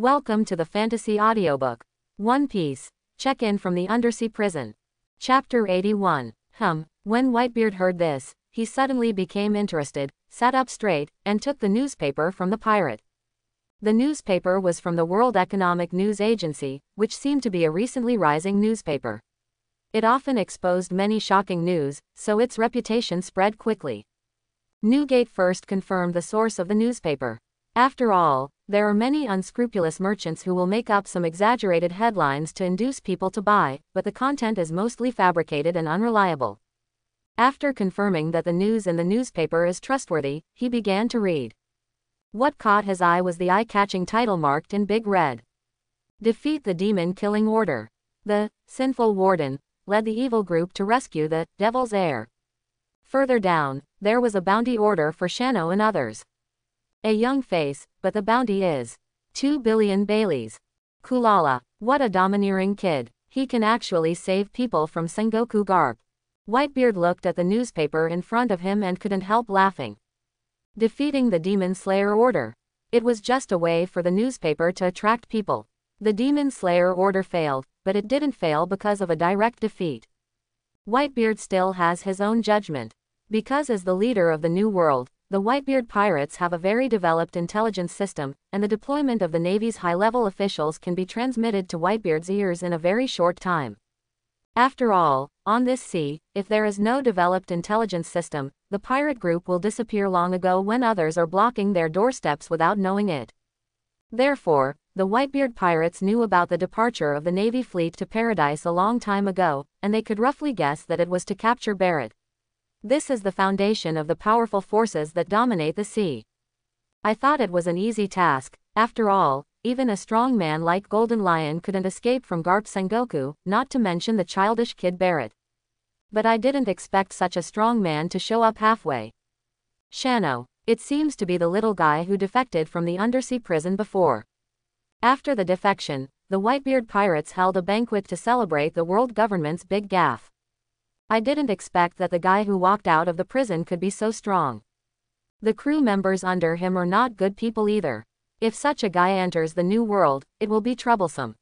Welcome to the fantasy audiobook. One Piece. Check in from the undersea prison. Chapter 81. Hum. When Whitebeard heard this, he suddenly became interested, sat up straight, and took the newspaper from the pirate. The newspaper was from the World Economic News Agency, which seemed to be a recently rising newspaper. It often exposed many shocking news, so its reputation spread quickly. Newgate first confirmed the source of the newspaper. After all, there are many unscrupulous merchants who will make up some exaggerated headlines to induce people to buy, but the content is mostly fabricated and unreliable. After confirming that the news in the newspaper is trustworthy, he began to read. What caught his eye was the eye catching title marked in big red Defeat the Demon Killing Order. The sinful warden led the evil group to rescue the devil's heir. Further down, there was a bounty order for Shano and others. A young face, but the bounty is 2 billion Baileys. Kulala, what a domineering kid. He can actually save people from Sengoku Garp. Whitebeard looked at the newspaper in front of him and couldn't help laughing. Defeating the Demon Slayer Order. It was just a way for the newspaper to attract people. The Demon Slayer Order failed, but it didn't fail because of a direct defeat. Whitebeard still has his own judgment. Because as the leader of the New World, the Whitebeard pirates have a very developed intelligence system, and the deployment of the Navy's high-level officials can be transmitted to Whitebeard's ears in a very short time. After all, on this sea, if there is no developed intelligence system, the pirate group will disappear long ago when others are blocking their doorsteps without knowing it. Therefore, the Whitebeard pirates knew about the departure of the Navy fleet to Paradise a long time ago, and they could roughly guess that it was to capture Barrett. This is the foundation of the powerful forces that dominate the sea. I thought it was an easy task, after all, even a strong man like Golden Lion couldn't escape from Garp Sengoku, not to mention the childish kid Barrett. But I didn't expect such a strong man to show up halfway. Shano. It seems to be the little guy who defected from the undersea prison before. After the defection, the Whitebeard pirates held a banquet to celebrate the world government's big gaffe. I didn't expect that the guy who walked out of the prison could be so strong. The crew members under him are not good people either. If such a guy enters the new world, it will be troublesome.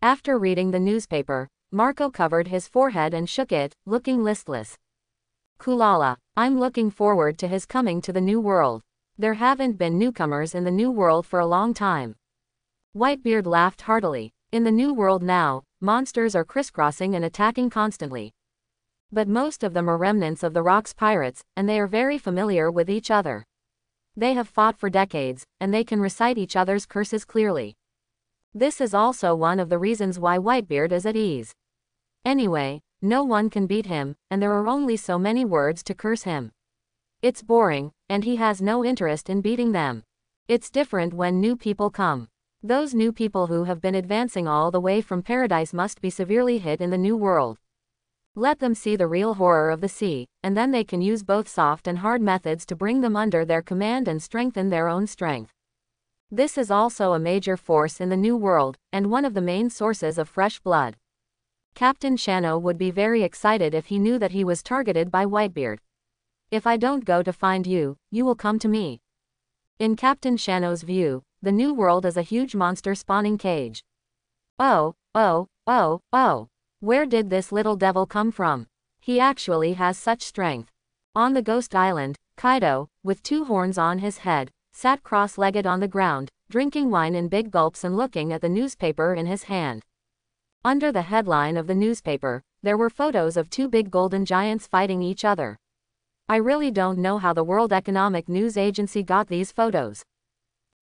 After reading the newspaper, Marco covered his forehead and shook it, looking listless. Kulala, I'm looking forward to his coming to the new world. There haven't been newcomers in the new world for a long time. Whitebeard laughed heartily. In the new world now, monsters are crisscrossing and attacking constantly. But most of them are remnants of the Rocks pirates, and they are very familiar with each other. They have fought for decades, and they can recite each other's curses clearly. This is also one of the reasons why Whitebeard is at ease. Anyway, no one can beat him, and there are only so many words to curse him. It's boring, and he has no interest in beating them. It's different when new people come. Those new people who have been advancing all the way from paradise must be severely hit in the new world. Let them see the real horror of the sea, and then they can use both soft and hard methods to bring them under their command and strengthen their own strength. This is also a major force in the New World, and one of the main sources of fresh blood. Captain Shano would be very excited if he knew that he was targeted by Whitebeard. If I don't go to find you, you will come to me. In Captain Shano's view, the New World is a huge monster spawning cage. Oh, oh, oh, oh. Where did this little devil come from? He actually has such strength. On the ghost island, Kaido, with two horns on his head, sat cross-legged on the ground, drinking wine in big gulps and looking at the newspaper in his hand. Under the headline of the newspaper, there were photos of two big golden giants fighting each other. I really don't know how the World Economic News Agency got these photos.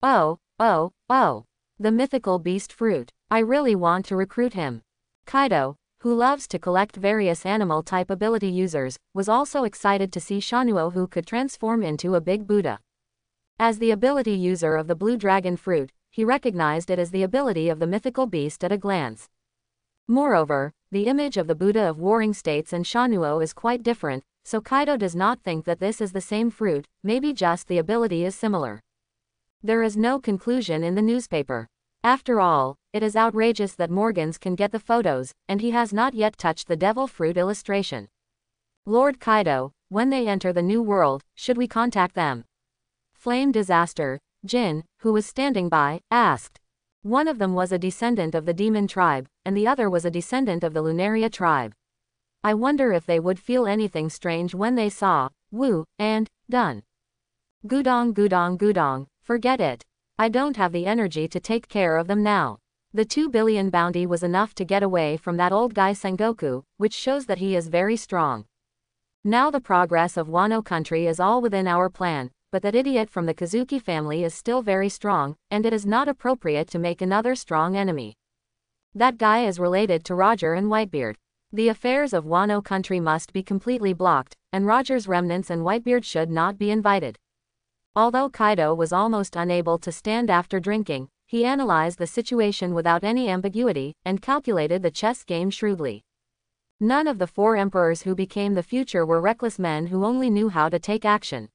Oh, oh, oh. The mythical beast fruit. I really want to recruit him. Kaido, who loves to collect various animal type ability users, was also excited to see Shanuo who could transform into a big Buddha. As the ability user of the blue dragon fruit, he recognized it as the ability of the mythical beast at a glance. Moreover, the image of the Buddha of Warring States and Shanuo is quite different, so Kaido does not think that this is the same fruit, maybe just the ability is similar. There is no conclusion in the newspaper. After all, it is outrageous that Morgans can get the photos, and he has not yet touched the devil fruit illustration. Lord Kaido, when they enter the new world, should we contact them? Flame Disaster, Jin, who was standing by, asked. One of them was a descendant of the demon tribe, and the other was a descendant of the Lunaria tribe. I wonder if they would feel anything strange when they saw Wu and Dun. Gudong Gudong Gudong, forget it. I don't have the energy to take care of them now. The 2 billion bounty was enough to get away from that old guy Sengoku, which shows that he is very strong. Now the progress of Wano country is all within our plan, but that idiot from the Kozuki family is still very strong, and it is not appropriate to make another strong enemy. That guy is related to Roger and Whitebeard. The affairs of Wano country must be completely blocked, and Roger's remnants and Whitebeard should not be invited. Although Kaido was almost unable to stand after drinking, he analyzed the situation without any ambiguity, and calculated the chess game shrewdly. None of the four emperors who became the future were reckless men who only knew how to take action.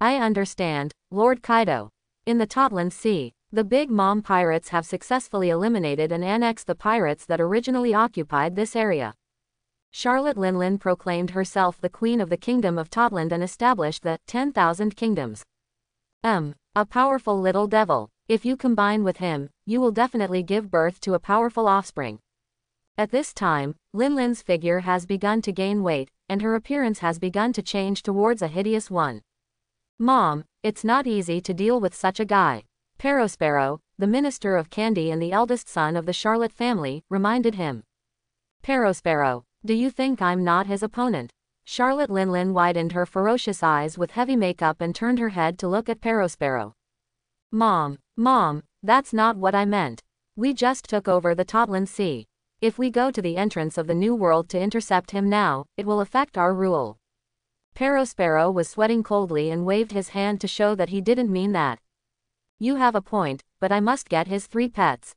I understand, Lord Kaido. In the Totland Sea, the Big Mom pirates have successfully eliminated and annexed the pirates that originally occupied this area. Charlotte Linlin proclaimed herself the Queen of the Kingdom of Totland and established the 10,000 Kingdoms. M. A powerful little devil. If you combine with him, you will definitely give birth to a powerful offspring. At this time, Linlin's figure has begun to gain weight, and her appearance has begun to change towards a hideous one. Mom, it's not easy to deal with such a guy. Perospero, the minister of candy and the eldest son of the Charlotte family, reminded him. Perospero, do you think I'm not his opponent? Charlotte Linlin widened her ferocious eyes with heavy makeup and turned her head to look at Perospero. Mom, Mom, that's not what I meant. We just took over the Totland Sea. If we go to the entrance of the New World to intercept him now, it will affect our rule. Perospero was sweating coldly and waved his hand to show that he didn't mean that. You have a point, but I must get his three pets.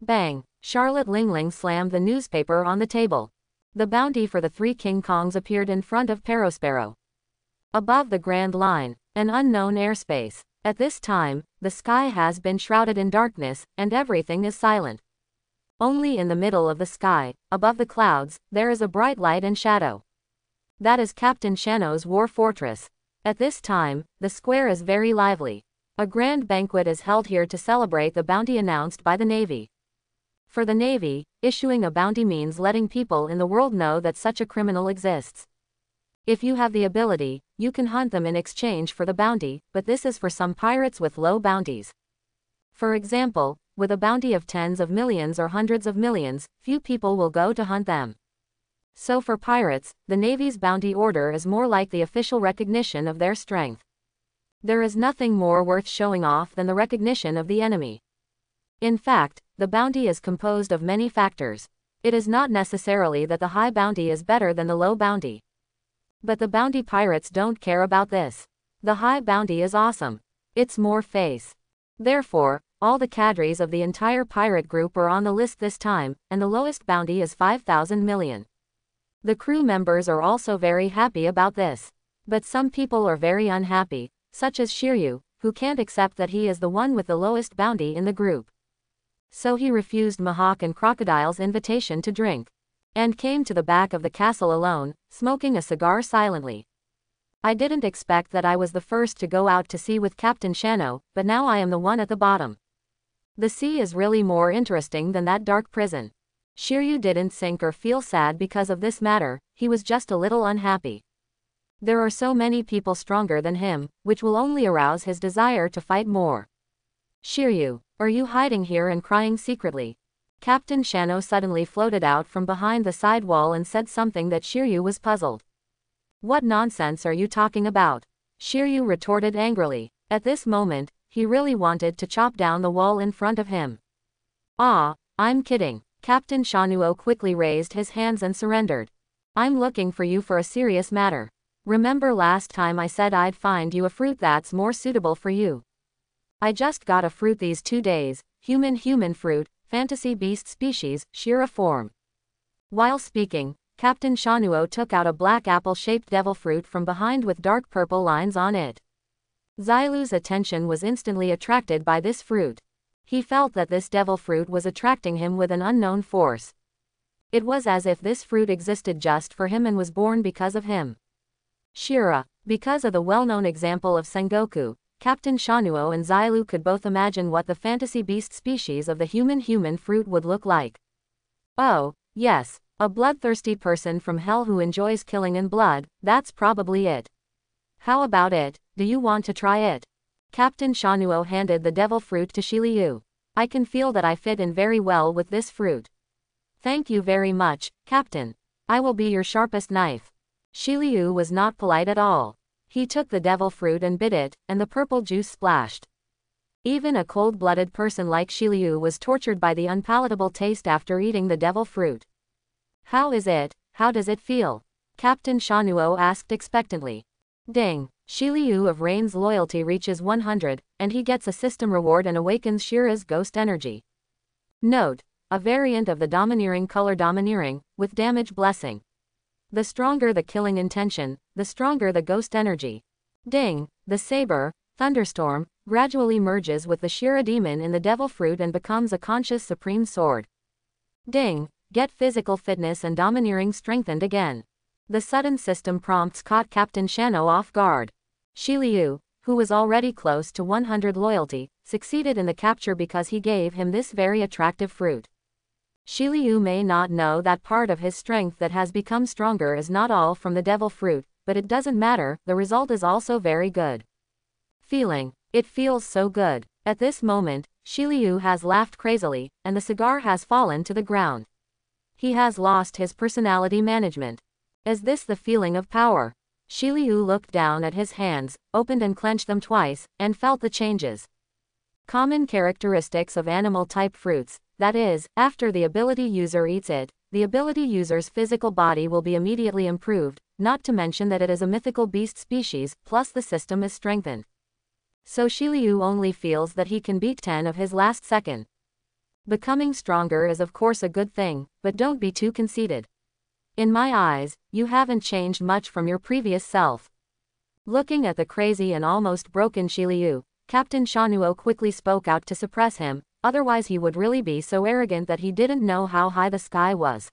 Bang! Charlotte Linlin slammed the newspaper on the table. The bounty for the three King Kongs appeared in front of Perospero. Above the Grand Line, an unknown airspace. At this time, the sky has been shrouded in darkness, and everything is silent. Only in the middle of the sky, above the clouds, there is a bright light and shadow. That is Captain Shano's war fortress. At this time, the square is very lively. A grand banquet is held here to celebrate the bounty announced by the Navy. For the Navy, issuing a bounty means letting people in the world know that such a criminal exists. If you have the ability, you can hunt them in exchange for the bounty, but this is for some pirates with low bounties. For example, with a bounty of tens of millions or hundreds of millions, few people will go to hunt them. So for pirates, the Navy's bounty order is more like the official recognition of their strength. There is nothing more worth showing off than the recognition of the enemy. In fact, the bounty is composed of many factors. It is not necessarily that the high bounty is better than the low bounty. But the bounty pirates don't care about this. The high bounty is awesome. It's more face. Therefore, all the cadres of the entire pirate group are on the list this time, and the lowest bounty is 5,000 million. The crew members are also very happy about this. But some people are very unhappy, such as Shiryu, who can't accept that he is the one with the lowest bounty in the group. So he refused Mihawk and Crocodile's invitation to drink. And came to the back of the castle alone, smoking a cigar silently. I didn't expect that I was the first to go out to sea with Captain Shano, but now I am the one at the bottom. The sea is really more interesting than that dark prison. Shiryu didn't sink or feel sad because of this matter, he was just a little unhappy. There are so many people stronger than him, which will only arouse his desire to fight more. Shiryu, are you hiding here and crying secretly? Captain Shano suddenly floated out from behind the side wall and said something that Shiryu was puzzled. What nonsense are you talking about? Shiryu retorted angrily. At this moment, he really wanted to chop down the wall in front of him. Ah, I'm kidding. Captain Shanuo quickly raised his hands and surrendered. I'm looking for you for a serious matter. Remember last time I said I'd find you a fruit that's more suitable for you. I just got a fruit these two days, human human fruit, fantasy beast species, Shira form. While speaking, Captain Shanuo took out a black apple-shaped devil fruit from behind with dark purple lines on it. Xilu's attention was instantly attracted by this fruit. He felt that this devil fruit was attracting him with an unknown force. It was as if this fruit existed just for him and was born because of him. Shira, because of the well-known example of Sengoku, Captain Shanuo and Xiaolu could both imagine what the fantasy beast species of the human-human fruit would look like. Oh, yes, a bloodthirsty person from hell who enjoys killing and blood, that's probably it. How about it, do you want to try it? Captain Shanuo handed the devil fruit to Shiliu. I can feel that I fit in very well with this fruit. Thank you very much, Captain. I will be your sharpest knife. Shiliu was not polite at all. He took the devil fruit and bit it, and the purple juice splashed. Even a cold-blooded person like Shiliu was tortured by the unpalatable taste after eating the devil fruit. How is it? How does it feel? Captain Shanuo asked expectantly. Ding. Shiliu of Rain's loyalty reaches 100, and he gets a system reward and awakens Shira's ghost energy. Note, a variant of the domineering color domineering, with damage blessing. The stronger the killing intention, the stronger the ghost energy. Ding, the saber, thunderstorm, gradually merges with the Shira demon in the devil fruit and becomes a conscious supreme sword. Ding, get physical fitness and domineering strengthened again. The sudden system prompts caught Captain Shano off guard. Shi Liu, who was already close to 100 loyalty, succeeded in the capture because he gave him this very attractive fruit. Shi Liu may not know that part of his strength that has become stronger is not all from the devil fruit, but it doesn't matter, the result is also very good. Feeling. It feels so good. At this moment, Shi Liu has laughed crazily, and the cigar has fallen to the ground. He has lost his personality management. Is this the feeling of power? Shiliu looked down at his hands, opened and clenched them twice, and felt the changes. Common characteristics of animal-type fruits, that is, after the ability user eats it, the ability user's physical body will be immediately improved, not to mention that it is a mythical beast species, plus the system is strengthened. So Shiliu only feels that he can beat 10 of his last second. Becoming stronger is of course a good thing, but don't be too conceited. In my eyes, you haven't changed much from your previous self. Looking at the crazy and almost broken Shiliu, Captain Shanuo quickly spoke out to suppress him, otherwise he would really be so arrogant that he didn't know how high the sky was.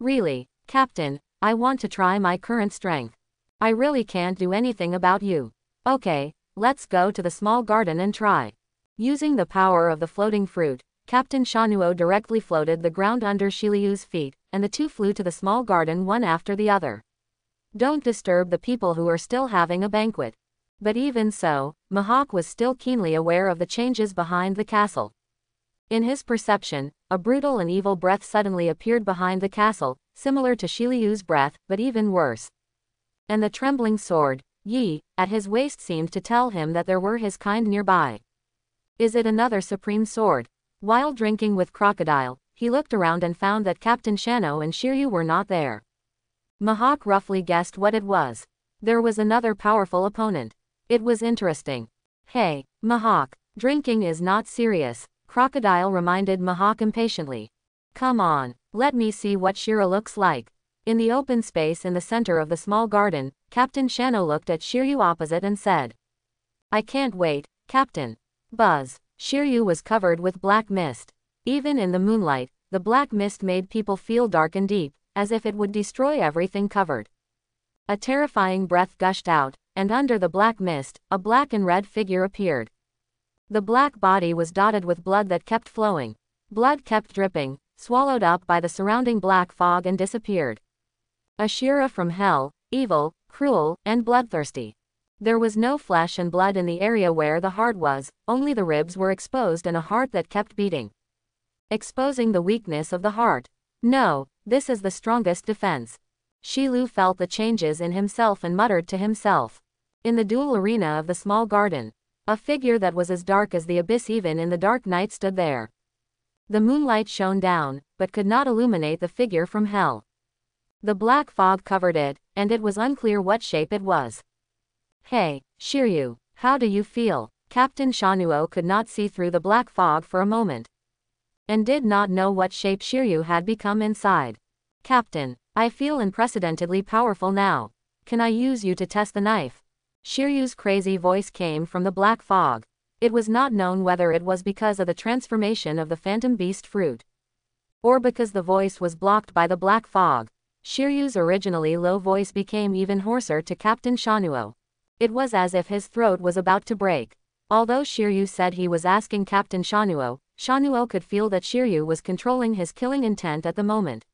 Really, Captain, I want to try my current strength. I really can't do anything about you. Okay, let's go to the small garden and try. Using the power of the floating fruit, Captain Shanuo directly floated the ground under Shiliu's feet, and the two flew to the small garden one after the other. Don't disturb the people who are still having a banquet. But even so, Mihawk was still keenly aware of the changes behind the castle. In his perception, a brutal and evil breath suddenly appeared behind the castle, similar to Shiliu's breath, but even worse. And the trembling sword, Yi, at his waist seemed to tell him that there were his kind nearby. Is it another supreme sword? While drinking with Crocodile, he looked around and found that Captain Shano and Shiryu were not there. Mihawk roughly guessed what it was. There was another powerful opponent. It was interesting. Hey, Mihawk, drinking is not serious, Crocodile reminded Mihawk impatiently. Come on, let me see what Shira looks like. In the open space in the center of the small garden, Captain Shano looked at Shiryu opposite and said. I can't wait, Captain. Buzz. Shiryu was covered with black mist. Even in the moonlight, the black mist made people feel dark and deep, as if it would destroy everything covered. A terrifying breath gushed out, and under the black mist, a black and red figure appeared. The black body was dotted with blood that kept flowing. Blood kept dripping, swallowed up by the surrounding black fog and disappeared. Ashira from hell, evil, cruel, and bloodthirsty. There was no flesh and blood in the area where the heart was, only the ribs were exposed and a heart that kept beating. Exposing the weakness of the heart. No, this is the strongest defense. Shilu felt the changes in himself and muttered to himself. In the dual arena of the small garden, a figure that was as dark as the abyss even in the dark night stood there. The moonlight shone down, but could not illuminate the figure from hell. The black fog covered it, and it was unclear what shape it was. Hey, Shiryu, how do you feel? Captain Shanuo could not see through the black fog for a moment. And did not know what shape Shiryu had become inside. Captain, I feel unprecedentedly powerful now. Can I use you to test the knife? Shiryu's crazy voice came from the black fog. It was not known whether it was because of the transformation of the phantom beast fruit. Or because the voice was blocked by the black fog. Shiryu's originally low voice became even hoarser to Captain Shanuo. It was as if his throat was about to break. Although Shiryu said he was asking Captain Shanuo, Shanuo could feel that Shiryu was controlling his killing intent at the moment.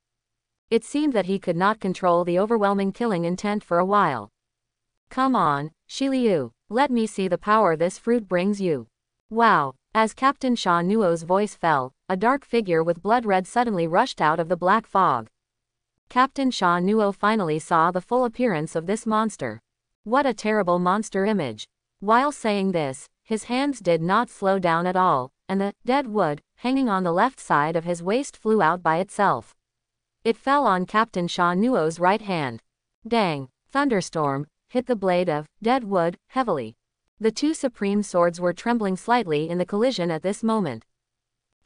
It seemed that he could not control the overwhelming killing intent for a while. Come on, Shiliu, let me see the power this fruit brings you. Wow. As Captain Sha Nuo's voice fell, a dark figure with blood red suddenly rushed out of the black fog. Captain Sha Nuo finally saw the full appearance of this monster. What a terrible monster image. While saying this, his hands did not slow down at all, and the dead wood, hanging on the left side of his waist flew out by itself. It fell on Captain Sha Nuo's right hand. Dang, thunderstorm, hit the blade of dead wood heavily. The two supreme swords were trembling slightly in the collision at this moment.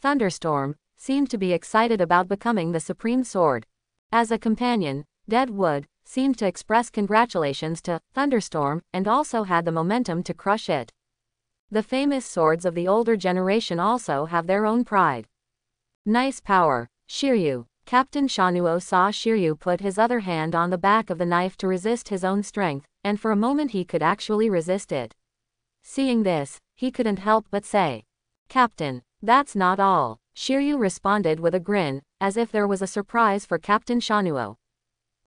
Thunderstorm seemed to be excited about becoming the supreme sword. As a companion, Dead Wood seemed to express congratulations to Thunderstorm and also had the momentum to crush it. The famous swords of the older generation also have their own pride. Nice power, Shiryu. Captain Shanuo saw Shiryu put his other hand on the back of the knife to resist his own strength, and for a moment he could actually resist it. Seeing this, he couldn't help but say, Captain, that's not all. Shiryu responded with a grin, as if there was a surprise for Captain Shanuo.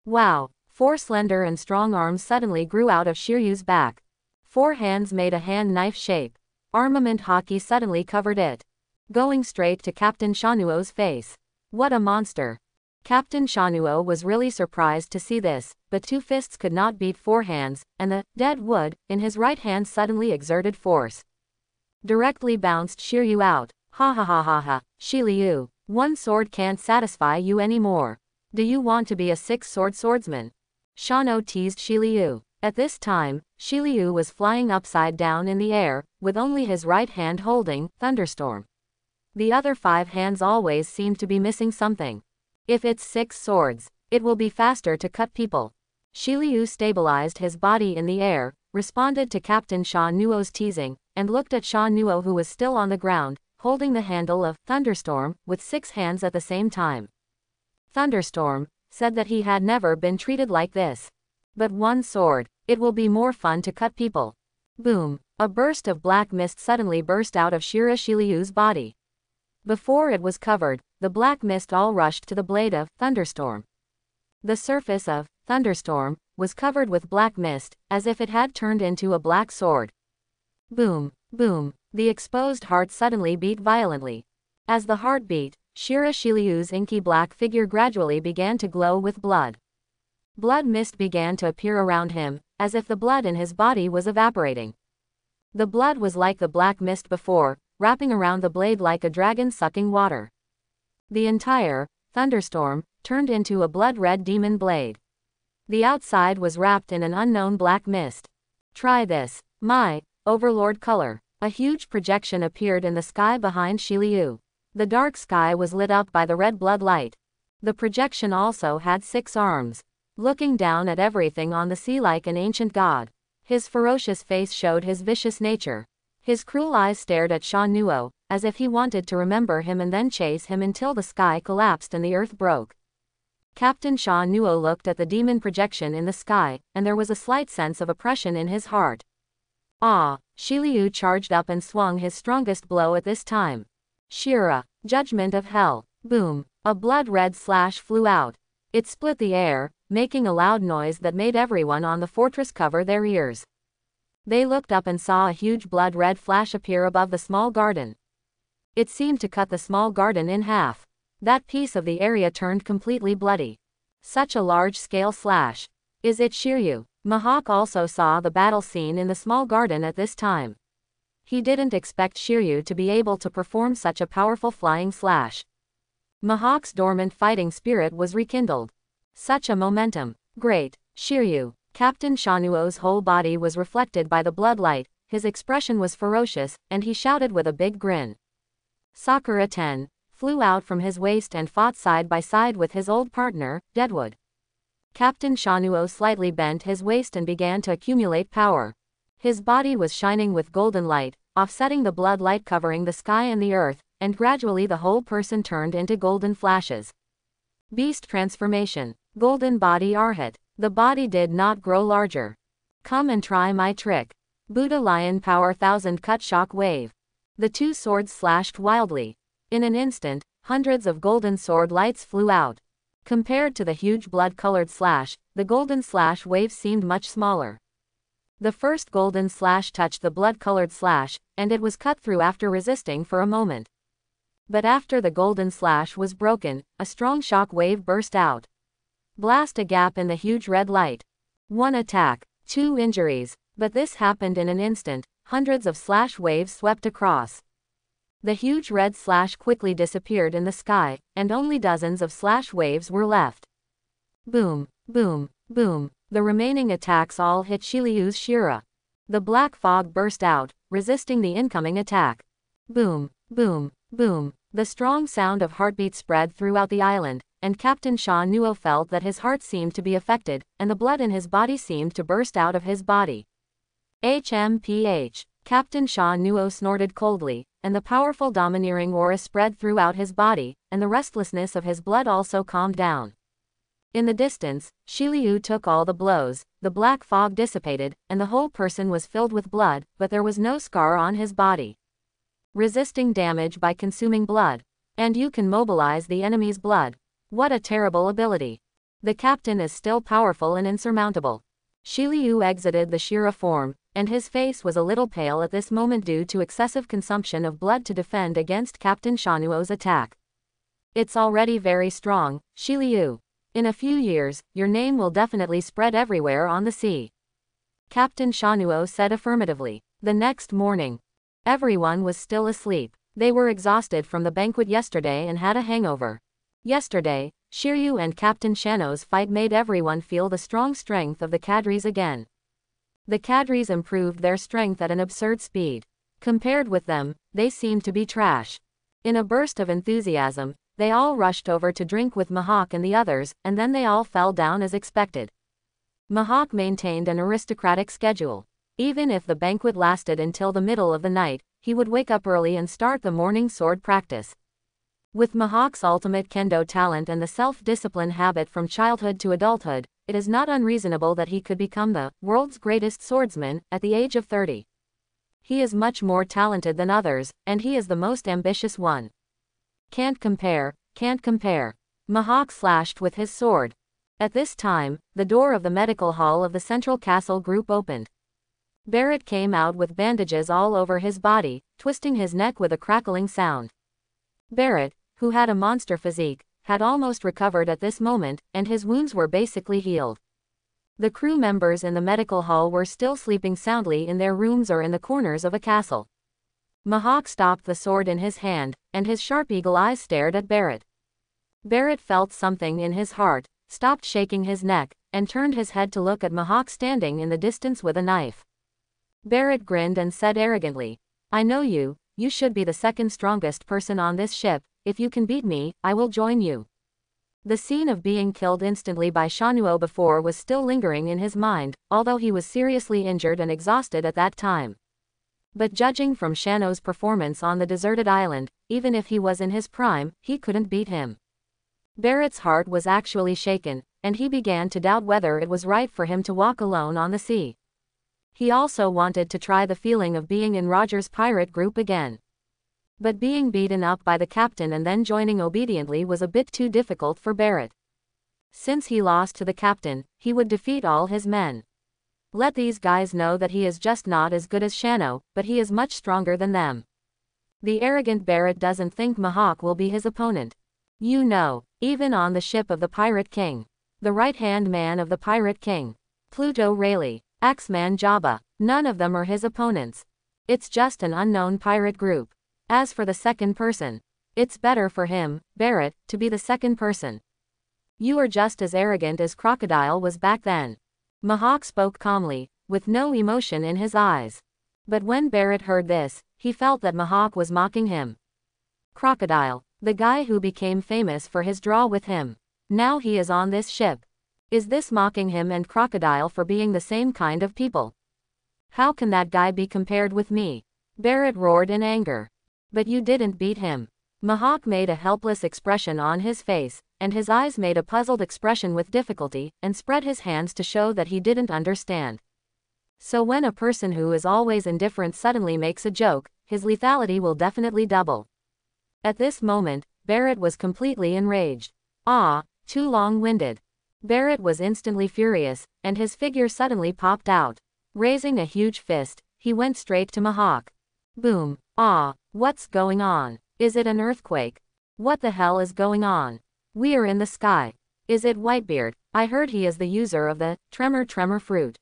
Wow, four slender and strong arms suddenly grew out of Shiryu's back. Four hands made a hand knife shape. Armament Haki suddenly covered it. Going straight to Captain Shanuo's face. What a monster. Captain Shanuo was really surprised to see this, but two fists could not beat four hands, and the dead wood in his right hand suddenly exerted force. Directly bounced Shiryu out. Ha ha ha ha ha, Shiliu. One sword can't satisfy you anymore. Do you want to be a six-sword swordsman? Shano teased Shiliu. At this time, Shiliu was flying upside down in the air, with only his right hand holding Thunderstorm. The other five hands always seemed to be missing something. If it's six swords, it will be faster to cut people. Shiliu stabilized his body in the air, responded to Captain Sha Nuo's teasing, and looked at Sha Nuo who was still on the ground, holding the handle of Thunderstorm with six hands at the same time. Thunderstorm said that he had never been treated like this. But one sword, it will be more fun to cut people. Boom. A burst of black mist suddenly burst out of Shira Shiliu's body. Before it was covered, the black mist all rushed to the blade of Thunderstorm. The surface of Thunderstorm was covered with black mist, as if it had turned into a black sword. Boom, boom, the exposed heart suddenly beat violently. As the heart beat, Shira Shiliu's inky black figure gradually began to glow with blood. Blood mist began to appear around him, as if the blood in his body was evaporating. The blood was like the black mist before, wrapping around the blade like a dragon sucking water. The entire thunderstorm turned into a blood-red demon blade. The outside was wrapped in an unknown black mist. Try this. My overlord color. A huge projection appeared in the sky behind Shiliu. The dark sky was lit up by the red blood light. The projection also had six arms. Looking down at everything on the sea like an ancient god. His ferocious face showed his vicious nature. His cruel eyes stared at Sha Nuo, as if he wanted to remember him and then chase him until the sky collapsed and the earth broke. Captain Sha Nuo looked at the demon projection in the sky, and there was a slight sense of oppression in his heart. Ah, Shiliu charged up and swung his strongest blow at this time. Shira, Judgment of Hell, boom, a blood-red slash flew out. It split the air, making a loud noise that made everyone on the fortress cover their ears. They looked up and saw a huge blood-red flash appear above the small garden. It seemed to cut the small garden in half. That piece of the area turned completely bloody. Such a large-scale slash. Is it Shiryu? Mihawk also saw the battle scene in the small garden at this time. He didn't expect Shiryu to be able to perform such a powerful flying slash. Mihawk's dormant fighting spirit was rekindled. Such a momentum. Great. Shiryu. Captain Shanuo's whole body was reflected by the bloodlight, his expression was ferocious, and he shouted with a big grin. Sakura Ten flew out from his waist and fought side by side with his old partner, Deadwood. Captain Shanuo slightly bent his waist and began to accumulate power. His body was shining with golden light, offsetting the blood light covering the sky and the earth, and gradually the whole person turned into golden flashes. Beast transformation. Golden body Arhat. The body did not grow larger. Come and try my trick. Buddha Lion Power Thousand Cut Shock Wave. The two swords slashed wildly. In an instant, hundreds of golden sword lights flew out. Compared to the huge blood-colored slash, the golden slash wave seemed much smaller. The first golden slash touched the blood-colored slash, and it was cut through after resisting for a moment. But after the golden slash was broken, a strong shock wave burst out. Blast a gap in the huge red light. One attack, two injuries, but this happened in an instant, hundreds of slash waves swept across. The huge red slash quickly disappeared in the sky, and only dozens of slash waves were left. Boom, boom, boom, the remaining attacks all hit Shiliu's Shira. The black fog burst out, resisting the incoming attack. Boom, boom, boom, the strong sound of heartbeat spread throughout the island, and Captain Shaw Nuo felt that his heart seemed to be affected, and the blood in his body seemed to burst out of his body. HMPH. Captain Shaw Nuo snorted coldly, and the powerful domineering aura spread throughout his body, and the restlessness of his blood also calmed down. In the distance, Shiliu took all the blows, the black fog dissipated, and the whole person was filled with blood, but there was no scar on his body. Resisting damage by consuming blood. And you can mobilize the enemy's blood. What a terrible ability. The captain is still powerful and insurmountable. Shiliu exited the Shira form, and his face was a little pale at this moment due to excessive consumption of blood to defend against Captain Shanuo's attack. It's already very strong, Shiliu. In a few years, your name will definitely spread everywhere on the sea. Captain Shanuo said affirmatively. The next morning, everyone was still asleep. They were exhausted from the banquet yesterday and had a hangover. Yesterday, Shiryu and Captain Shano's fight made everyone feel the strong strength of the Cadres again. The Cadres improved their strength at an absurd speed. Compared with them, they seemed to be trash. In a burst of enthusiasm, they all rushed over to drink with Mihawk and the others, and then they all fell down as expected. Mihawk maintained an aristocratic schedule. Even if the banquet lasted until the middle of the night, he would wake up early and start the morning sword practice. With Mihawk's ultimate kendo talent and the self-discipline habit from childhood to adulthood, it is not unreasonable that he could become the world's greatest swordsman at the age of 30. He is much more talented than others, and he is the most ambitious one. Can't compare, can't compare. Mihawk slashed with his sword. At this time, the door of the medical hall of the Central Castle group opened. Barrett came out with bandages all over his body, twisting his neck with a crackling sound. Barrett, who had a monster physique, had almost recovered at this moment, and his wounds were basically healed. The crew members in the medical hall were still sleeping soundly in their rooms or in the corners of a castle. Mihawk stopped the sword in his hand, and his sharp eagle eyes stared at Barrett. Barrett felt something in his heart, stopped shaking his neck, and turned his head to look at Mihawk standing in the distance with a knife. Barrett grinned and said arrogantly, I know you, you should be the second strongest person on this ship, if you can beat me, I will join you. The scene of being killed instantly by Sha Nuo before was still lingering in his mind, although he was seriously injured and exhausted at that time. But judging from Shano's performance on the deserted island, even if he was in his prime, he couldn't beat him. Barrett's heart was actually shaken, and he began to doubt whether it was right for him to walk alone on the sea. He also wanted to try the feeling of being in Roger's pirate group again. But being beaten up by the captain and then joining obediently was a bit too difficult for Barrett. Since he lost to the captain, he would defeat all his men. Let these guys know that he is just not as good as Shano, but he is much stronger than them. The arrogant Barrett doesn't think Mihawk will be his opponent. You know, even on the ship of the Pirate King. The right-hand man of the Pirate King. Pluto Rayleigh. Axeman Jabba. None of them are his opponents. It's just an unknown pirate group. As for the second person, it's better for him, Barrett, to be the second person. You are just as arrogant as Crocodile was back then. Mihawk spoke calmly, with no emotion in his eyes. But when Barrett heard this, he felt that Mihawk was mocking him. Crocodile, the guy who became famous for his draw with him. Now he is on this ship. Is this mocking him and Crocodile for being the same kind of people? How can that guy be compared with me? Barrett roared in anger. But you didn't beat him. Mihawk made a helpless expression on his face, and his eyes made a puzzled expression with difficulty, and spread his hands to show that he didn't understand. So when a person who is always indifferent suddenly makes a joke, his lethality will definitely double. At this moment, Barrett was completely enraged. Ah, too long-winded. Barrett was instantly furious, and his figure suddenly popped out. Raising a huge fist, he went straight to Mihawk. Boom. Ah, what's going on? Is it an earthquake? What the hell is going on? We are in the sky. Is it Whitebeard? I heard he is the user of the Tremor Tremor fruit.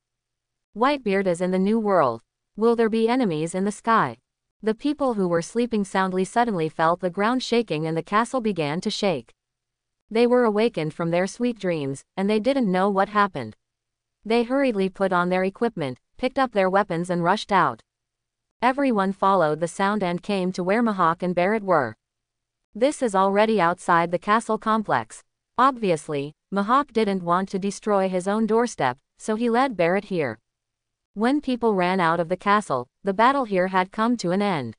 Whitebeard is in the new world. Will there be enemies in the sky? The people who were sleeping soundly suddenly felt the ground shaking and the castle began to shake. They were awakened from their sweet dreams, and they didn't know what happened. They hurriedly put on their equipment, picked up their weapons and rushed out. Everyone followed the sound and came to where Mihawk and Barrett were. This is already outside the castle complex. Obviously, Mihawk didn't want to destroy his own doorstep, so he led Barrett here. When people ran out of the castle, the battle here had come to an end.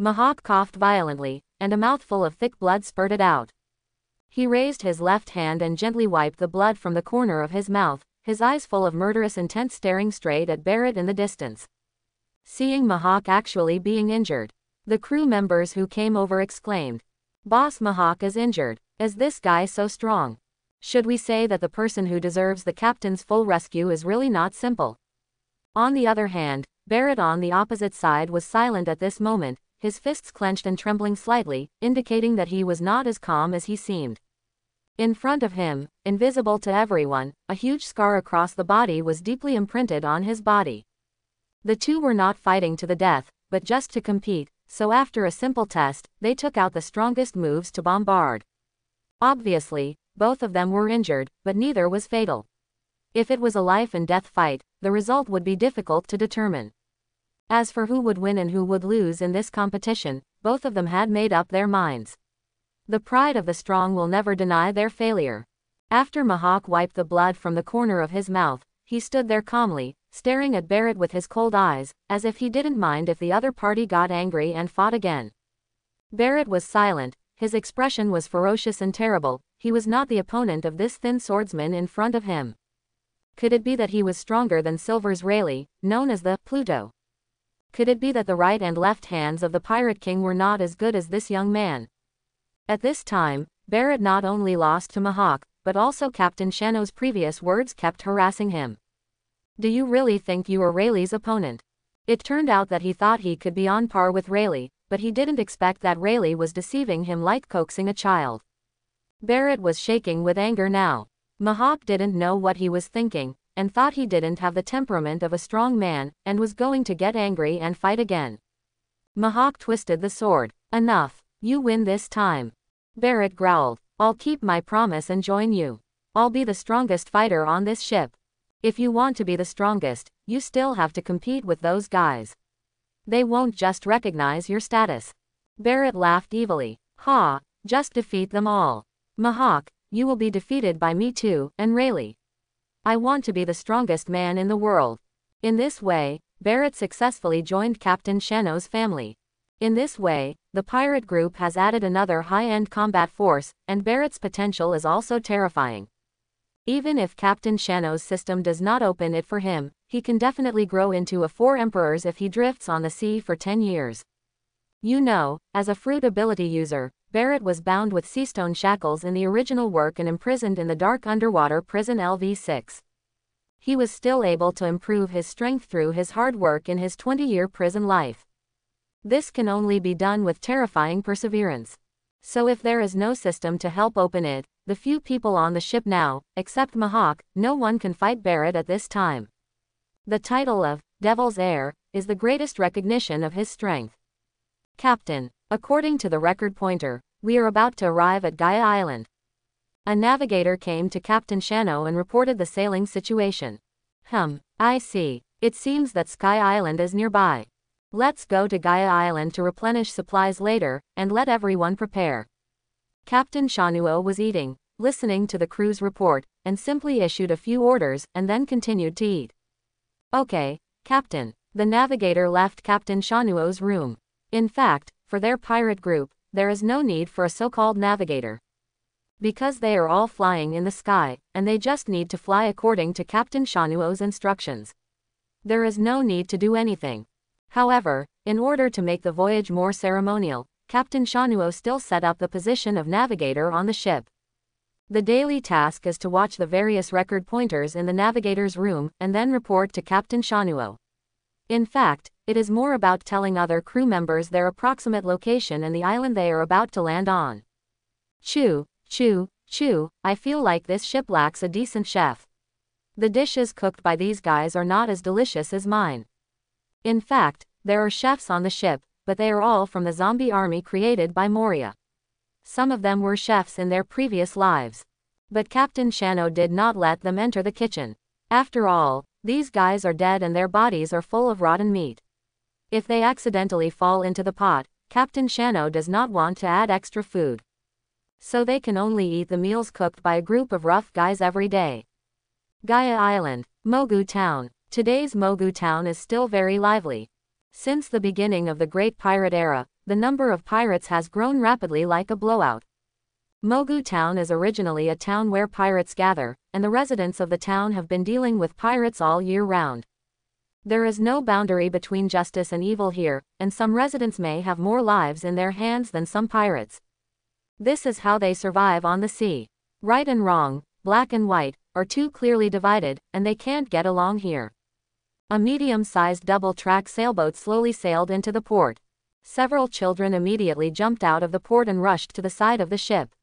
Mihawk coughed violently, and a mouthful of thick blood spurted out. He raised his left hand and gently wiped the blood from the corner of his mouth, his eyes full of murderous intent staring straight at Barrett in the distance. Seeing Mihawk actually being injured, the crew members who came over exclaimed, Boss Mihawk is injured, is this guy so strong? Should we say that the person who deserves the captain's full rescue is really not simple? On the other hand, Barrett on the opposite side was silent at this moment, his fists clenched and trembling slightly, indicating that he was not as calm as he seemed. In front of him, invisible to everyone, a huge scar across the body was deeply imprinted on his body. The two were not fighting to the death, but just to compete, so after a simple test, they took out the strongest moves to bombard. Obviously, both of them were injured, but neither was fatal. If it was a life and death fight, the result would be difficult to determine. As for who would win and who would lose in this competition, both of them had made up their minds. The pride of the strong will never deny their failure. After Mihawk wiped the blood from the corner of his mouth, he stood there calmly, staring at Barrett with his cold eyes, as if he didn't mind if the other party got angry and fought again. Barrett was silent, his expression was ferocious and terrible, he was not the opponent of this thin swordsman in front of him. Could it be that he was stronger than Silvers Rayleigh, known as the Pluto? Could it be that the right and left hands of the Pirate King were not as good as this young man? At this time, Barrett not only lost to Mihawk, but also Captain Shano's previous words kept harassing him. Do you really think you are Rayleigh's opponent? It turned out that he thought he could be on par with Rayleigh, but he didn't expect that Rayleigh was deceiving him like coaxing a child. Barrett was shaking with anger now. Mihawk didn't know what he was thinking, and thought he didn't have the temperament of a strong man, and was going to get angry and fight again. Mihawk twisted the sword. Enough. You win this time. Barrett growled. I'll keep my promise and join you. I'll be the strongest fighter on this ship. If you want to be the strongest, you still have to compete with those guys. They won't just recognize your status. Barrett laughed evilly. Ha, just defeat them all. Mihawk, you will be defeated by me too, and Rayleigh. I want to be the strongest man in the world. In this way, Barrett successfully joined Captain Shanuo's family. In this way, the pirate group has added another high-end combat force, and Barrett's potential is also terrifying. Even if Captain Shanuo's system does not open it for him, he can definitely grow into a four emperors if he drifts on the sea for 10 years. You know, as a fruit ability user, Barrett was bound with seastone shackles in the original work and imprisoned in the dark underwater prison LV6. He was still able to improve his strength through his hard work in his 20-year prison life. This can only be done with terrifying perseverance. So if there is no system to help open it, the few people on the ship now, except Mihawk, no one can fight Barrett at this time. The title of Devil's Heir is the greatest recognition of his strength. Captain, According to the record pointer, we are about to arrive at Gaia Island. A navigator came to Captain Shano and reported the sailing situation. Hum, I see. It seems that Sky Island is nearby. Let's go to Gaia Island to replenish supplies later, and let everyone prepare. Captain Shanuo was eating, listening to the crew's report, and simply issued a few orders and then continued to eat. Okay, Captain. The navigator left Captain Shanuo's room. In fact, for their pirate group, there is no need for a so-called navigator. Because they are all flying in the sky, and they just need to fly according to Captain Shanuo's instructions. There is no need to do anything. However, in order to make the voyage more ceremonial, Captain Shanuo still set up the position of navigator on the ship. The daily task is to watch the various record pointers in the navigator's room and then report to Captain Shanuo. In fact, it is more about telling other crew members their approximate location and the island they are about to land on. Chew, chew, chew, I feel like this ship lacks a decent chef. The dishes cooked by these guys are not as delicious as mine. In fact, there are chefs on the ship, but they are all from the zombie army created by Moria. Some of them were chefs in their previous lives. But Captain Shano did not let them enter the kitchen. After all, these guys are dead and their bodies are full of rotten meat. If they accidentally fall into the pot, Captain Shano does not want to add extra food. So they can only eat the meals cooked by a group of rough guys every day. Gaia Island, Mogu Town. Today's Mogu Town is still very lively. Since the beginning of the Great Pirate Era, the number of pirates has grown rapidly like a blowout. Mogu Town is originally a town where pirates gather, and the residents of the town have been dealing with pirates all year round. There is no boundary between justice and evil here, and some residents may have more lives in their hands than some pirates. This is how they survive on the sea. Right and wrong, black and white, are too clearly divided, and they can't get along here. A medium-sized double-track sailboat slowly sailed into the port. Several children immediately jumped out of the port and rushed to the side of the ship.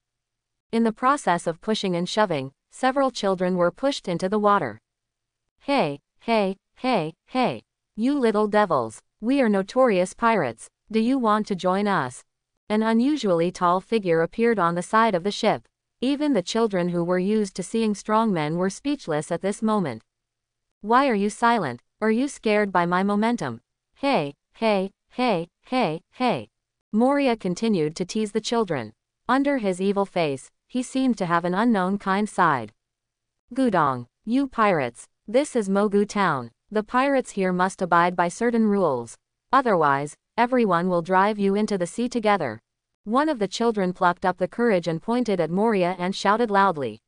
In the process of pushing and shoving, several children were pushed into the water. Hey, hey, hey, hey. You little devils. We are notorious pirates. Do you want to join us? An unusually tall figure appeared on the side of the ship. Even the children who were used to seeing strong men were speechless at this moment. Why are you silent? Are you scared by my momentum? Hey, hey, hey, hey, hey. Moria continued to tease the children. Under his evil face, he seemed to have an unknown kind side. Gudong, you pirates, this is Mogu town. The pirates here must abide by certain rules. Otherwise, everyone will drive you into the sea together. One of the children plucked up the courage and pointed at Moria and shouted loudly.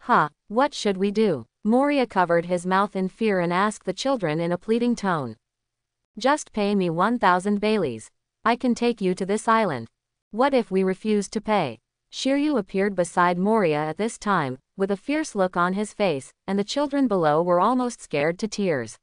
Ha, huh, what should we do? Moria covered his mouth in fear and asked the children in a pleading tone. Just pay me 1,000 Baileys. I can take you to this island. What if we refuse to pay? Shiryu appeared beside Moria at this time, with a fierce look on his face, and the children below were almost scared to tears.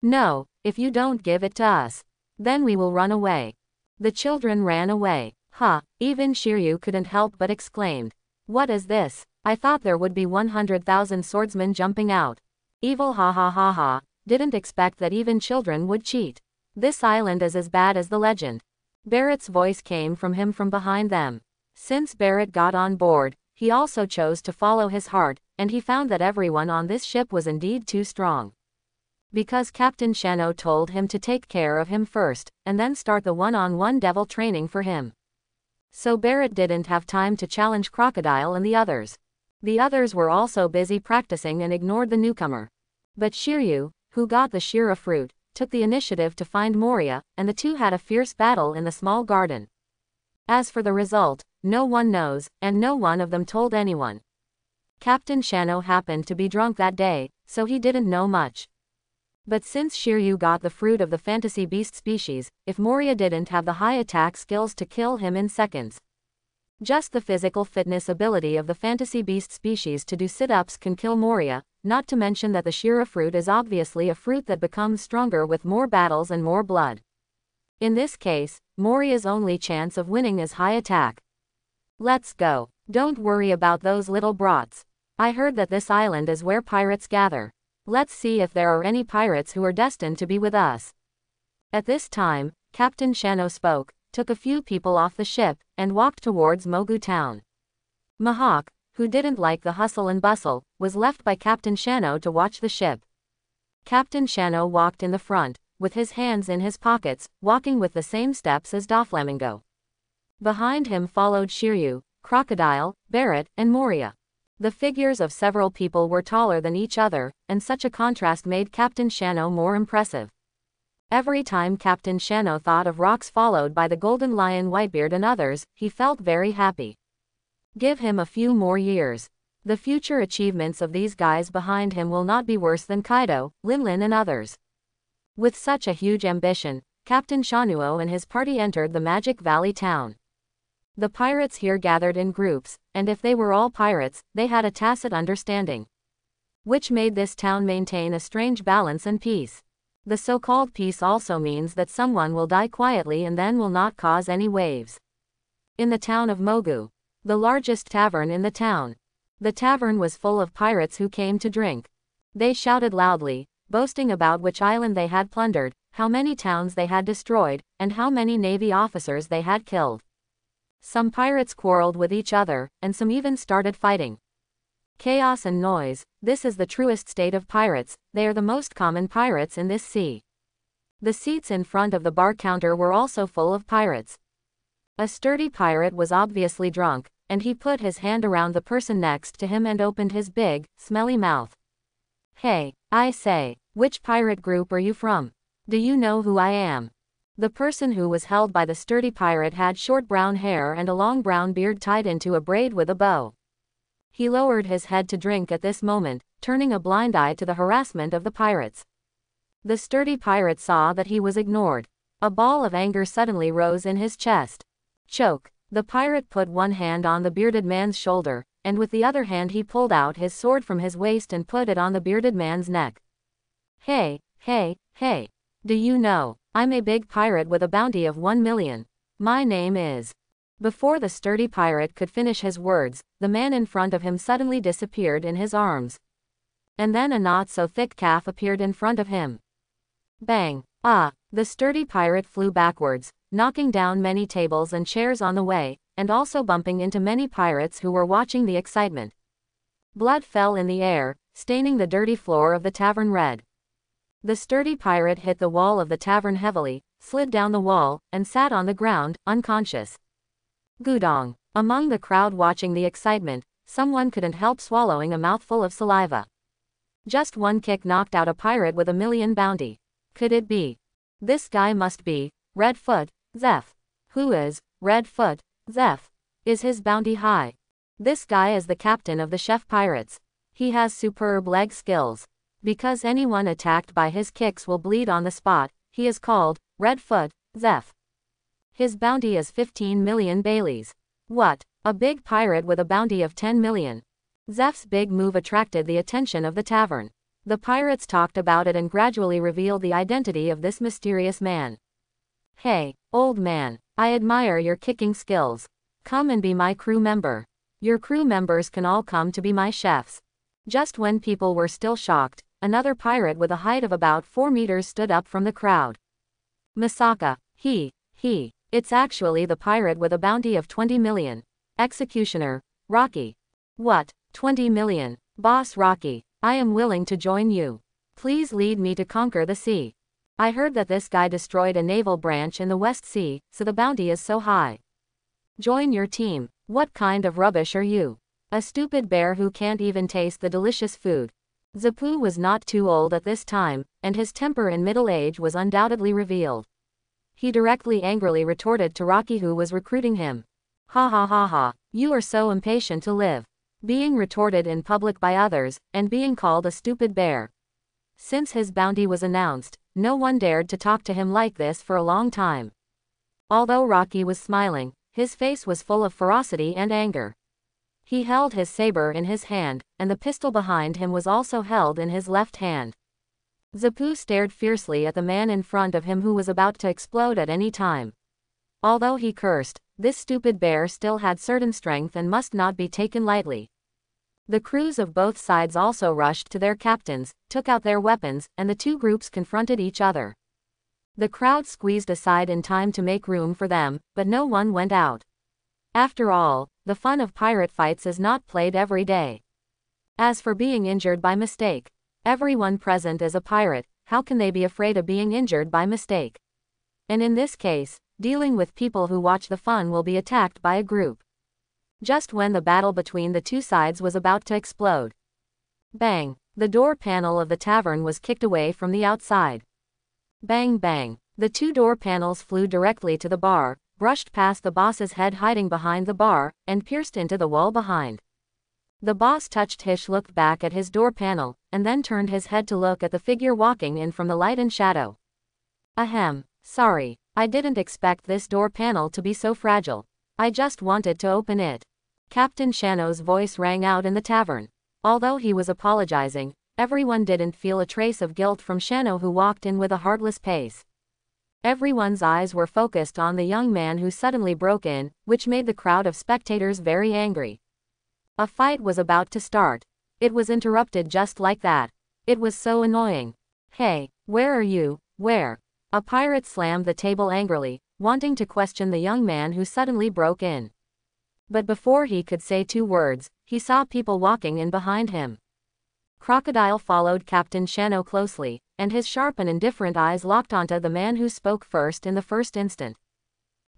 No, if you don't give it to us, then we will run away. The children ran away. Ha, huh, even Shiryu couldn't help but exclaimed. What is this? I thought there would be 100,000 swordsmen jumping out. Evil ha ha ha ha, didn't expect that even children would cheat. This island is as bad as the legend. Barrett's voice came from him from behind them. Since Barrett got on board, he also chose to follow his heart, and he found that everyone on this ship was indeed too strong. Because Captain Shano told him to take care of him first, and then start the one-on-one -on -one devil training for him. So Barrett didn't have time to challenge Crocodile and the others. The others were also busy practicing and ignored the newcomer. But Shiryu, who got the Shira fruit, took the initiative to find Moria, and the two had a fierce battle in the small garden. As for the result, no one knows, and no one of them told anyone. Captain Shano happened to be drunk that day, so he didn't know much. But since Shiryu got the fruit of the fantasy beast species, if Moria didn't have the high attack skills to kill him in seconds, just the physical fitness ability of the fantasy beast species to do sit-ups can kill Moria, not to mention that the Shira fruit is obviously a fruit that becomes stronger with more battles and more blood. In this case, Moria's only chance of winning is high attack. Let's go. Don't worry about those little brats. I heard that this island is where pirates gather. Let's see if there are any pirates who are destined to be with us. At this time, Captain Shano spoke, took a few people off the ship, and walked towards Mogu town. Mihawk, who didn't like the hustle and bustle, was left by Captain Shano to watch the ship. Captain Shano walked in the front, with his hands in his pockets, walking with the same steps as Doflamingo. Behind him followed Shiryu, Crocodile, Barrett, and Moria. The figures of several people were taller than each other, and such a contrast made Captain Shano more impressive. Every time Captain Shano thought of rocks followed by the Golden Lion Whitebeard and others, he felt very happy. Give him a few more years. The future achievements of these guys behind him will not be worse than Kaido, Linlin and others. With such a huge ambition, Captain Shanuo and his party entered the Magic Valley town. The pirates here gathered in groups, and if they were all pirates, they had a tacit understanding. Which made this town maintain a strange balance and peace. The so-called peace also means that someone will die quietly and then will not cause any waves. In the town of Mogu, the largest tavern in the town. The tavern was full of pirates who came to drink. They shouted loudly, boasting about which island they had plundered, how many towns they had destroyed, and how many navy officers they had killed. Some pirates quarreled with each other, and some even started fighting. Chaos and noise, this is the truest state of pirates, they are the most common pirates in this sea. The seats in front of the bar counter were also full of pirates. A sturdy pirate was obviously drunk, and he put his hand around the person next to him and opened his big, smelly mouth. Hey, I say, which pirate group are you from? Do you know who I am? The person who was held by the sturdy pirate had short brown hair and a long brown beard tied into a braid with a bow. He lowered his head to drink at this moment, turning a blind eye to the harassment of the pirates. The sturdy pirate saw that he was ignored. A ball of anger suddenly rose in his chest. Choke. The pirate put one hand on the bearded man's shoulder, and with the other hand he pulled out his sword from his waist and put it on the bearded man's neck. Hey, hey, hey. Do you know, I'm a big pirate with a bounty of one million. My name is. Before the sturdy pirate could finish his words, the man in front of him suddenly disappeared in his arms. And then a not so thick calf appeared in front of him. Bang! Ah! The sturdy pirate flew backwards, knocking down many tables and chairs on the way, and also bumping into many pirates who were watching the excitement. Blood fell in the air, staining the dirty floor of the tavern red. The sturdy pirate hit the wall of the tavern heavily, slid down the wall, and sat on the ground, unconscious. Gudong. Among the crowd watching the excitement, someone couldn't help swallowing a mouthful of saliva. Just one kick knocked out a pirate with a million bounty. Could it be? This guy must be, Redfoot, Zeph. Who is, Redfoot, Zeph? Is his bounty high? This guy is the captain of the chef pirates. He has superb leg skills. Because anyone attacked by his kicks will bleed on the spot, he is called, Redfoot, Zeph. His bounty is 15 million Baileys. What? A big pirate with a bounty of 10 million. Zeph's big move attracted the attention of the tavern. The pirates talked about it and gradually revealed the identity of this mysterious man. Hey, old man, I admire your kicking skills. Come and be my crew member. Your crew members can all come to be my chefs. Just when people were still shocked, another pirate with a height of about 4 meters stood up from the crowd. Misaka, he, he, it's actually the pirate with a bounty of 20 million. Executioner, Rocky. What, 20 million? Boss Rocky, I am willing to join you. Please lead me to conquer the sea. I heard that this guy destroyed a naval branch in the West Sea, so the bounty is so high. Join your team. What kind of rubbish are you? A stupid bear who can't even taste the delicious food. Zapu was not too old at this time, and his temper in middle age was undoubtedly revealed. He directly angrily retorted to Rocky who was recruiting him. Ha ha ha ha, you are so impatient to live. Being retorted in public by others, and being called a stupid bear. Since his bounty was announced, no one dared to talk to him like this for a long time. Although Rocky was smiling, his face was full of ferocity and anger. He held his saber in his hand, and the pistol behind him was also held in his left hand. Zapu stared fiercely at the man in front of him who was about to explode at any time. Although he cursed, this stupid bear still had certain strength and must not be taken lightly. The crews of both sides also rushed to their captains, took out their weapons, and the two groups confronted each other. The crowd squeezed aside in time to make room for them, but no one went out. After all, the fun of pirate fights is not played every day. As for being injured by mistake, everyone present is a pirate, how can they be afraid of being injured by mistake? And in this case, dealing with people who watch the fun will be attacked by a group just when the battle between the two sides was about to explode. Bang! The door panel of the tavern was kicked away from the outside. Bang bang! The two door panels flew directly to the bar, brushed past the boss's head hiding behind the bar, and pierced into the wall behind. The boss touched Hish looked back at his door panel, and then turned his head to look at the figure walking in from the light and shadow. Ahem. Sorry. I didn't expect this door panel to be so fragile. I just wanted to open it. Captain Shanuo's voice rang out in the tavern. Although he was apologizing, everyone didn't feel a trace of guilt from Shanuo who walked in with a heartless pace. Everyone's eyes were focused on the young man who suddenly broke in, which made the crowd of spectators very angry. A fight was about to start. It was interrupted just like that. It was so annoying. Hey, where are you, where? A pirate slammed the table angrily, wanting to question the young man who suddenly broke in. But before he could say two words, he saw people walking in behind him. Crocodile followed Captain Shanuo closely, and his sharp and indifferent eyes locked onto the man who spoke first in the first instant.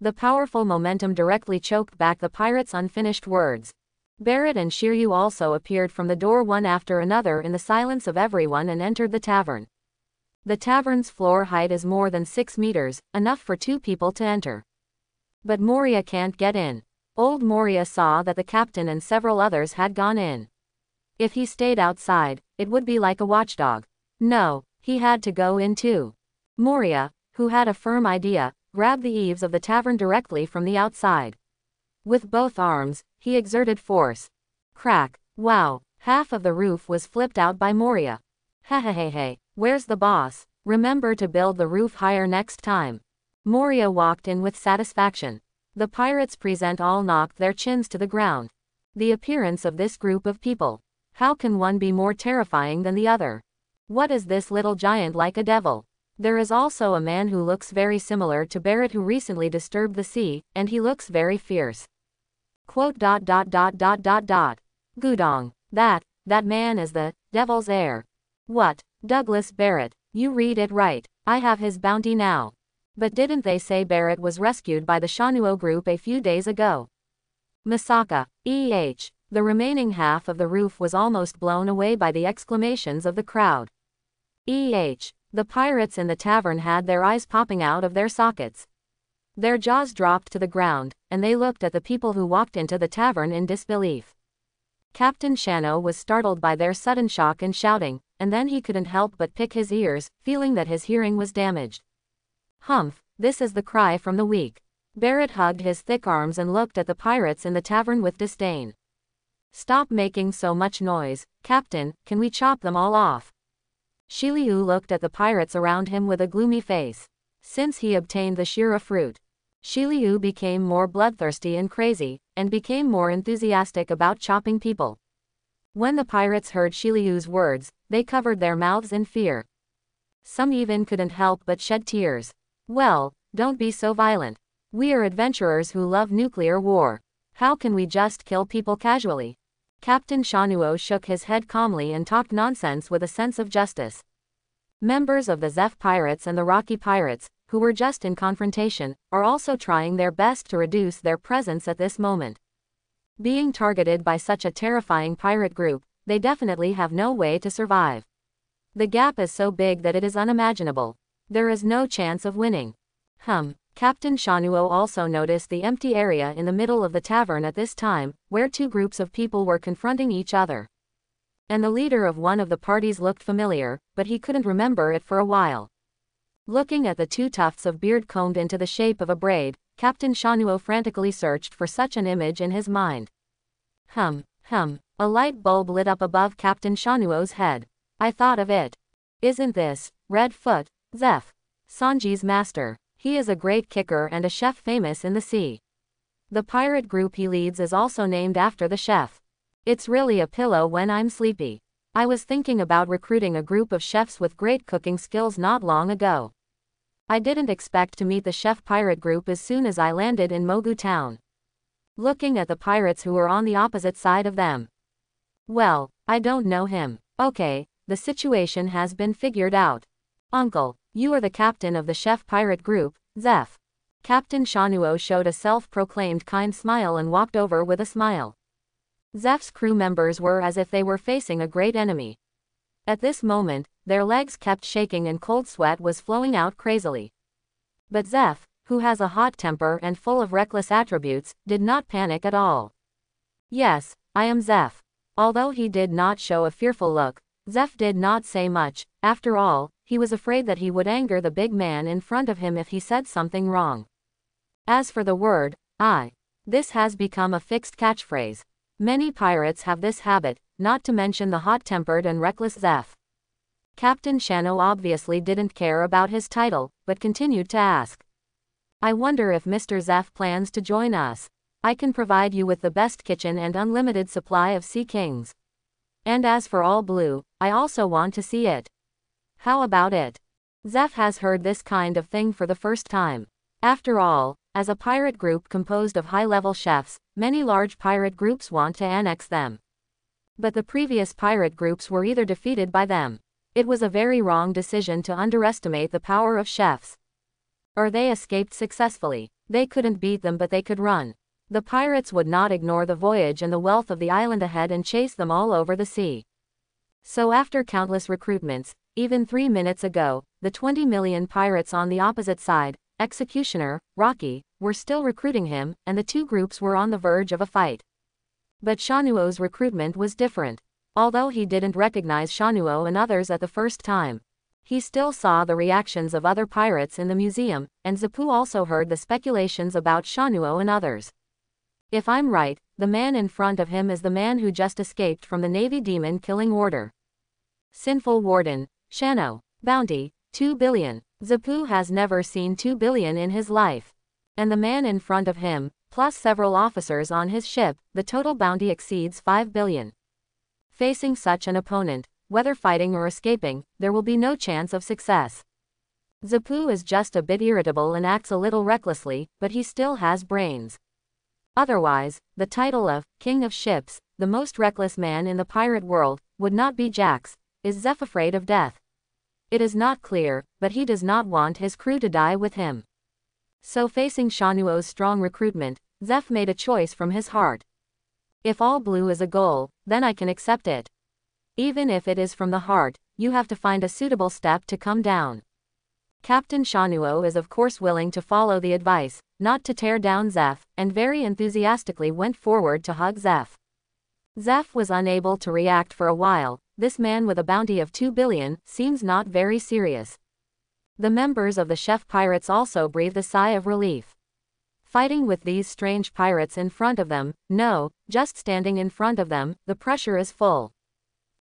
The powerful momentum directly choked back the pirate's unfinished words. Barrett and Shiryu also appeared from the door one after another in the silence of everyone and entered the tavern. The tavern's floor height is more than 6 meters, enough for two people to enter. But Moria can't get in. Old Moria saw that the captain and several others had gone in. If he stayed outside, it would be like a watchdog. No, he had to go in too. Moria, who had a firm idea, grabbed the eaves of the tavern directly from the outside. With both arms, he exerted force. Crack. Wow. Half of the roof was flipped out by Moria. Hehehehe. Where's the boss? Remember to build the roof higher next time. Moria walked in with satisfaction. The pirates present all knocked their chins to the ground. The appearance of this group of people. How can one be more terrifying than the other? What is this little giant like a devil? There is also a man who looks very similar to Barrett who recently disturbed the sea, and he looks very fierce. Quote dot dot dot dot dot dot. Gudong. That, that man is the, devil's heir. What, Douglas Barrett, you read it right, I have his bounty now. But didn't they say Barrett was rescued by the Shanuo group a few days ago? Misaka, EH. The remaining half of the roof was almost blown away by the exclamations of the crowd. EH. The pirates in the tavern had their eyes popping out of their sockets. Their jaws dropped to the ground, and they looked at the people who walked into the tavern in disbelief. Captain Shano was startled by their sudden shock and shouting, and then he couldn't help but pick his ears, feeling that his hearing was damaged. Humph, this is the cry from the weak. Barrett hugged his thick arms and looked at the pirates in the tavern with disdain. Stop making so much noise, Captain, can we chop them all off? Shiliu looked at the pirates around him with a gloomy face. Since he obtained the Shira fruit, Shiliu became more bloodthirsty and crazy, and became more enthusiastic about chopping people. When the pirates heard Shiliu's words, they covered their mouths in fear. Some even couldn't help but shed tears. Well, don't be so violent. We are adventurers who love nuclear war. How can we just kill people casually? Captain Shanuo shook his head calmly and talked nonsense with a sense of justice. Members of the Zeph Pirates and the Rocky Pirates, who were just in confrontation, are also trying their best to reduce their presence at this moment. Being targeted by such a terrifying pirate group, they definitely have no way to survive. The gap is so big that it is unimaginable. There is no chance of winning. Hum, Captain Shanuo also noticed the empty area in the middle of the tavern at this time, where two groups of people were confronting each other. And the leader of one of the parties looked familiar, but he couldn't remember it for a while. Looking at the two tufts of beard combed into the shape of a braid, Captain Shanuo frantically searched for such an image in his mind. Hum, hum, a light bulb lit up above Captain Shanuo's head. I thought of it. Isn't this, Red Foot, Zeph, Sanji's master? He is a great kicker and a chef famous in the sea. The pirate group he leads is also named after the chef. It's really a pillow when I'm sleepy. I was thinking about recruiting a group of chefs with great cooking skills not long ago. I didn't expect to meet the chef pirate group as soon as I landed in Mogu town. Looking at the pirates who were on the opposite side of them. Well, I don't know him. Okay, the situation has been figured out. Uncle, you are the captain of the chef pirate group, Zeph. Captain Shanuo showed a self-proclaimed kind smile and walked over with a smile. Zeph's crew members were as if they were facing a great enemy. At this moment, their legs kept shaking and cold sweat was flowing out crazily. But Zeph, who has a hot temper and full of reckless attributes, did not panic at all. Yes, I am Zeph. Although he did not show a fearful look, Zeph did not say much, after all, he was afraid that he would anger the big man in front of him if he said something wrong. As for the word, I. This has become a fixed catchphrase. Many pirates have this habit, not to mention the hot-tempered and reckless Zeph. Captain Shano obviously didn't care about his title, but continued to ask. I wonder if Mr. Zeph plans to join us. I can provide you with the best kitchen and unlimited supply of Sea Kings. And as for all blue, I also want to see it. How about it? Zeph has heard this kind of thing for the first time. After all, as a pirate group composed of high-level chefs, many large pirate groups want to annex them. But the previous pirate groups were either defeated by them. It was a very wrong decision to underestimate the power of chefs. Or they escaped successfully. They couldn't beat them but they could run. The pirates would not ignore the voyage and the wealth of the island ahead and chase them all over the sea. So after countless recruitments, even three minutes ago, the 20 million pirates on the opposite side, Executioner, Rocky, were still recruiting him, and the two groups were on the verge of a fight. But Shanuo's recruitment was different. Although he didn't recognize Shanuo and others at the first time, he still saw the reactions of other pirates in the museum, and Zapu also heard the speculations about Shanuo and others. If I'm right, the man in front of him is the man who just escaped from the Navy demon killing order. Sinful Warden, Shano, Bounty, 2 billion. Zapu has never seen 2 billion in his life. And the man in front of him, plus several officers on his ship, the total bounty exceeds 5 billion. Facing such an opponent, whether fighting or escaping, there will be no chance of success. Zapu is just a bit irritable and acts a little recklessly, but he still has brains. Otherwise, the title of King of Ships, the most reckless man in the pirate world, would not be Jax. Is Zeph afraid of death? It is not clear, but he does not want his crew to die with him. So facing Shanuo's strong recruitment, Zeph made a choice from his heart. If all blue is a goal, then I can accept it. Even if it is from the heart, you have to find a suitable step to come down. Captain Shanuo is of course willing to follow the advice, not to tear down Zeph, and very enthusiastically went forward to hug Zeph. Zeph was unable to react for a while, this man with a bounty of 2 billion seems not very serious. The members of the chef pirates also breathed a sigh of relief. Fighting with these strange pirates in front of them, no, just standing in front of them, the pressure is full.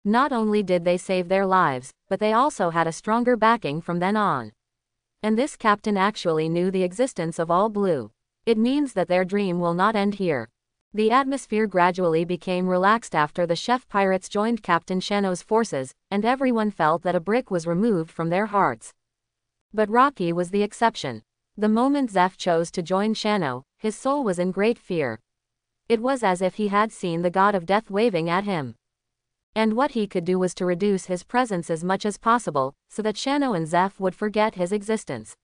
Not only did they save their lives, but they also had a stronger backing from then on. And this captain actually knew the existence of all blue. It means that their dream will not end here. The atmosphere gradually became relaxed after the chef pirates joined Captain Shano's forces, and everyone felt that a brick was removed from their hearts. But Rocky was the exception. The moment Zeph chose to join Shano, his soul was in great fear. It was as if he had seen the god of death waving at him. And what he could do was to reduce his presence as much as possible, so that Shano and Zeph would forget his existence.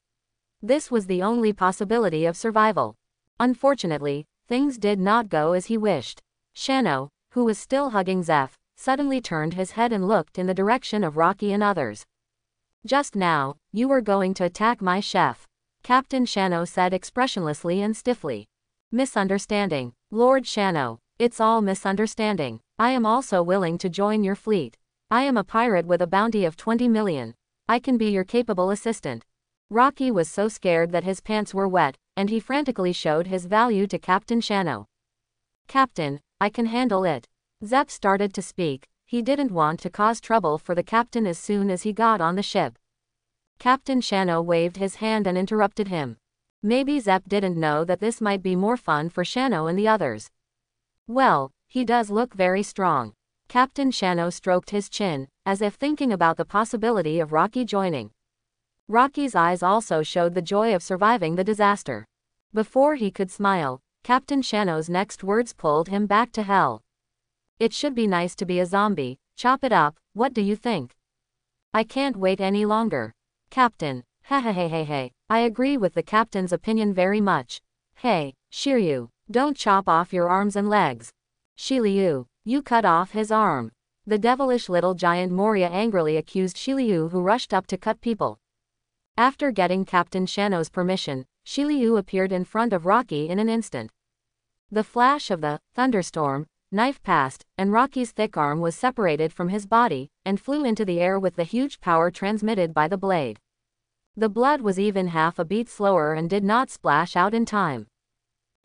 This was the only possibility of survival. Unfortunately, Things did not go as he wished. Shano, who was still hugging Zeph, suddenly turned his head and looked in the direction of Rocky and others. Just now, you were going to attack my chef. Captain Shano said expressionlessly and stiffly. Misunderstanding. Lord Shano, it's all misunderstanding. I am also willing to join your fleet. I am a pirate with a bounty of 20 million. I can be your capable assistant. Rocky was so scared that his pants were wet, and he frantically showed his value to Captain Shano. Captain, I can handle it. Zep started to speak, he didn't want to cause trouble for the captain as soon as he got on the ship. Captain Shano waved his hand and interrupted him. Maybe Zep didn't know that this might be more fun for Shano and the others. Well, he does look very strong. Captain Shano stroked his chin, as if thinking about the possibility of Rocky joining. Rocky's eyes also showed the joy of surviving the disaster. Before he could smile, Captain Shano's next words pulled him back to hell. It should be nice to be a zombie, chop it up, what do you think? I can't wait any longer. Captain, ha ha hey hey hey, I agree with the captain's opinion very much. Hey, Shiryu, don't chop off your arms and legs. Shiliu, you cut off his arm. The devilish little giant Moria angrily accused Shiliu who rushed up to cut people. After getting Captain Shano's permission, Shiliu appeared in front of Rocky in an instant. The flash of the thunderstorm knife passed, and Rocky's thick arm was separated from his body, and flew into the air with the huge power transmitted by the blade. The blood was even half a beat slower and did not splash out in time.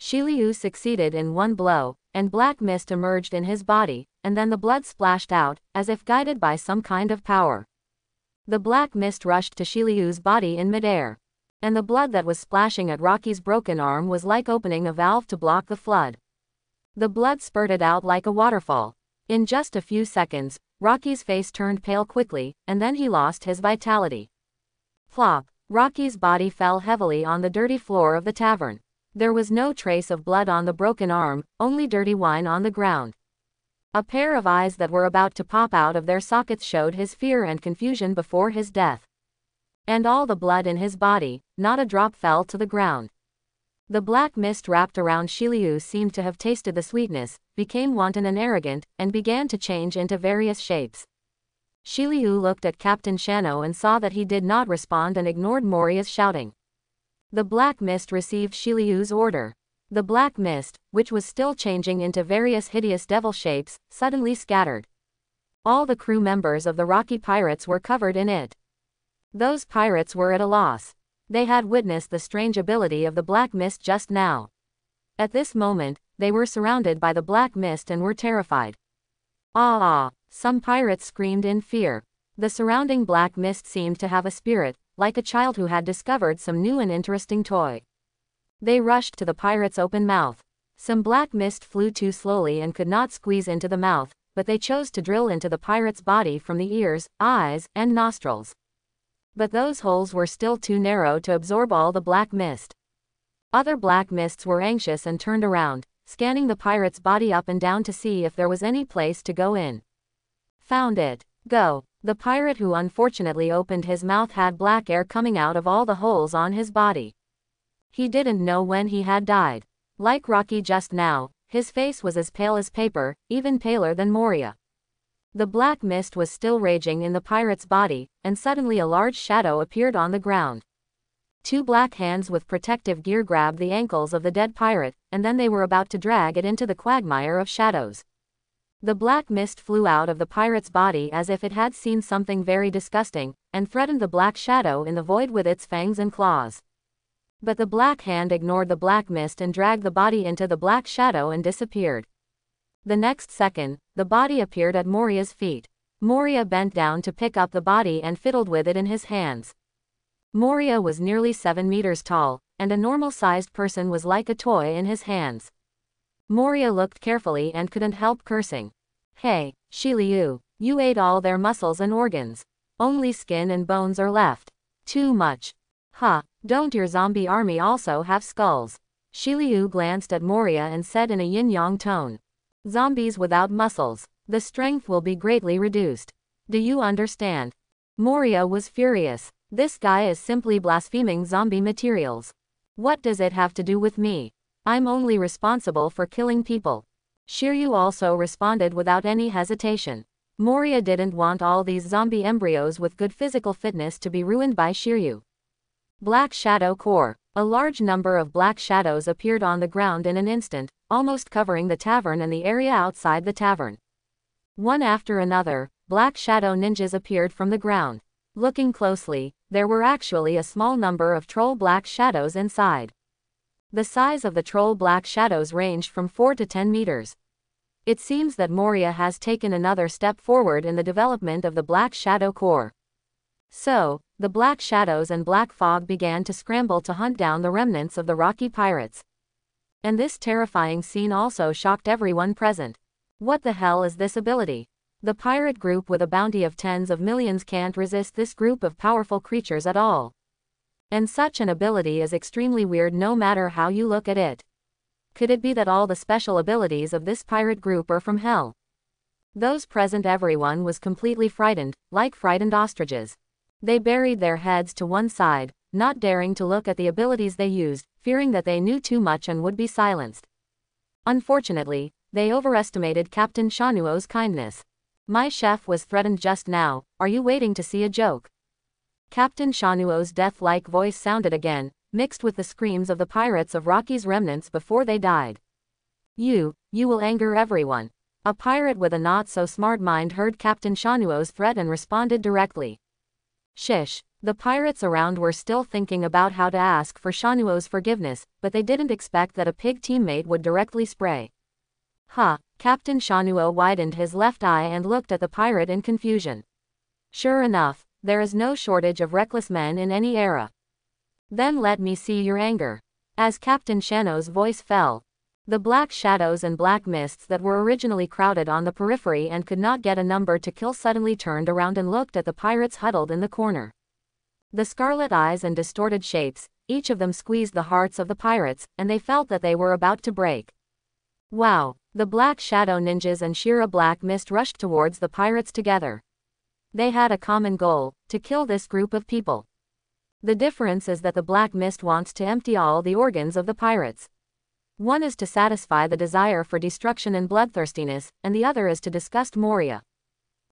Shiliu succeeded in one blow, and black mist emerged in his body, and then the blood splashed out, as if guided by some kind of power. The black mist rushed to Shiliu's body in midair. And the blood that was splashing at Rocky's broken arm was like opening a valve to block the flood. The blood spurted out like a waterfall. In just a few seconds, Rocky's face turned pale quickly, and then he lost his vitality. Flop. Rocky's body fell heavily on the dirty floor of the tavern. There was no trace of blood on the broken arm, only dirty wine on the ground. A pair of eyes that were about to pop out of their sockets showed his fear and confusion before his death. And all the blood in his body, not a drop fell to the ground. The black mist wrapped around Shiliu seemed to have tasted the sweetness, became wanton and arrogant, and began to change into various shapes. Shiliu looked at Captain Shano and saw that he did not respond and ignored Moria's shouting. The black mist received Shiliu's order. The black mist, which was still changing into various hideous devil shapes, suddenly scattered. All the crew members of the Rocky Pirates were covered in it. Those pirates were at a loss. They had witnessed the strange ability of the black mist just now. At this moment, they were surrounded by the black mist and were terrified. Ah ah! Some pirates screamed in fear. The surrounding black mist seemed to have a spirit, like a child who had discovered some new and interesting toy. They rushed to the pirate's open mouth. Some black mist flew too slowly and could not squeeze into the mouth, but they chose to drill into the pirate's body from the ears, eyes, and nostrils. But those holes were still too narrow to absorb all the black mist. Other black mists were anxious and turned around, scanning the pirate's body up and down to see if there was any place to go in. Found it. Go. The pirate who unfortunately opened his mouth had black air coming out of all the holes on his body. He didn't know when he had died. Like Rocky just now, his face was as pale as paper, even paler than Moria. The black mist was still raging in the pirate's body, and suddenly a large shadow appeared on the ground. Two black hands with protective gear grabbed the ankles of the dead pirate, and then they were about to drag it into the quagmire of shadows. The black mist flew out of the pirate's body as if it had seen something very disgusting, and threatened the black shadow in the void with its fangs and claws. But the black hand ignored the black mist and dragged the body into the black shadow and disappeared. The next second, the body appeared at Moria's feet. Moria bent down to pick up the body and fiddled with it in his hands. Moria was nearly 7 meters tall, and a normal-sized person was like a toy in his hands. Moria looked carefully and couldn't help cursing. Hey, Shiliu, you ate all their muscles and organs. Only skin and bones are left. Too much. Huh, don't your zombie army also have skulls? Shiliu glanced at Moria and said in a yin-yang tone. Zombies without muscles. The strength will be greatly reduced. Do you understand? Moria was furious. This guy is simply blaspheming zombie materials. What does it have to do with me? I'm only responsible for killing people. Shiryu also responded without any hesitation. Moria didn't want all these zombie embryos with good physical fitness to be ruined by Shiryu. Black Shadow Corps. A large number of black shadows appeared on the ground in an instant, almost covering the tavern and the area outside the tavern. One after another, black shadow ninjas appeared from the ground. Looking closely, there were actually a small number of troll black shadows inside. The size of the troll black shadows ranged from 4 to 10 meters. It seems that Moria has taken another step forward in the development of the Black Shadow Corps. So, the Black Shadows and Black Fog began to scramble to hunt down the remnants of the Rocky Pirates. And this terrifying scene also shocked everyone present. What the hell is this ability? The pirate group with a bounty of tens of millions can't resist this group of powerful creatures at all. And such an ability is extremely weird no matter how you look at it. Could it be that all the special abilities of this pirate group are from hell? Those present everyone was completely frightened, like frightened ostriches. They buried their heads to one side, not daring to look at the abilities they used, fearing that they knew too much and would be silenced. Unfortunately, they overestimated Captain Shanuo's kindness. My chef was threatened just now, are you waiting to see a joke? Captain Shanuo's death-like voice sounded again, mixed with the screams of the pirates of Rocky's remnants before they died. You, you will anger everyone. A pirate with a not so smart mind heard Captain Shanuo's threat and responded directly. Shish. The pirates around were still thinking about how to ask for Shanuo's forgiveness, but they didn't expect that a pig teammate would directly spray. Huh. Captain Shanuo widened his left eye and looked at the pirate in confusion. Sure enough, there is no shortage of reckless men in any era. Then let me see your anger. As Captain Shanuo's voice fell, the black shadows and black mists that were originally crowded on the periphery and could not get a number to kill suddenly turned around and looked at the pirates huddled in the corner. The scarlet eyes and distorted shapes, each of them squeezed the hearts of the pirates, and they felt that they were about to break. Wow! The Black Shadow Ninjas and Shira Black Mist rushed towards the pirates together. They had a common goal, to kill this group of people. The difference is that the Black Mist wants to empty all the organs of the pirates. One is to satisfy the desire for destruction and bloodthirstiness, and the other is to disgust Moria.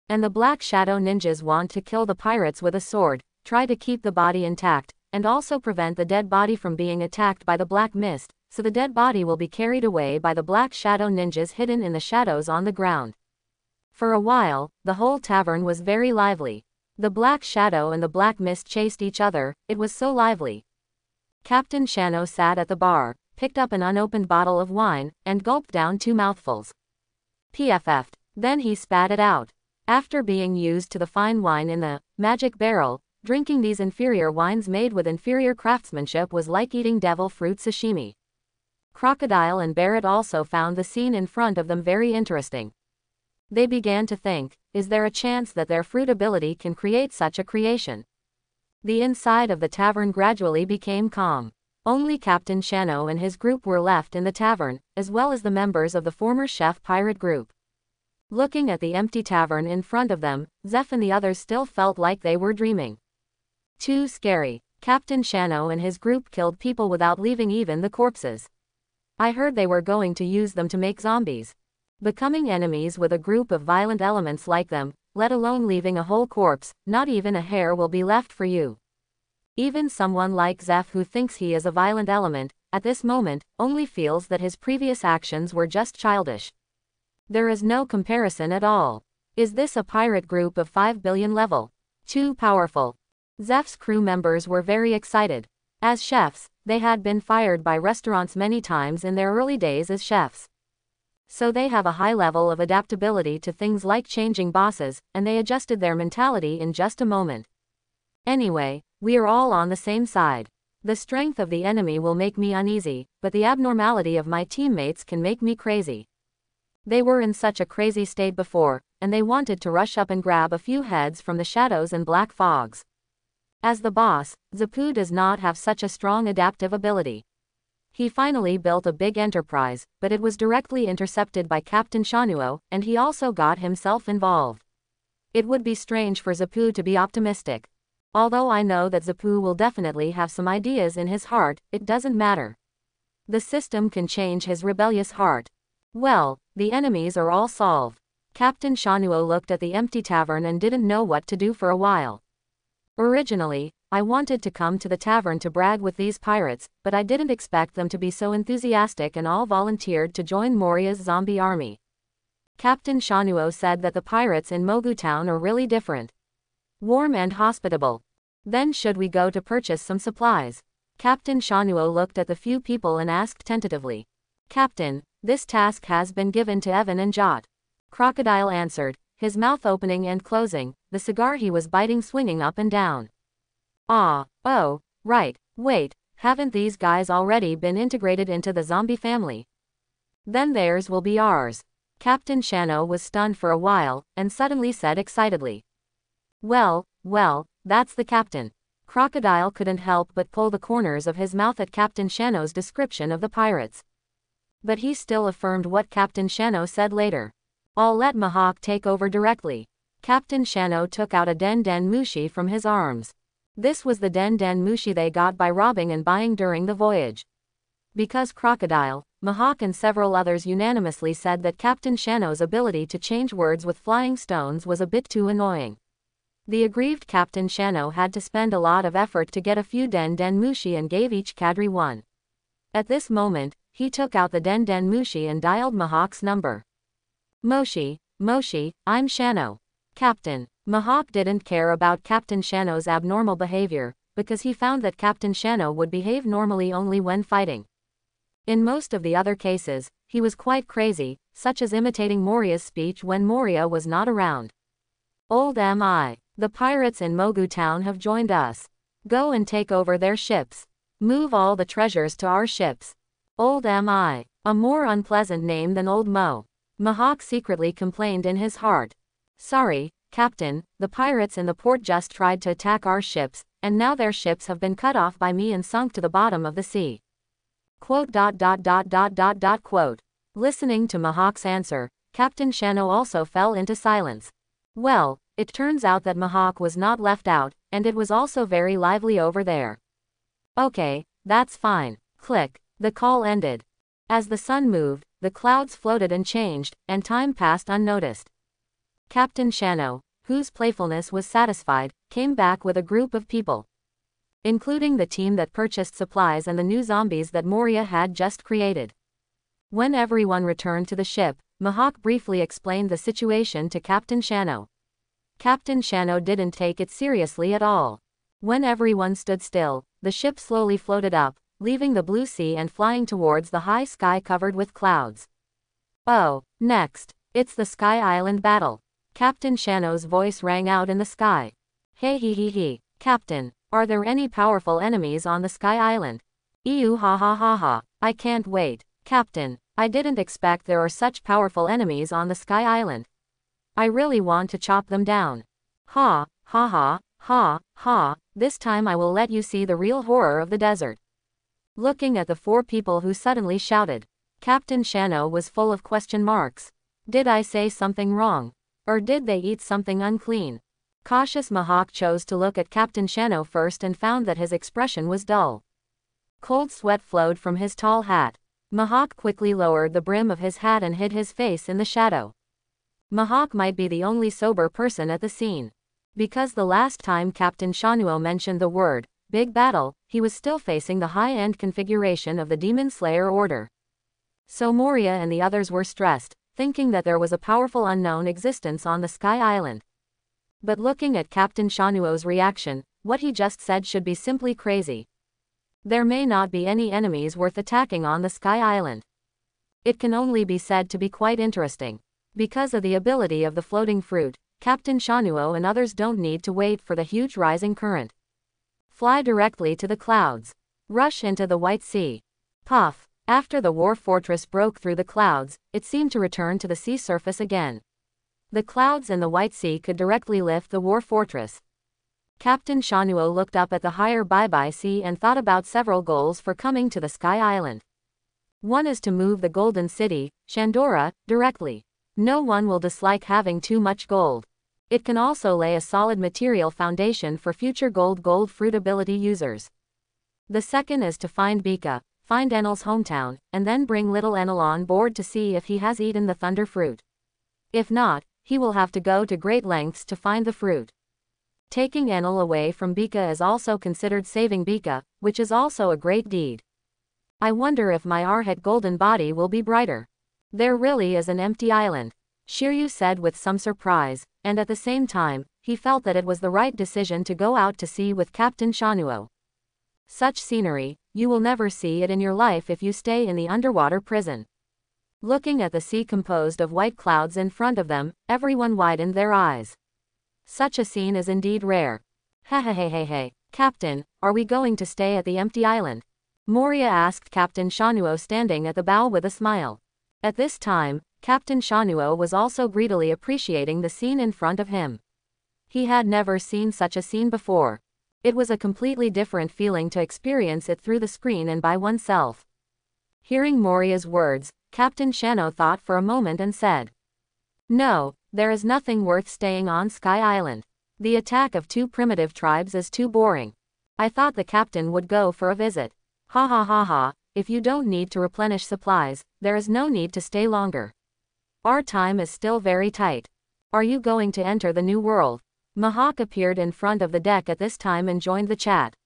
And the Black Shadow ninjas want to kill the pirates with a sword, try to keep the body intact, and also prevent the dead body from being attacked by the Black Mist, so the dead body will be carried away by the Black Shadow ninjas hidden in the shadows on the ground. For a while, the whole tavern was very lively. The Black Shadow and the Black Mist chased each other, it was so lively. Captain Shanuo sat at the bar, picked up an unopened bottle of wine, and gulped down two mouthfuls. PFF'd. Then he spat it out. After being used to the fine wine in the magic barrel, drinking these inferior wines made with inferior craftsmanship was like eating devil fruit sashimi. Crocodile and Barrett also found the scene in front of them very interesting. They began to think, is there a chance that their fruit ability can create such a creation? The inside of the tavern gradually became calm. Only Captain Shanuo and his group were left in the tavern, as well as the members of the former chef pirate group. Looking at the empty tavern in front of them, Zeph and the others still felt like they were dreaming. Too scary. Captain Shanuo and his group killed people without leaving even the corpses. I heard they were going to use them to make zombies. Becoming enemies with a group of violent elements like them, let alone leaving a whole corpse, not even a hair will be left for you. Even someone like Zeph who thinks he is a violent element, at this moment, only feels that his previous actions were just childish. There is no comparison at all. Is this a pirate group of 5 billion level? Too powerful. Zeph's crew members were very excited. As chefs, they had been fired by restaurants many times in their early days as chefs. So they have a high level of adaptability to things like changing bosses, and they adjusted their mentality in just a moment. Anyway, we are all on the same side. The strength of the enemy will make me uneasy, but the abnormality of my teammates can make me crazy. They were in such a crazy state before, and they wanted to rush up and grab a few heads from the shadows and black fogs. As the boss, Zapu does not have such a strong adaptive ability. He finally built a big enterprise, but it was directly intercepted by Captain Shanuo, and he also got himself involved. It would be strange for Zapu to be optimistic, Although I know that Zapu will definitely have some ideas in his heart, it doesn't matter. The system can change his rebellious heart. Well, the enemies are all solved. Captain Shanuo looked at the empty tavern and didn't know what to do for a while. Originally, I wanted to come to the tavern to brag with these pirates, but I didn't expect them to be so enthusiastic and all volunteered to join Moria's zombie army. Captain Shanuo said that the pirates in Mogu Town are really different. Warm and hospitable. Then should we go to purchase some supplies? Captain Shanuo looked at the few people and asked tentatively. Captain, this task has been given to Evan and Jot. Crocodile answered, his mouth opening and closing, the cigar he was biting swinging up and down. Ah, oh, right, wait, haven't these guys already been integrated into the zombie family? Then theirs will be ours. Captain Shano was stunned for a while, and suddenly said excitedly. Well, well, that's the captain. Crocodile couldn't help but pull the corners of his mouth at Captain Shanuo's description of the pirates. But he still affirmed what Captain Shanuo said later. I'll let Mihawk take over directly. Captain Shanuo took out a Den Den Mushi from his arms. This was the Den Den Mushi they got by robbing and buying during the voyage. Because Crocodile, Mihawk and several others unanimously said that Captain Shanuo's ability to change words with flying stones was a bit too annoying. The aggrieved Captain Shano had to spend a lot of effort to get a few Den Den Mushi and gave each cadre one. At this moment, he took out the Den Den Mushi and dialed Mihawk's number. Moshi, Moshi, I'm Shano. Captain. Mihawk didn't care about Captain Shano's abnormal behavior, because he found that Captain Shano would behave normally only when fighting. In most of the other cases, he was quite crazy, such as imitating Moria's speech when Moria was not around. Old M.I. The pirates in Mogu Town have joined us. Go and take over their ships. Move all the treasures to our ships. Old M.I. A more unpleasant name than Old Mo. Mihawk secretly complained in his heart. Sorry, Captain, the pirates in the port just tried to attack our ships, and now their ships have been cut off by me and sunk to the bottom of the sea. Quote dot dot dot dot dot dot quote. Listening to Mihawk's answer, Captain Shano also fell into silence. Well, it turns out that Mihawk was not left out, and it was also very lively over there. Okay, that's fine. Click. The call ended. As the sun moved, the clouds floated and changed, and time passed unnoticed. Captain Shano, whose playfulness was satisfied, came back with a group of people. Including the team that purchased supplies and the new zombies that Moria had just created. When everyone returned to the ship, Mihawk briefly explained the situation to Captain Shano. Captain Shano didn't take it seriously at all. When everyone stood still, the ship slowly floated up, leaving the blue sea and flying towards the high sky covered with clouds. Oh, next, it's the Sky Island battle. Captain Shano's voice rang out in the sky. Hey he he he, Captain, are there any powerful enemies on the Sky Island? Ew ha ha ha ha, I can't wait. Captain, I didn't expect there are such powerful enemies on the Sky Island. I really want to chop them down. Ha, ha ha, ha, ha, this time I will let you see the real horror of the desert. Looking at the four people who suddenly shouted. Captain Shano was full of question marks. Did I say something wrong? Or did they eat something unclean? Cautious Mihawk chose to look at Captain Shano first and found that his expression was dull. Cold sweat flowed from his tall hat. Mihawk quickly lowered the brim of his hat and hid his face in the shadow. Mihawk might be the only sober person at the scene. Because the last time Captain Shanuo mentioned the word, big battle, he was still facing the high-end configuration of the Demon Slayer Order. So Moria and the others were stressed, thinking that there was a powerful unknown existence on the Sky Island. But looking at Captain Shanuo's reaction, what he just said should be simply crazy. There may not be any enemies worth attacking on the Sky Island. It can only be said to be quite interesting. Because of the ability of the floating fruit, Captain Shanuo and others don't need to wait for the huge rising current. Fly directly to the clouds. Rush into the White Sea. Puff. After the war fortress broke through the clouds, it seemed to return to the sea surface again. The clouds and the White Sea could directly lift the war fortress. Captain Shanuo looked up at the higher Bye-Bye Sea and thought about several goals for coming to the Sky Island. One is to move the Golden City, Shandora, directly. No one will dislike having too much gold. It can also lay a solid material foundation for future gold gold fruitability users. The second is to find Bika, find Enel's hometown, and then bring little Enel on board to see if he has eaten the thunder fruit. If not, he will have to go to great lengths to find the fruit. Taking Enel away from Bika is also considered saving Bika, which is also a great deed. I wonder if my Arhat golden body will be brighter. There really is an empty island. Shiryu said with some surprise, and at the same time, he felt that it was the right decision to go out to sea with Captain Shanuo. Such scenery, you will never see it in your life if you stay in the underwater prison. Looking at the sea composed of white clouds in front of them, everyone widened their eyes. Such a scene is indeed rare. Ha ha ha Captain, are we going to stay at the empty island? Moria asked Captain Shanuo standing at the bow with a smile. At this time, Captain Shanuo was also greedily appreciating the scene in front of him. He had never seen such a scene before, it was a completely different feeling to experience it through the screen and by oneself. Hearing Moria's words, Captain Shano thought for a moment and said, No, there is nothing worth staying on Sky Island. The attack of two primitive tribes is too boring. I thought the captain would go for a visit. Ha ha ha ha, if you don't need to replenish supplies, there is no need to stay longer. Our time is still very tight. Are you going to enter the new world? Mihawk appeared in front of the deck at this time and joined the chat.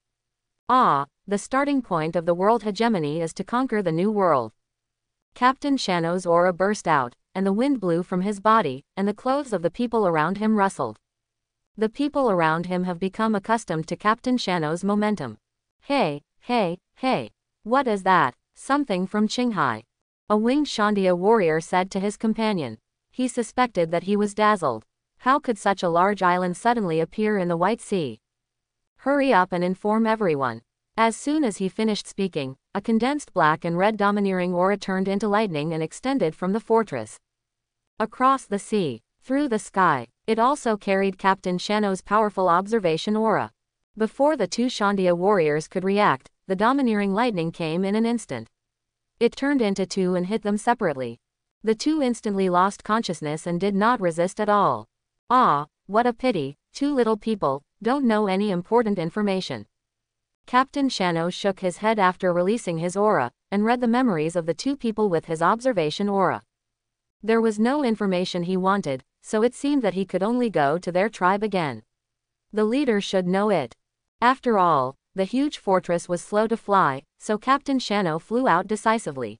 Ah, the starting point of the world hegemony is to conquer the new world. Captain Shano's aura burst out, and the wind blew from his body, and the clothes of the people around him rustled. The people around him have become accustomed to Captain Shano's momentum. Hey, hey, hey. What is that? Something from Qinghai. A winged Shandia warrior said to his companion. He suspected that he was dazzled. How could such a large island suddenly appear in the White Sea? Hurry up and inform everyone. As soon as he finished speaking, a condensed black and red domineering aura turned into lightning and extended from the fortress. Across the sea, through the sky, it also carried Captain Shano's powerful observation aura. Before the two Shandia warriors could react, the domineering lightning came in an instant. It turned into two and hit them separately. The two instantly lost consciousness and did not resist at all. Ah, what a pity, two little people, don't know any important information. Captain Shano shook his head after releasing his aura, and read the memories of the two people with his observation aura. There was no information he wanted, so it seemed that he could only go to their tribe again. The leader should know it. After all, the huge fortress was slow to fly, so Captain Shano flew out decisively.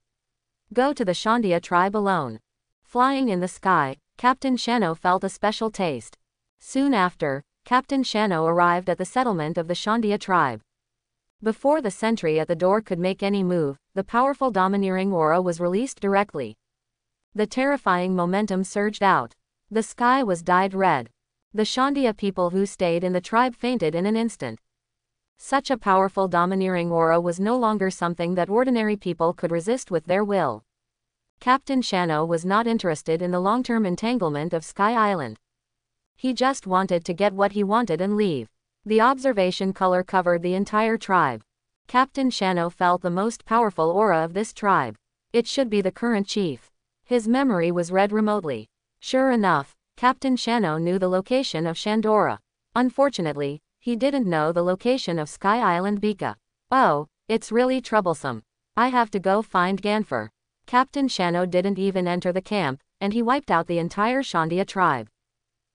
Go to the Shandia tribe alone. Flying in the sky, Captain Shano felt a special taste. Soon after, Captain Shano arrived at the settlement of the Shandia tribe. Before the sentry at the door could make any move, the powerful domineering aura was released directly. The terrifying momentum surged out. The sky was dyed red. The Shandia people who stayed in the tribe fainted in an instant. Such a powerful domineering aura was no longer something that ordinary people could resist with their will. Captain Shano was not interested in the long-term entanglement of Sky Island. He just wanted to get what he wanted and leave. The observation color covered the entire tribe. Captain Shano felt the most powerful aura of this tribe. It should be the current chief. His memory was read remotely. Sure enough, Captain Shano knew the location of Shandora. Unfortunately, he didn't know the location of Sky Island Bika. Oh, it's really troublesome. I have to go find Ganfer. Captain Shano didn't even enter the camp, and he wiped out the entire Shandia tribe.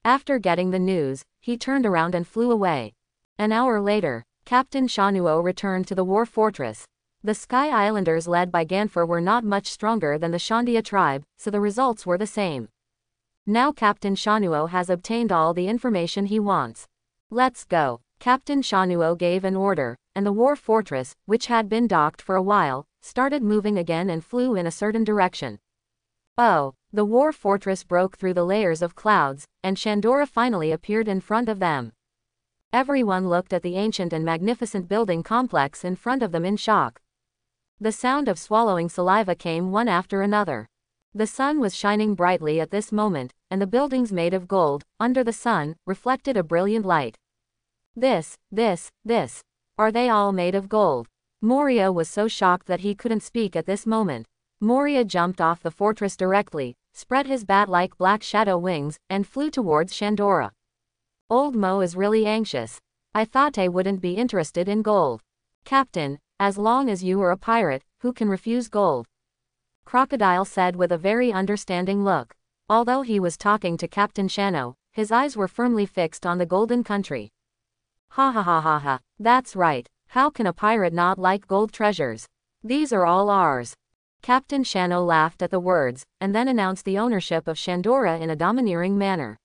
After getting the news, he turned around and flew away. An hour later, Captain Shanuo returned to the war fortress. The Sky Islanders led by Ganfer were not much stronger than the Shandia tribe, so the results were the same. Now Captain Shanuo has obtained all the information he wants. Let's go. Captain Shanuo gave an order, and the war fortress, which had been docked for a while, started moving again and flew in a certain direction. Oh, the war fortress broke through the layers of clouds, and Shandora finally appeared in front of them. Everyone looked at the ancient and magnificent building complex in front of them in shock. The sound of swallowing saliva came one after another. The sun was shining brightly at this moment, and the buildings made of gold, under the sun, reflected a brilliant light. This, this, this. Are they all made of gold? Moria was so shocked that he couldn't speak at this moment. Moria jumped off the fortress directly, spread his bat-like black shadow wings, and flew towards Shandora. Old Mo is really anxious. I thought I wouldn't be interested in gold. Captain, as long as you are a pirate, who can refuse gold? Crocodile said with a very understanding look. Although he was talking to Captain Shano, his eyes were firmly fixed on the golden country. Ha ha ha ha ha, that's right. How can a pirate not like gold treasures? These are all ours. Captain Shano laughed at the words, and then announced the ownership of Shandora in a domineering manner.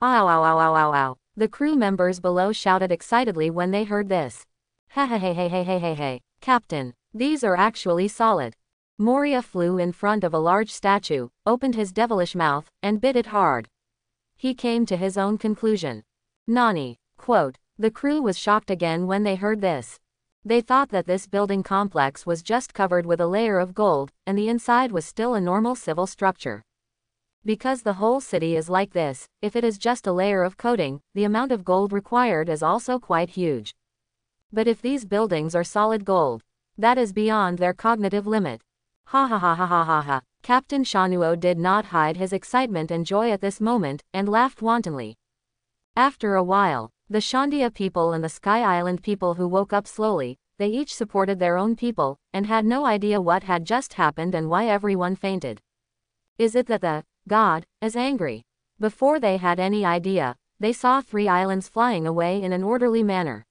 Ow ow ow ow ow ow. The crew members below shouted excitedly when they heard this. Ha ha hey hey hey hey hey hey. Captain, these are actually solid. Moria flew in front of a large statue, opened his devilish mouth, and bit it hard. He came to his own conclusion. Nani. Quote. The crew was shocked again when they heard this. They thought that this building complex was just covered with a layer of gold, and the inside was still a normal civil structure. Because the whole city is like this, if it is just a layer of coating, the amount of gold required is also quite huge. But if these buildings are solid gold, that is beyond their cognitive limit. Ha ha ha ha ha ha ha. Captain Shanuo did not hide his excitement and joy at this moment, and laughed wantonly. After a while, the Shandia people and the Sky Island people who woke up slowly, they each supported their own people, and had no idea what had just happened and why everyone fainted. Is it that the God, is angry. Before they had any idea, they saw three islands flying away in an orderly manner.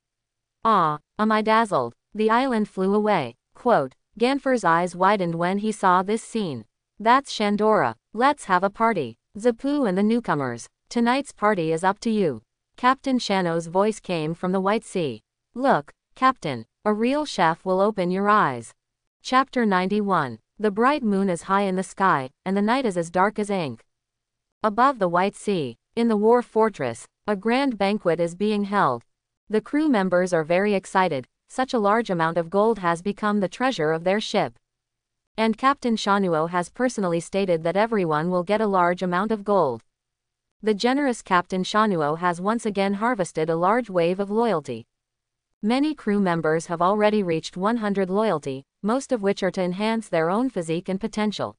Ah, am I dazzled? The island flew away. Quote, Ganfer's eyes widened when he saw this scene. That's Shandora. Let's have a party. Zapu and the newcomers. Tonight's party is up to you. Captain Shano's voice came from the White Sea. Look, Captain, a real chef will open your eyes. Chapter 91 The bright moon is high in the sky, and the night is as dark as ink. Above the White Sea, in the War Fortress, a grand banquet is being held. The crew members are very excited, such a large amount of gold has become the treasure of their ship. And Captain Shanuo has personally stated that everyone will get a large amount of gold. The generous Captain Shanuo has once again harvested a large wave of loyalty. Many crew members have already reached 100 loyalty, most of which are to enhance their own physique and potential.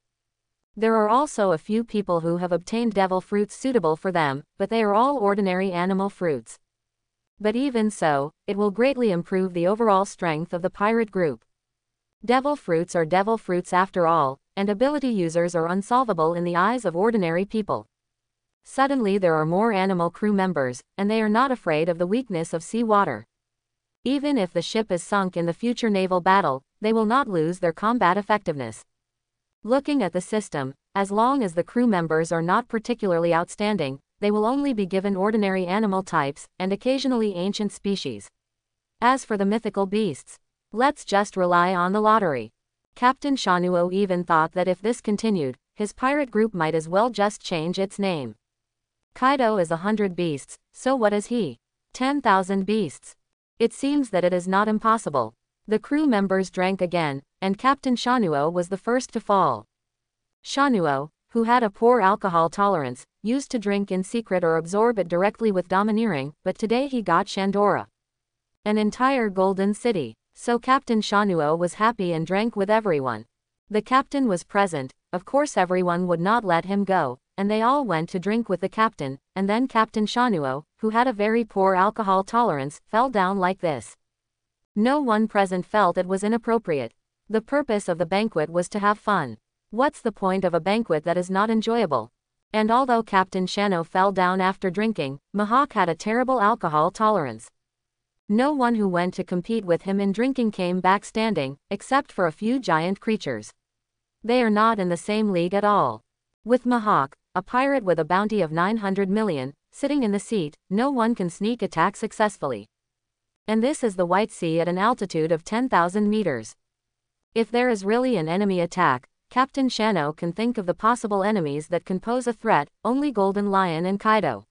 There are also a few people who have obtained devil fruits suitable for them, but they are all ordinary animal fruits. But even so, it will greatly improve the overall strength of the pirate group. Devil fruits are devil fruits after all, and ability users are unsolvable in the eyes of ordinary people. Suddenly there are more animal crew members, and they are not afraid of the weakness of sea water. Even if the ship is sunk in the future naval battle, they will not lose their combat effectiveness. Looking at the system, as long as the crew members are not particularly outstanding, they will only be given ordinary animal types, and occasionally ancient species. As for the mythical beasts, Let's just rely on the lottery. Captain Shanuo even thought that if this continued, his pirate group might as well just change its name. Kaido is a hundred beasts, so what is he? Ten thousand beasts. It seems that it is not impossible. The crew members drank again, and Captain Shanuo was the first to fall. Shanuo, who had a poor alcohol tolerance, used to drink in secret or absorb it directly with domineering, but today he got Shandora. An entire golden city. So Captain Shanuo was happy and drank with everyone. The captain was present, of course everyone would not let him go, and they all went to drink with the captain, and then Captain Shanuo, who had a very poor alcohol tolerance, fell down like this. No one present felt it was inappropriate. The purpose of the banquet was to have fun. What's the point of a banquet that is not enjoyable? And although Captain Shano fell down after drinking, Mihawk had a terrible alcohol tolerance. No one who went to compete with him in drinking came back standing, except for a few giant creatures. They are not in the same league at all. With Mihawk, a pirate with a bounty of 900 million, sitting in the seat, no one can sneak attack successfully. And this is the White Sea at an altitude of 10,000 meters. If there is really an enemy attack, Captain Shano can think of the possible enemies that can pose a threat, only Golden Lion and Kaido.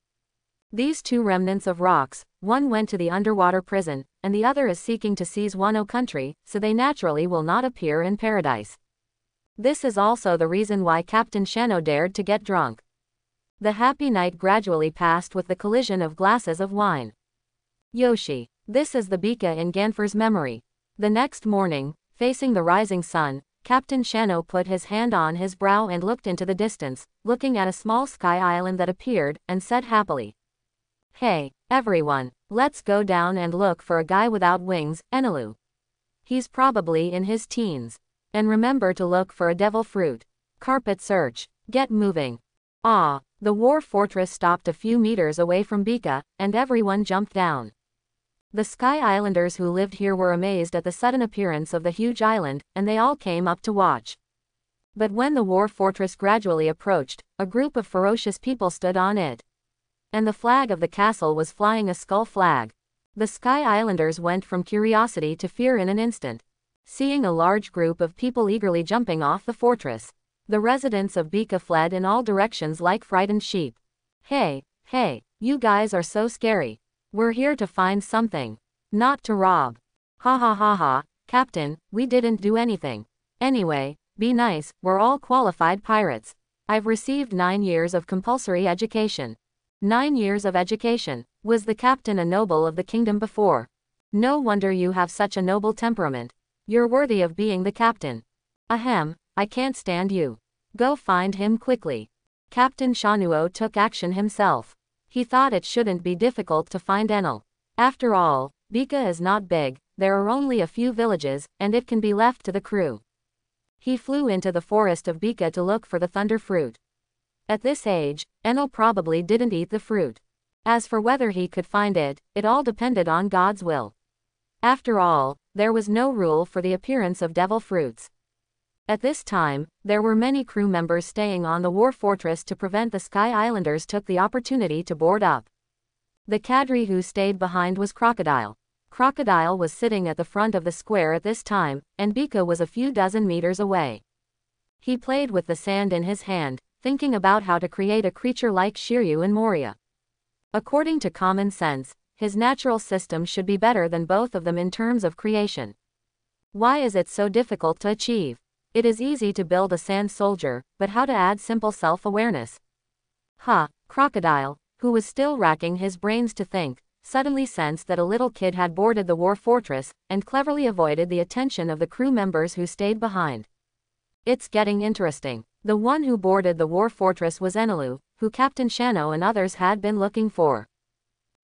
These two remnants of rocks, one went to the underwater prison, and the other is seeking to seize Wano country, so they naturally will not appear in paradise. This is also the reason why Captain Shano dared to get drunk. The happy night gradually passed with the collision of glasses of wine. Yoshi. This is the Bika in Ganfer's memory. The next morning, facing the rising sun, Captain Shano put his hand on his brow and looked into the distance, looking at a small sky island that appeared, and said happily, Hey, everyone, let's go down and look for a guy without wings, Enelu. He's probably in his teens. And remember to look for a devil fruit. Carpet search. Get moving. Ah, the war fortress stopped a few meters away from Bika, and everyone jumped down. The Sky Islanders who lived here were amazed at the sudden appearance of the huge island, and they all came up to watch. But when the war fortress gradually approached, a group of ferocious people stood on it. And the flag of the castle was flying a skull flag. The Sky Islanders went from curiosity to fear in an instant. Seeing a large group of people eagerly jumping off the fortress. The residents of Bika fled in all directions like frightened sheep. Hey, hey, you guys are so scary. We're here to find something. Not to rob. Ha ha ha ha, Captain, we didn't do anything. Anyway, be nice, we're all qualified pirates. I've received nine years of compulsory education. Nine years of education. Was the captain a noble of the kingdom before? No wonder you have such a noble temperament. You're worthy of being the captain. Ahem, I can't stand you. Go find him quickly. Captain Shanuo took action himself. He thought it shouldn't be difficult to find Enel. After all, Bika is not big, there are only a few villages, and it can be left to the crew. He flew into the forest of Bika to look for the thunder fruit. At this age, Enel probably didn't eat the fruit. As for whether he could find it, it all depended on God's will. After all, there was no rule for the appearance of devil fruits. At this time, there were many crew members staying on the war fortress to prevent the Sky Islanders took the opportunity to board up. The cadre who stayed behind was Crocodile. Crocodile was sitting at the front of the square at this time, and Bika was a few dozen meters away. He played with the sand in his hand, thinking about how to create a creature like Shiryu and Moria. According to common sense, his natural system should be better than both of them in terms of creation. Why is it so difficult to achieve? It is easy to build a sand soldier, but how to add simple self-awareness? Ha, Crocodile, who was still racking his brains to think, suddenly sensed that a little kid had boarded the war fortress, and cleverly avoided the attention of the crew members who stayed behind. It's getting interesting. The one who boarded the war fortress was Enelu, who Captain Shano and others had been looking for.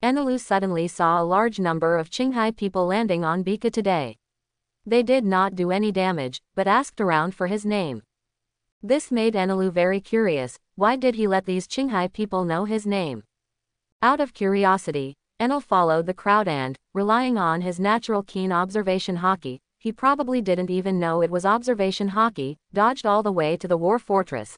Enelu suddenly saw a large number of Qinghai people landing on Bika today. They did not do any damage, but asked around for his name. This made Enelu very curious, why did he let these Qinghai people know his name? Out of curiosity, Enel followed the crowd and, relying on his natural keen observation haki, he probably didn't even know it was observation haki, dodged all the way to the war fortress.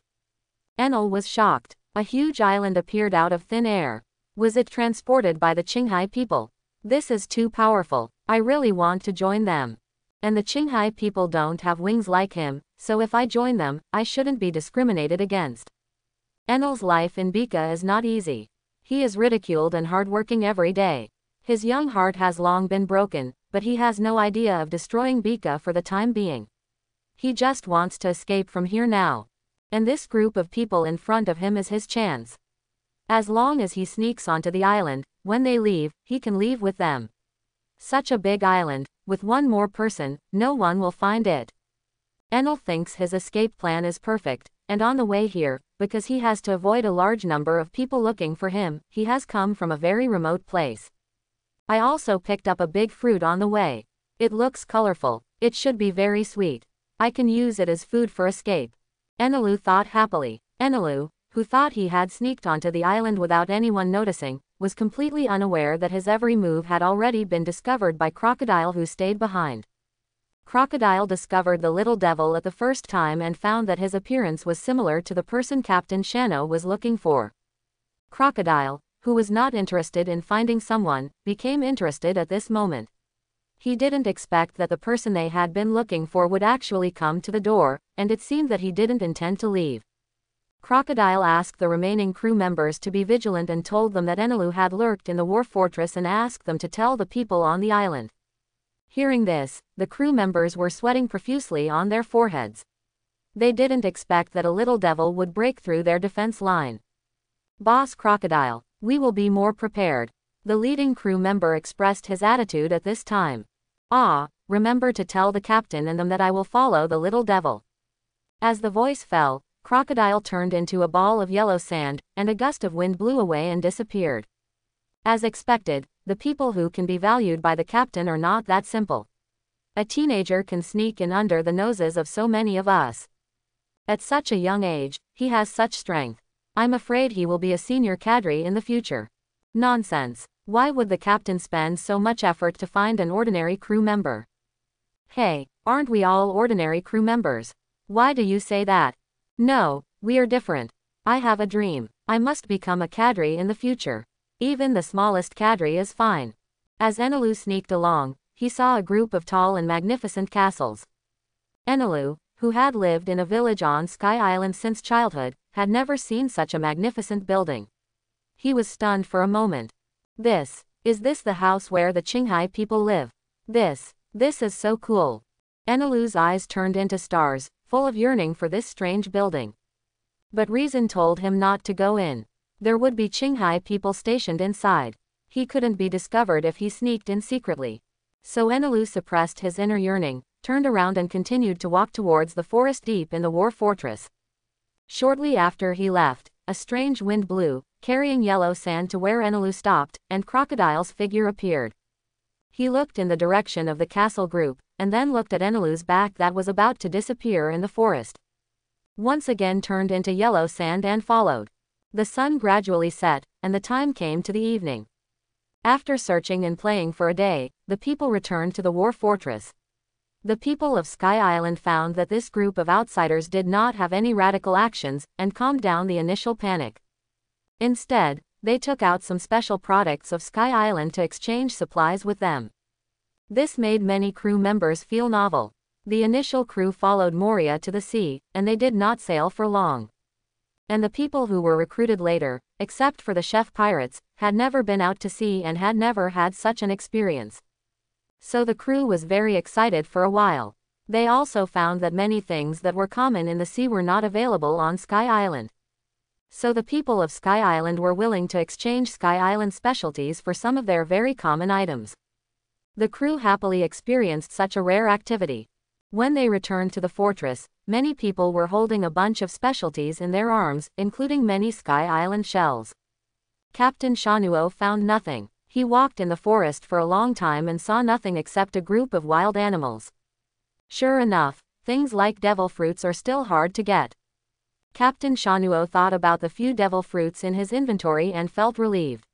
Enel was shocked. A huge island appeared out of thin air. Was it transported by the Qinghai people? This is too powerful. I really want to join them. And the Qinghai people don't have wings like him, so if I join them, I shouldn't be discriminated against. Enel's life in Bika is not easy. He is ridiculed and hardworking every day. His young heart has long been broken, but he has no idea of destroying Bika for the time being. He just wants to escape from here now. And this group of people in front of him is his chance. As long as he sneaks onto the island, when they leave, he can leave with them. Such a big island, with one more person, no one will find it. Enel thinks his escape plan is perfect, and on the way here, because he has to avoid a large number of people looking for him, he has come from a very remote place. I also picked up a big fruit on the way. It looks colorful, it should be very sweet. I can use it as food for escape. Enelu thought happily. Enelu, who thought he had sneaked onto the island without anyone noticing, was completely unaware that his every move had already been discovered by Crocodile who stayed behind. Crocodile discovered the little devil at the first time and found that his appearance was similar to the person Captain Shano was looking for. Crocodile, who was not interested in finding someone, became interested at this moment. He didn't expect that the person they had been looking for would actually come to the door, and it seemed that he didn't intend to leave. Crocodile asked the remaining crew members to be vigilant and told them that Enelu had lurked in the war fortress and asked them to tell the people on the island. Hearing this, the crew members were sweating profusely on their foreheads. They didn't expect that a little devil would break through their defense line. Boss Crocodile, we will be more prepared. The leading crew member expressed his attitude at this time. Ah, remember to tell the captain and them that I will follow the little devil. As the voice fell, Crocodile turned into a ball of yellow sand, and a gust of wind blew away and disappeared. As expected, the people who can be valued by the captain are not that simple. A teenager can sneak in under the noses of so many of us. At such a young age, he has such strength. I'm afraid he will be a senior cadre in the future. Nonsense. Why would the captain spend so much effort to find an ordinary crew member? Hey, aren't we all ordinary crew members? Why do you say that? No, we are different. I have a dream. I must become a cadre in the future. Even the smallest cadre is fine. As Enelu sneaked along, he saw a group of tall and magnificent castles. Enelu, who had lived in a village on Sky Island since childhood, had never seen such a magnificent building. He was stunned for a moment. This, is this the house where the Qinghai people live? This, this is so cool. Enelu's eyes turned into stars, full of yearning for this strange building. But reason told him not to go in. There would be Qinghai people stationed inside. He couldn't be discovered if he sneaked in secretly. So Enelu suppressed his inner yearning, turned around and continued to walk towards the forest deep in the war fortress. Shortly after he left, a strange wind blew, carrying yellow sand to where Enelu stopped, and Crocodile's figure appeared. He looked in the direction of the castle group, and then looked at Enelu's back that was about to disappear in the forest. Once again turned into yellow sand and followed. The sun gradually set, and the time came to the evening. After searching and playing for a day, the people returned to the war fortress. The people of Sky Island found that this group of outsiders did not have any radical actions and calmed down the initial panic. Instead, they took out some special products of Sky Island to exchange supplies with them. This made many crew members feel novel. The initial crew followed Moria to the sea, and they did not sail for long. And the people who were recruited later, except for the chef pirates, had never been out to sea and had never had such an experience. So the crew was very excited for a while. They also found that many things that were common in the sea were not available on Sky Island. So the people of Sky Island were willing to exchange Sky Island specialties for some of their very common items. The crew happily experienced such a rare activity. When they returned to the fortress, many people were holding a bunch of specialties in their arms, including many Sky Island shells. Captain Shanuo found nothing. He walked in the forest for a long time and saw nothing except a group of wild animals. Sure enough, things like devil fruits are still hard to get. Captain Shanuo thought about the few devil fruits in his inventory and felt relieved.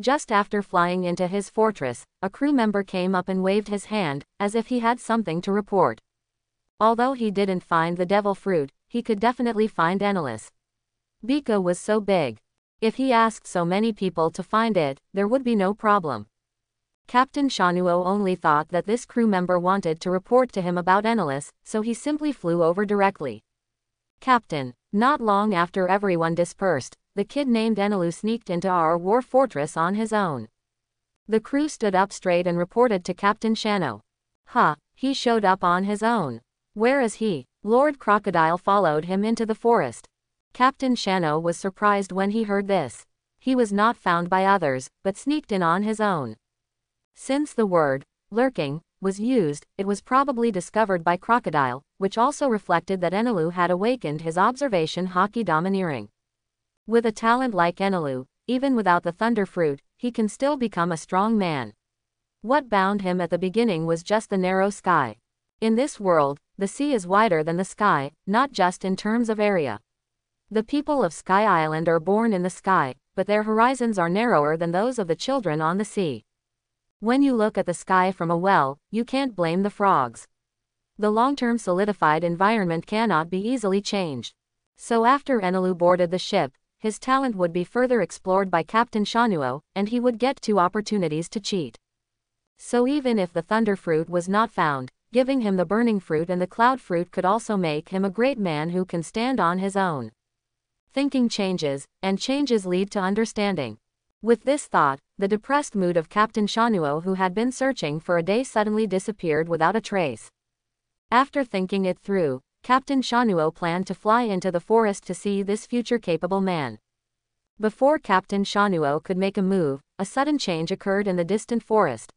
Just after flying into his fortress, a crew member came up and waved his hand, as if he had something to report. Although he didn't find the devil fruit, he could definitely find Enelus. Bika was so big. If he asked so many people to find it, there would be no problem. Captain Shanuo only thought that this crew member wanted to report to him about Enelus, so he simply flew over directly. Captain, not long after everyone dispersed, the kid named Enelu sneaked into our war fortress on his own. The crew stood up straight and reported to Captain Shano. Ha, huh, he showed up on his own. Where is he? Lord Crocodile followed him into the forest. Captain Shano was surprised when he heard this. He was not found by others, but sneaked in on his own. Since the word, lurking, was used, it was probably discovered by Crocodile, which also reflected that Enelu had awakened his observation haki domineering. With a talent like Enelu, even without the thunder fruit, he can still become a strong man. What bound him at the beginning was just the narrow sky. In this world, the sea is wider than the sky, not just in terms of area. The people of Sky Island are born in the sky, but their horizons are narrower than those of the children on the sea. When you look at the sky from a well, you can't blame the frogs. The long-term solidified environment cannot be easily changed. So after Enelu boarded the ship, his talent would be further explored by Captain Shanuo, and he would get two opportunities to cheat. So even if the thunder fruit was not found, giving him the burning fruit and the cloud fruit could also make him a great man who can stand on his own. Thinking changes, and changes lead to understanding. With this thought, the depressed mood of Captain Shanuo who had been searching for a day suddenly disappeared without a trace. After thinking it through, Captain Shanuo planned to fly into the forest to see this future capable man. Before Captain Shanuo could make a move, a sudden change occurred in the distant forest.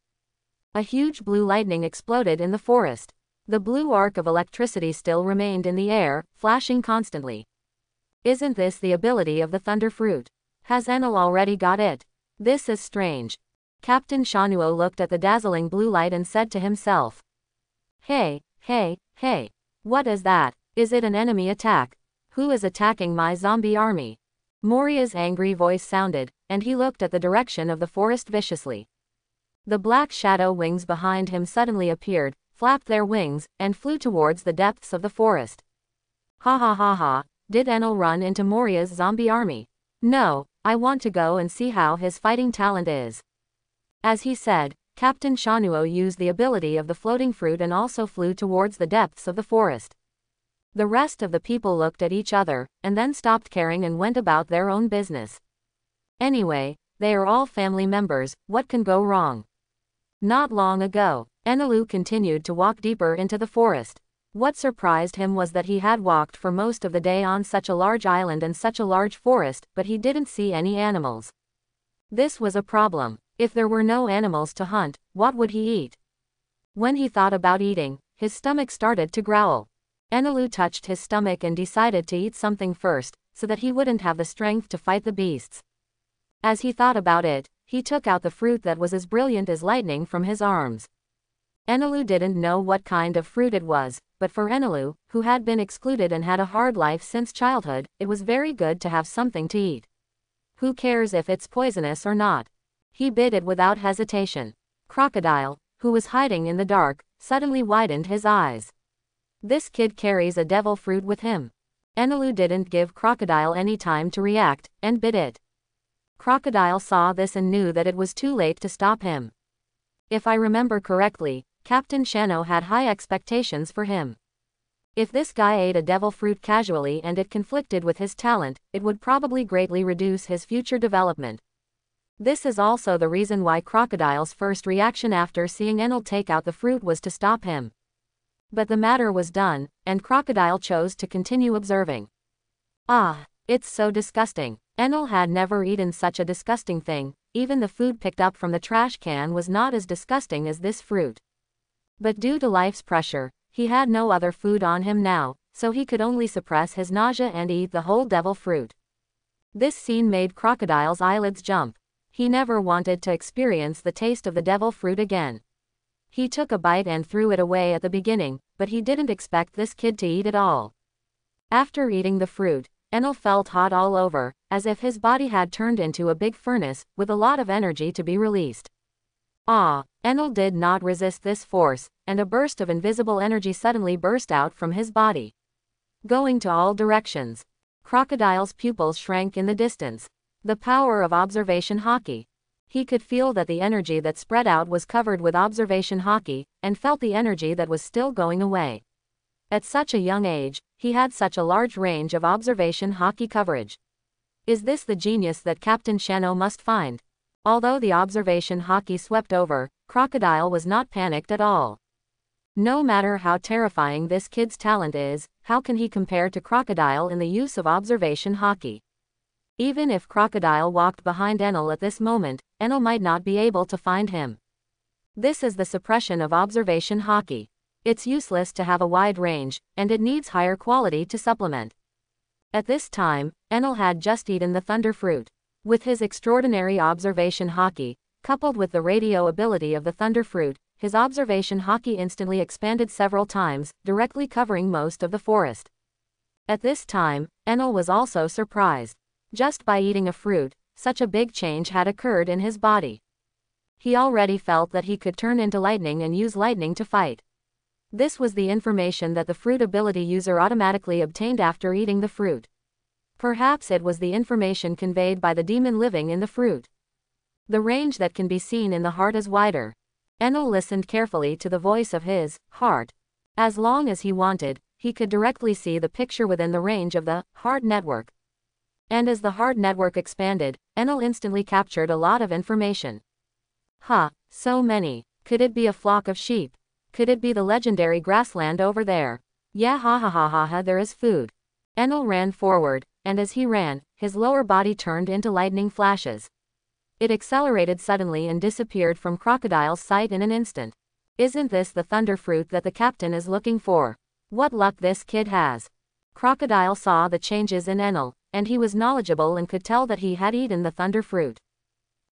A huge blue lightning exploded in the forest. The blue arc of electricity still remained in the air, flashing constantly. Isn't this the ability of the thunder fruit? Has Enel already got it? This is strange. Captain Shanuo looked at the dazzling blue light and said to himself. Hey, hey, hey. What is that? Is it an enemy attack? Who is attacking my zombie army? Moria's angry voice sounded, and he looked at the direction of the forest viciously. The black shadow wings behind him suddenly appeared, flapped their wings, and flew towards the depths of the forest. Ha ha ha ha, did Enel run into Moria's zombie army? No, I want to go and see how his fighting talent is. As he said, Captain Shanuo used the ability of the floating fruit and also flew towards the depths of the forest. The rest of the people looked at each other, and then stopped caring and went about their own business. Anyway, they are all family members, what can go wrong? Not long ago, Enelu continued to walk deeper into the forest. What surprised him was that he had walked for most of the day on such a large island and such a large forest, but he didn't see any animals. This was a problem. If there were no animals to hunt, what would he eat? When he thought about eating, his stomach started to growl. Enelu touched his stomach and decided to eat something first, so that he wouldn't have the strength to fight the beasts. As he thought about it, he took out the fruit that was as brilliant as lightning from his arms. Enelu didn't know what kind of fruit it was, but for Enelu, who had been excluded and had a hard life since childhood, it was very good to have something to eat. Who cares if it's poisonous or not? He bit it without hesitation. Crocodile, who was hiding in the dark, suddenly widened his eyes. This kid carries a devil fruit with him. Enelu didn't give Crocodile any time to react, and bit it. Crocodile saw this and knew that it was too late to stop him. If I remember correctly, Captain Shano had high expectations for him. If this guy ate a devil fruit casually and it conflicted with his talent, it would probably greatly reduce his future development. This is also the reason why Crocodile's first reaction after seeing Enel take out the fruit was to stop him. But the matter was done, and Crocodile chose to continue observing. Ah, it's so disgusting. Enel had never eaten such a disgusting thing, even the food picked up from the trash can was not as disgusting as this fruit. But due to life's pressure, he had no other food on him now, so he could only suppress his nausea and eat the whole devil fruit. This scene made Crocodile's eyelids jump. He never wanted to experience the taste of the devil fruit again. He took a bite and threw it away at the beginning, but he didn't expect this kid to eat it all. After eating the fruit, Enel felt hot all over, as if his body had turned into a big furnace, with a lot of energy to be released. Ah, Enel did not resist this force, and a burst of invisible energy suddenly burst out from his body. Going to all directions. Crocodile's pupils shrank in the distance. The power of observation haki. He could feel that the energy that spread out was covered with observation haki, and felt the energy that was still going away. At such a young age, he had such a large range of observation haki coverage. Is this the genius that Captain Shano must find? Although the observation haki swept over, Crocodile was not panicked at all. No matter how terrifying this kid's talent is, how can he compare to Crocodile in the use of observation haki? Even if Crocodile walked behind Enel at this moment, Enel might not be able to find him. This is the suppression of observation haki. It's useless to have a wide range, and it needs higher quality to supplement. At this time, Enel had just eaten the thunder fruit. With his extraordinary observation haki, coupled with the radio ability of the thunder fruit, his observation haki instantly expanded several times, directly covering most of the forest. At this time, Enel was also surprised. Just by eating a fruit, such a big change had occurred in his body. He already felt that he could turn into lightning and use lightning to fight. This was the information that the fruit ability user automatically obtained after eating the fruit. Perhaps it was the information conveyed by the demon living in the fruit. The range that can be seen in the heart is wider. Enel listened carefully to the voice of his heart. As long as he wanted, he could directly see the picture within the range of the heart network. And as the heart network expanded, Enel instantly captured a lot of information. Ha, huh, so many. Could it be a flock of sheep? Could it be the legendary grassland over there? Yeah ha ha ha ha ha there is food. Enel ran forward, and as he ran, his lower body turned into lightning flashes. It accelerated suddenly and disappeared from Crocodile's sight in an instant. Isn't this the thunder fruit that the captain is looking for? What luck this kid has. Crocodile saw the changes in Enel, and he was knowledgeable and could tell that he had eaten the thunder fruit.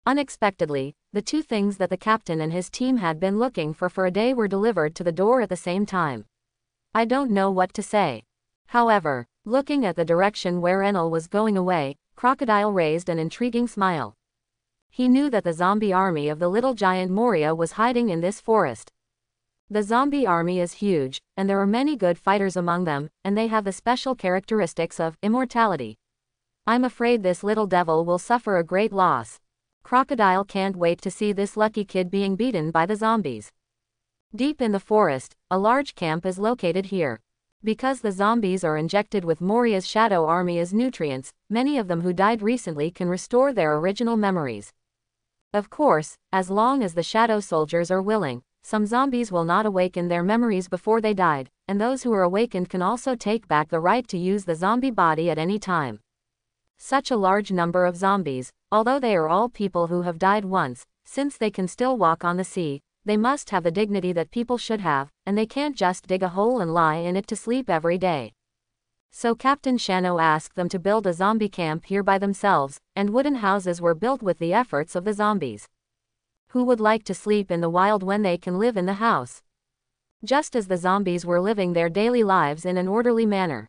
Unexpectedly, the two things that the captain and his team had been looking for for a day were delivered to the door at the same time. I don't know what to say. However, looking at the direction where Enel was going away, Crocodile raised an intriguing smile. He knew that the zombie army of the little giant Moria was hiding in this forest. The zombie army is huge, and there are many good fighters among them, and they have the special characteristics of immortality. I'm afraid this little devil will suffer a great loss. Crocodile can't wait to see this lucky kid being beaten by the zombies. Deep in the forest, a large camp is located here. Because the zombies are injected with Moria's shadow army as nutrients, many of them who died recently can restore their original memories. Of course, as long as the shadow soldiers are willing, some zombies will not awaken their memories before they died, and those who are awakened can also take back the right to use the zombie body at any time. Such a large number of zombies, although they are all people who have died once, since they can still walk on the sea, they must have the dignity that people should have, and they can't just dig a hole and lie in it to sleep every day. So Captain Shano asked them to build a zombie camp here by themselves, and wooden houses were built with the efforts of the zombies. Who would like to sleep in the wild when they can live in the house? Just as the zombies were living their daily lives in an orderly manner.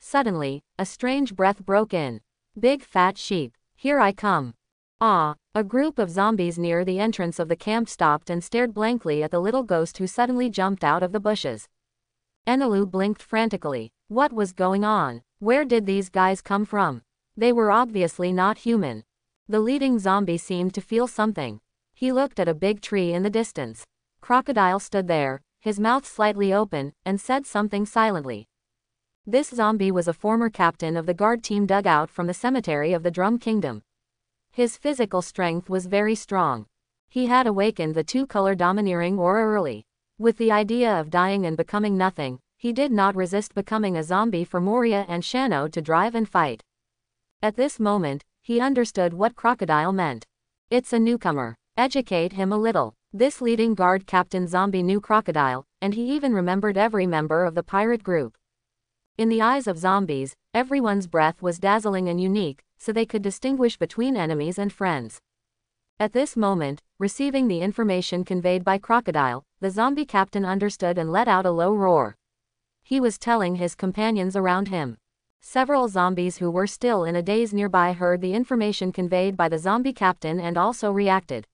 Suddenly, a strange breath broke in. Big fat sheep. Here I come. Ah, A group of zombies near the entrance of the camp stopped and stared blankly at the little ghost who suddenly jumped out of the bushes. Enelu blinked frantically. What was going on? Where did these guys come from? They were obviously not human. The leading zombie seemed to feel something. He looked at a big tree in the distance. Crocodile stood there, his mouth slightly open, and said something silently. This zombie was a former captain of the guard team dug out from the cemetery of the Drum Kingdom. His physical strength was very strong. He had awakened the two-color domineering aura early. With the idea of dying and becoming nothing, he did not resist becoming a zombie for Moria and Shano to drive and fight. At this moment, he understood what Crocodile meant. It's a newcomer. Educate him a little. This leading guard Captain Zombie knew Crocodile, and he even remembered every member of the pirate group. In the eyes of zombies, everyone's breath was dazzling and unique, so they could distinguish between enemies and friends. At this moment, receiving the information conveyed by Crocodile, the zombie captain understood and let out a low roar. He was telling his companions around him. Several zombies who were still in a daze nearby heard the information conveyed by the zombie captain and also reacted.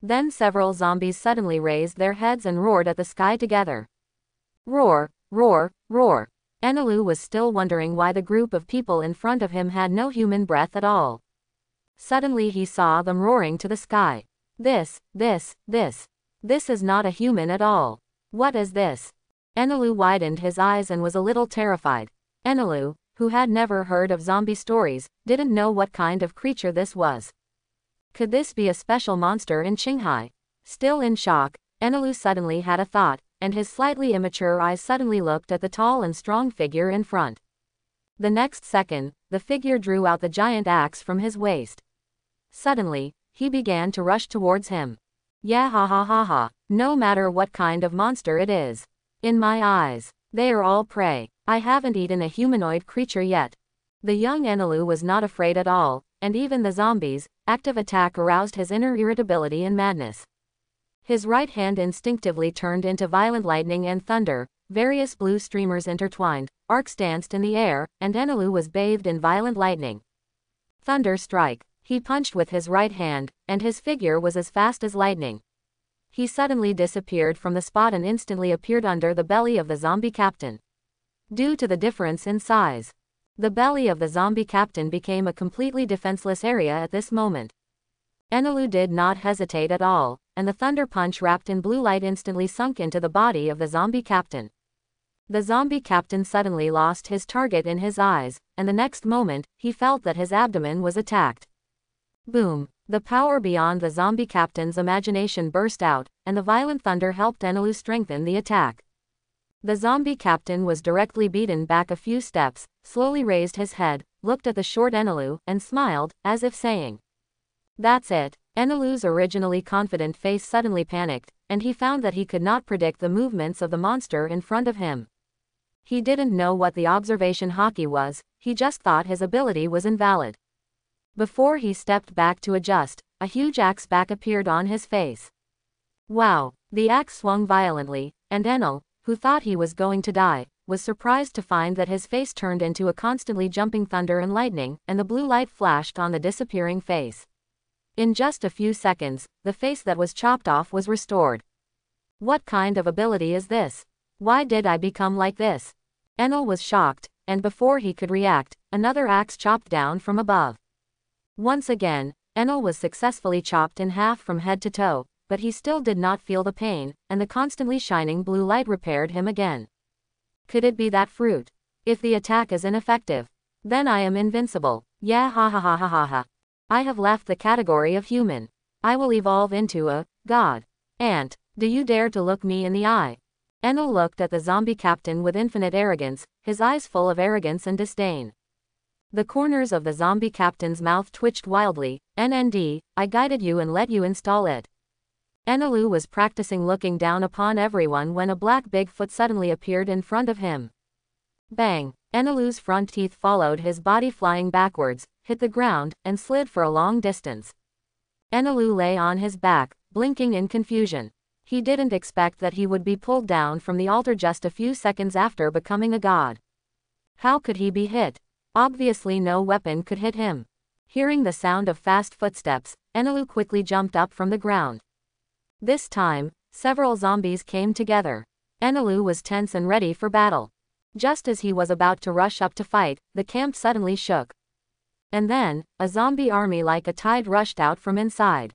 Then several zombies suddenly raised their heads and roared at the sky together. Roar, roar, roar. Enelu was still wondering why the group of people in front of him had no human breath at all. Suddenly he saw them roaring to the sky. This, this, this. This is not a human at all. What is this? Enelu widened his eyes and was a little terrified. Enelu, who had never heard of zombie stories, didn't know what kind of creature this was. Could this be a special monster in Qinghai? Still in shock, Enelu suddenly had a thought, and his slightly immature eyes suddenly looked at the tall and strong figure in front. The next second, the figure drew out the giant axe from his waist. Suddenly, he began to rush towards him. Yeah ha ha ha ha, no matter what kind of monster it is. In my eyes, they are all prey. I haven't eaten a humanoid creature yet. The young Enelu was not afraid at all, and even the zombies, active attack aroused his inner irritability and madness. His right hand instinctively turned into violent lightning and thunder, various blue streamers intertwined, arcs danced in the air, and Enelu was bathed in violent lightning. Thunder strike. He punched with his right hand, and his figure was as fast as lightning. He suddenly disappeared from the spot and instantly appeared under the belly of the zombie captain. Due to the difference in size, the belly of the zombie captain became a completely defenseless area at this moment. Enelu did not hesitate at all, and the thunder punch wrapped in blue light instantly sunk into the body of the zombie captain. The zombie captain suddenly lost his target in his eyes, and the next moment, he felt that his abdomen was attacked. Boom! The power beyond the zombie captain's imagination burst out, and the violent thunder helped Enelu strengthen the attack. The zombie captain was directly beaten back a few steps, slowly raised his head, looked at the short Enelu, and smiled, as if saying, That's it. Enelu's originally confident face suddenly panicked, and he found that he could not predict the movements of the monster in front of him. He didn't know what the observation haki was, he just thought his ability was invalid. Before he stepped back to adjust, a huge axe back appeared on his face. Wow! The axe swung violently, and Enel, who thought he was going to die, was surprised to find that his face turned into a constantly jumping thunder and lightning, and the blue light flashed on the disappearing face. In just a few seconds, the face that was chopped off was restored. What kind of ability is this? Why did I become like this? Enel was shocked, and before he could react, another axe chopped down from above. Once again, Enel was successfully chopped in half from head to toe, but he still did not feel the pain, and the constantly shining blue light repaired him again. Could it be that fruit? If the attack is ineffective, then I am invincible. Yeah ha ha ha ha ha ha. I have left the category of human. I will evolve into a god. Ant, do you dare to look me in the eye? Enel looked at the zombie captain with infinite arrogance, his eyes full of arrogance and disdain. The corners of the zombie captain's mouth twitched wildly. NND, I guided you and let you install it. Enelu was practicing looking down upon everyone when a black Bigfoot suddenly appeared in front of him. Bang! Enelu's front teeth followed his body flying backwards, hit the ground, and slid for a long distance. Enelu lay on his back, blinking in confusion. He didn't expect that he would be pulled down from the altar just a few seconds after becoming a god. How could he be hit? Obviously no weapon could hit him. Hearing the sound of fast footsteps, Enelu quickly jumped up from the ground. This time, several zombies came together. Enelu was tense and ready for battle. Just as he was about to rush up to fight, the camp suddenly shook. And then, a zombie army like a tide rushed out from inside.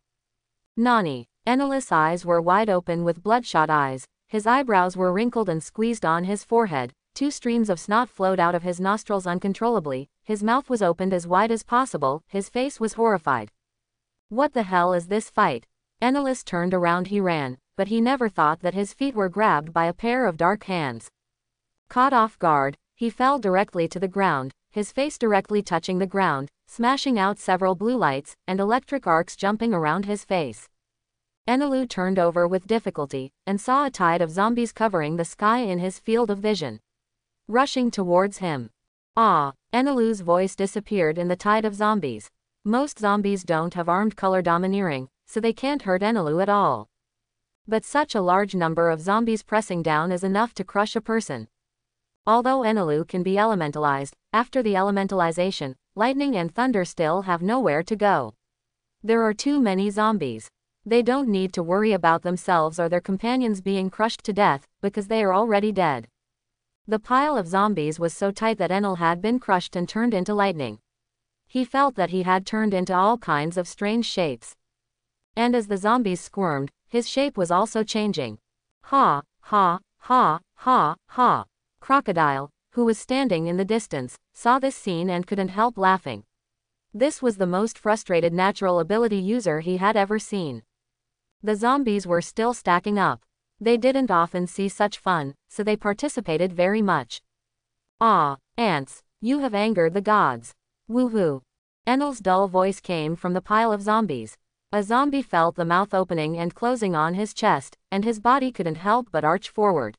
Nani. Enel's eyes were wide open with bloodshot eyes, his eyebrows were wrinkled and squeezed on his forehead, two streams of snot flowed out of his nostrils uncontrollably, his mouth was opened as wide as possible, his face was horrified. What the hell is this fight? Enelus turned around he ran, but he never thought that his feet were grabbed by a pair of dark hands. Caught off guard, he fell directly to the ground, his face directly touching the ground, smashing out several blue lights, and electric arcs jumping around his face. Enelu turned over with difficulty, and saw a tide of zombies covering the sky in his field of vision. Rushing towards him. Ah! Enelu's voice disappeared in the tide of zombies. Most zombies don't have armed color domineering, so they can't hurt Enelu at all. But such a large number of zombies pressing down is enough to crush a person. Although Enelu can be elementalized, after the elementalization, lightning and thunder still have nowhere to go. There are too many zombies. They don't need to worry about themselves or their companions being crushed to death, because they are already dead. The pile of zombies was so tight that Enel had been crushed and turned into lightning. He felt that he had turned into all kinds of strange shapes. And as the zombies squirmed, his shape was also changing. Ha, ha, ha, ha, ha. Crocodile, who was standing in the distance, saw this scene and couldn't help laughing. This was the most frustrated natural ability user he had ever seen. The zombies were still stacking up. They didn't often see such fun, so they participated very much. Ah, ants, you have angered the gods. Woohoo. Enel's dull voice came from the pile of zombies. A zombie felt the mouth opening and closing on his chest, and his body couldn't help but arch forward.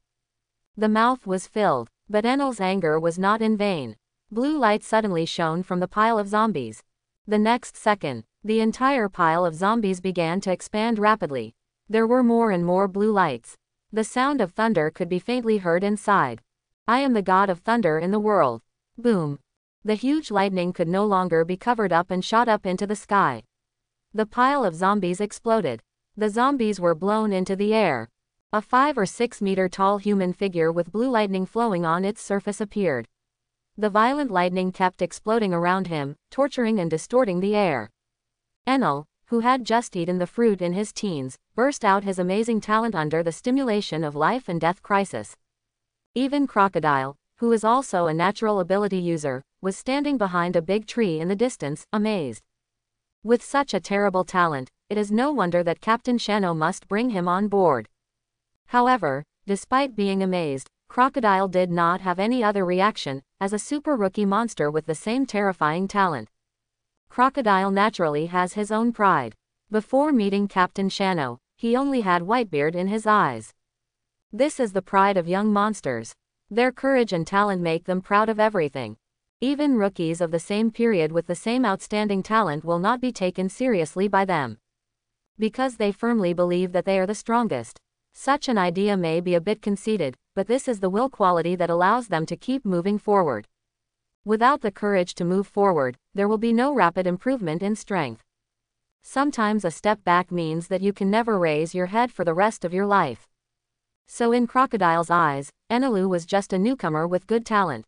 The mouth was filled, but Enel's anger was not in vain. Blue light suddenly shone from the pile of zombies. The next second, the entire pile of zombies began to expand rapidly. There were more and more blue lights. The sound of thunder could be faintly heard inside. I am the god of thunder in the world. Boom. The huge lightning could no longer be covered up and shot up into the sky. The pile of zombies exploded. The zombies were blown into the air. A 5 or 6 meter tall human figure with blue lightning flowing on its surface appeared. The violent lightning kept exploding around him, torturing and distorting the air. Enel, who had just eaten the fruit in his teens, burst out his amazing talent under the stimulation of life and death crisis. Even Crocodile, who is also a natural ability user, was standing behind a big tree in the distance, amazed. With such a terrible talent, it is no wonder that Captain Shano must bring him on board. However, despite being amazed, Crocodile did not have any other reaction, as a super rookie monster with the same terrifying talent. Crocodile naturally has his own pride. Before meeting Captain Shano, he only had Whitebeard in his eyes. This is the pride of young monsters. Their courage and talent make them proud of everything. Even rookies of the same period with the same outstanding talent will not be taken seriously by them. Because they firmly believe that they are the strongest. Such an idea may be a bit conceited, but this is the will quality that allows them to keep moving forward. Without the courage to move forward, there will be no rapid improvement in strength. Sometimes a step back means that you can never raise your head for the rest of your life. So in Crocodile's eyes, Enelu was just a newcomer with good talent.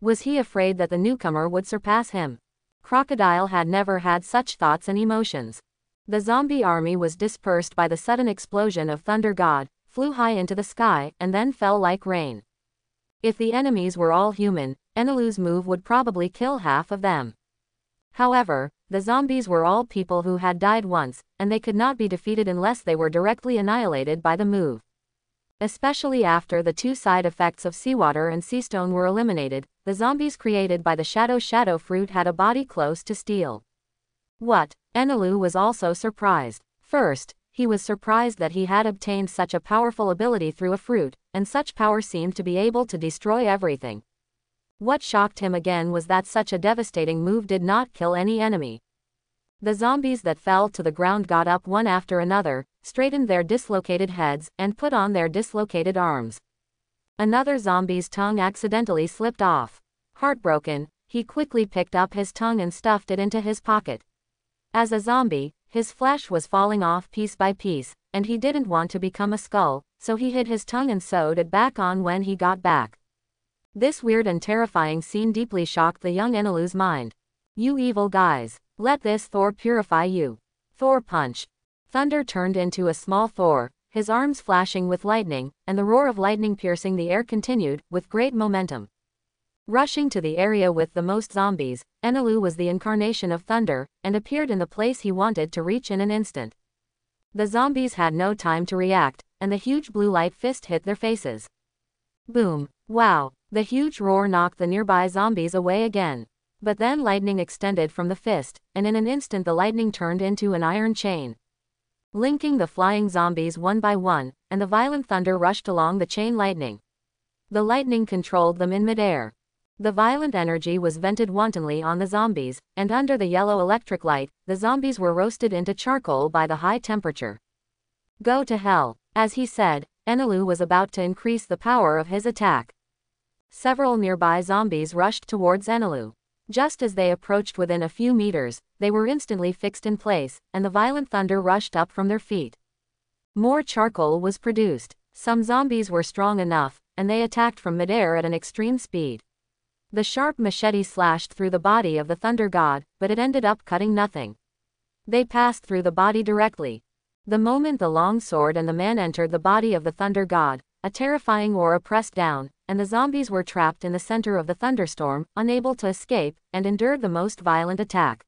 Was he afraid that the newcomer would surpass him? Crocodile had never had such thoughts and emotions. The zombie army was dispersed by the sudden explosion of Thunder God, flew high into the sky, and then fell like rain. If the enemies were all human, Enelu's move would probably kill half of them. However, the zombies were all people who had died once, and they could not be defeated unless they were directly annihilated by the move. Especially after the two side effects of seawater and seastone were eliminated, the zombies created by the Shadow Shadow fruit had a body close to steel. What? Enelu was also surprised. First, he was surprised that he had obtained such a powerful ability through a fruit, and such power seemed to be able to destroy everything. What shocked him again was that such a devastating move did not kill any enemy. The zombies that fell to the ground got up one after another, straightened their dislocated heads, and put on their dislocated arms. Another zombie's tongue accidentally slipped off. Heartbroken, he quickly picked up his tongue and stuffed it into his pocket. As a zombie, His flesh was falling off piece by piece, and he didn't want to become a skull, so he hid his tongue and sewed it back on when he got back. This weird and terrifying scene deeply shocked the young Enelu's mind. You evil guys. Let this Thor purify you. Thor punch. Thunder turned into a small Thor, his arms flashing with lightning, and the roar of lightning piercing the air continued, with great momentum. Rushing to the area with the most zombies, Enelu was the incarnation of thunder, and appeared in the place he wanted to reach in an instant. The zombies had no time to react, and the huge blue light fist hit their faces. Boom. Wow. The huge roar knocked the nearby zombies away again. But then lightning extended from the fist, and in an instant the lightning turned into an iron chain. Linking the flying zombies one by one, and the violent thunder rushed along the chain lightning. The lightning controlled them in midair. The violent energy was vented wantonly on the zombies, and under the yellow electric light, the zombies were roasted into charcoal by the high temperature. Go to hell. As he said, Enelu was about to increase the power of his attack. Several nearby zombies rushed towards Enelu. Just as they approached within a few meters, they were instantly fixed in place, and the violent thunder rushed up from their feet. More charcoal was produced. Some zombies were strong enough, and they attacked from midair at an extreme speed. The sharp machete slashed through the body of the thunder god, but it ended up cutting nothing. They passed through the body directly. The moment the long sword and the man entered the body of the thunder god, a terrifying aura pressed down, and the zombies were trapped in the center of the thunderstorm, unable to escape, and endured the most violent attack.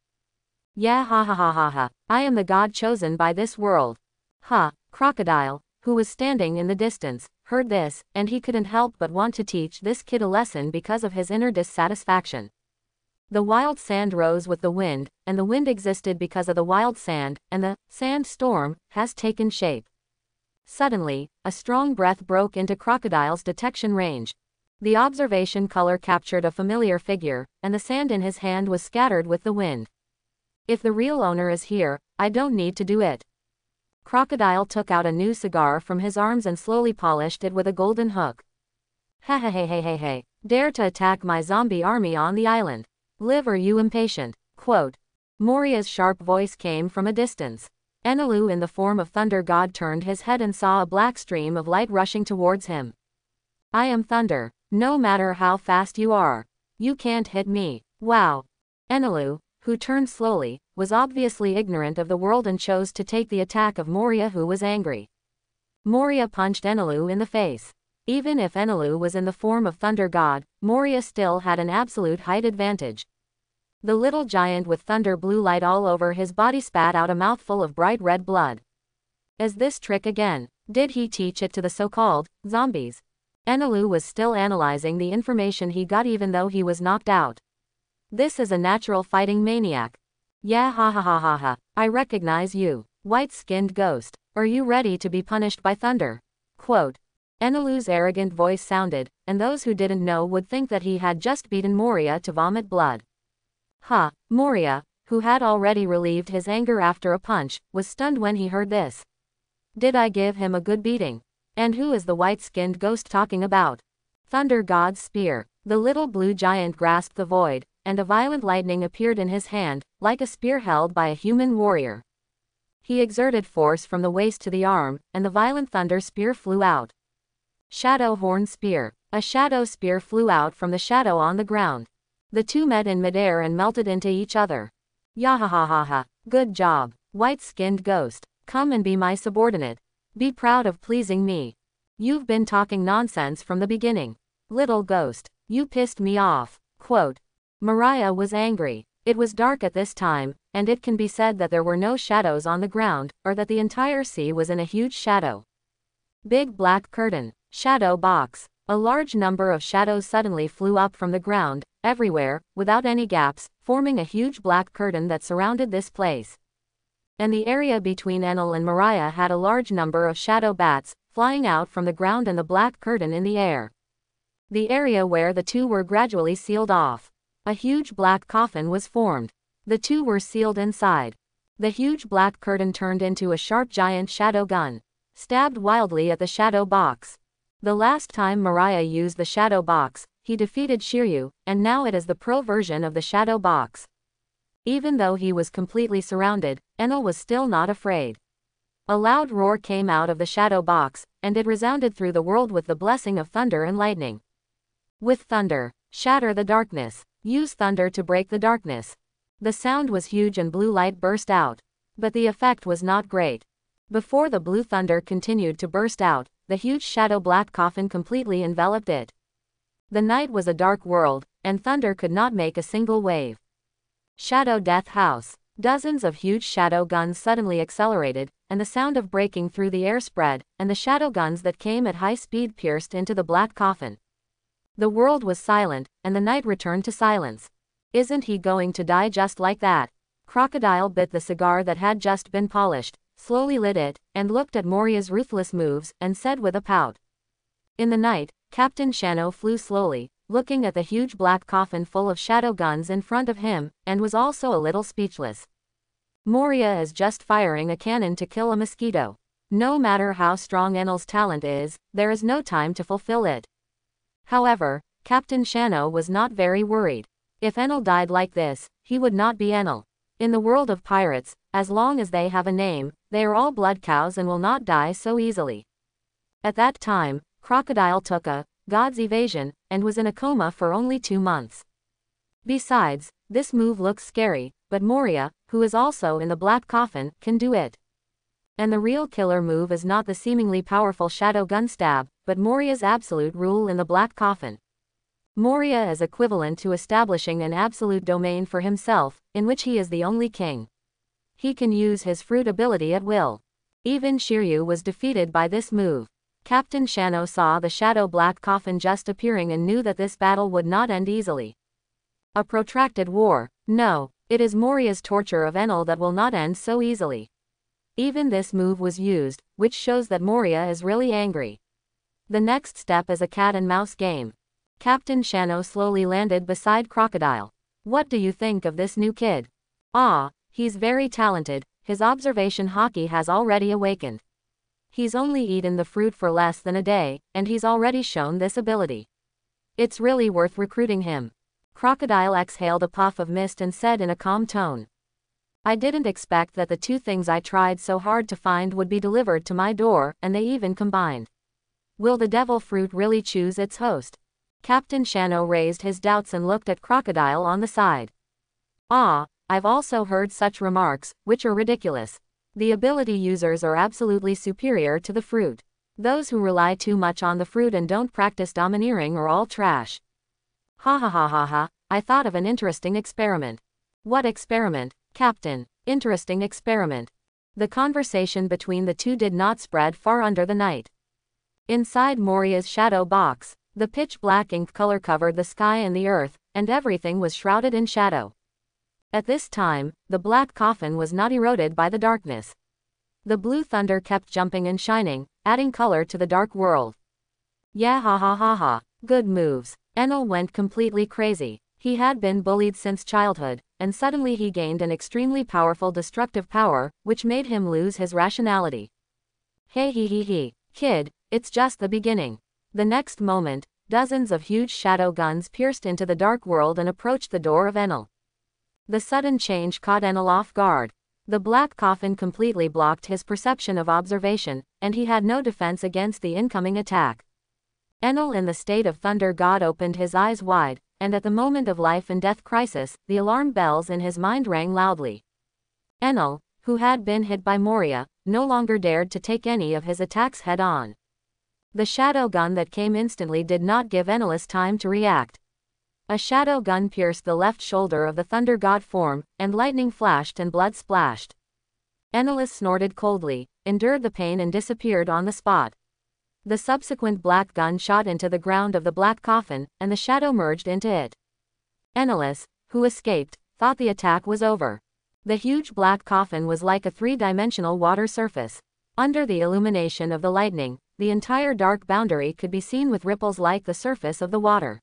Yeah ha ha ha ha ha, I am the god chosen by this world. Ha, crocodile, who was standing in the distance, heard this, and he couldn't help but want to teach this kid a lesson because of his inner dissatisfaction. The wild sand rose with the wind, and the wind existed because of the wild sand, and the sand storm has taken shape. Suddenly, a strong breath broke into Crocodile's detection range. The observation color captured a familiar figure, and the sand in his hand was scattered with the wind. If the real owner is here, I don't need to do it. Crocodile took out a new cigar from his arms and slowly polished it with a golden hook. Ha ha ha ha ha ha. Dare to attack my zombie army on the island. Live or you impatient. Quote. Moria's sharp voice came from a distance. Enelu in the form of Thunder God turned his head and saw a black stream of light rushing towards him. I am Thunder. No matter how fast you are. You can't hit me. Wow. Enelu, who turned slowly, was obviously ignorant of the world and chose to take the attack of Moria who was angry. Moria punched Enelu in the face. Even if Enelu was in the form of Thunder God, Moria still had an absolute height advantage. The little giant with thunder blue light all over his body spat out a mouthful of bright red blood. Is this trick again? Did he teach it to the so-called zombies? Enelu was still analyzing the information he got even though he was knocked out. This is a natural fighting maniac. Yeah ha ha ha ha ha, I recognize you. White-skinned ghost. Are you ready to be punished by thunder? Quote. Enelu's arrogant voice sounded, and those who didn't know would think that he had just beaten Moria to vomit blood. Ha, Moria, who had already relieved his anger after a punch, was stunned when he heard this. Did I give him a good beating? And who is the white-skinned ghost talking about? Thunder God's spear. The little blue giant grasped the void, and a violent lightning appeared in his hand, like a spear held by a human warrior. He exerted force from the waist to the arm, and the violent thunder spear flew out. Shadow Horn Spear. A shadow spear flew out from the shadow on the ground. The two met in midair and melted into each other. Yahahaha. Good job. White-skinned ghost. Come and be my subordinate. Be proud of pleasing me. You've been talking nonsense from the beginning. Little ghost. You pissed me off. Quote. Moria was angry. It was dark at this time, and it can be said that there were no shadows on the ground, or that the entire sea was in a huge shadow. Big black curtain. Shadow box. A large number of shadows suddenly flew up from the ground, everywhere, without any gaps, forming a huge black curtain that surrounded this place. And the area between Enel and Moria had a large number of shadow bats, flying out from the ground and the black curtain in the air. The area where the two were gradually sealed off. A huge black coffin was formed. The two were sealed inside. The huge black curtain turned into a sharp giant shadow gun. Stabbed wildly at the shadow box. The last time Moria used the shadow box, he defeated Shiryu, and now it is the pro version of the shadow box. Even though he was completely surrounded, Enel was still not afraid. A loud roar came out of the shadow box, and it resounded through the world with the blessing of thunder and lightning. With thunder, shatter the darkness. Use thunder to break the darkness. The sound was huge and blue light burst out. But the effect was not great. Before the blue thunder continued to burst out, the huge shadow black coffin completely enveloped it. The night was a dark world, and thunder could not make a single wave. Shadow Death House. Dozens of huge shadow guns suddenly accelerated, and the sound of breaking through the air spread, and the shadow guns that came at high speed pierced into the black coffin. The world was silent, and the night returned to silence. Isn't he going to die just like that? Crocodile bit the cigar that had just been polished, slowly lit it, and looked at Moria's ruthless moves, and said with a pout. In the night, Captain Shano flew slowly, looking at the huge black coffin full of shadow guns in front of him, and was also a little speechless. Moria is just firing a cannon to kill a mosquito. No matter how strong Enel's talent is, there is no time to fulfill it. However, Captain Shano was not very worried. If Enel died like this, he would not be Enel. In the world of pirates, as long as they have a name, they are all blood cows and will not die so easily. At that time, Crocodile took a God's evasion and was in a coma for only two months. Besides, this move looks scary, but Moria, who is also in the black coffin, can do it. And the real killer move is not the seemingly powerful shadow gun stab, but Moria's absolute rule in the black coffin. Moria is equivalent to establishing an absolute domain for himself, in which he is the only king. He can use his fruit ability at will. Even Shiryu was defeated by this move. Captain Shano saw the shadow black coffin just appearing and knew that this battle would not end easily. A protracted war, no, it is Moria's torture of Enel that will not end so easily. Even this move was used, which shows that Moria is really angry. The next step is a cat and mouse game. Captain Shano slowly landed beside Crocodile. What do you think of this new kid? Ah, he's very talented, his observation haki has already awakened. He's only eaten the fruit for less than a day, and he's already shown this ability. It's really worth recruiting him. Crocodile exhaled a puff of mist and said in a calm tone. I didn't expect that the two things I tried so hard to find would be delivered to my door, and they even combined. Will the devil fruit really choose its host? Captain Shano raised his doubts and looked at Crocodile on the side. Ah, I've also heard such remarks, which are ridiculous. The ability users are absolutely superior to the fruit. Those who rely too much on the fruit and don't practice domineering are all trash. Ha ha ha ha ha, I thought of an interesting experiment. What experiment, Captain? Interesting experiment. The conversation between the two did not spread far under the night. Inside Moria's shadow box, the pitch black ink color covered the sky and the earth, and everything was shrouded in shadow. At this time, the black coffin was not eroded by the darkness. The blue thunder kept jumping and shining, adding color to the dark world. Yeah ha ha ha ha, good moves. Enel went completely crazy. He had been bullied since childhood, and suddenly he gained an extremely powerful destructive power, which made him lose his rationality. Hey he he he, kid, it's just the beginning. The next moment, dozens of huge shadow guns pierced into the dark world and approached the door of Enel. The sudden change caught Enel off guard. The black coffin completely blocked his perception of observation, and he had no defense against the incoming attack. Enel in the state of thunder god opened his eyes wide, and at the moment of life and death crisis, the alarm bells in his mind rang loudly. Enel, who had been hit by Moria, no longer dared to take any of his attacks head on. The shadow gun that came instantly did not give Enelis time to react. A shadow gun pierced the left shoulder of the thunder god form, and lightning flashed and blood splashed. Enelis snorted coldly, endured the pain and disappeared on the spot. The subsequent black gun shot into the ground of the black coffin, and the shadow merged into it. Enelis, who escaped, thought the attack was over. The huge black coffin was like a three-dimensional water surface. Under the illumination of the lightning, the entire dark boundary could be seen with ripples like the surface of the water.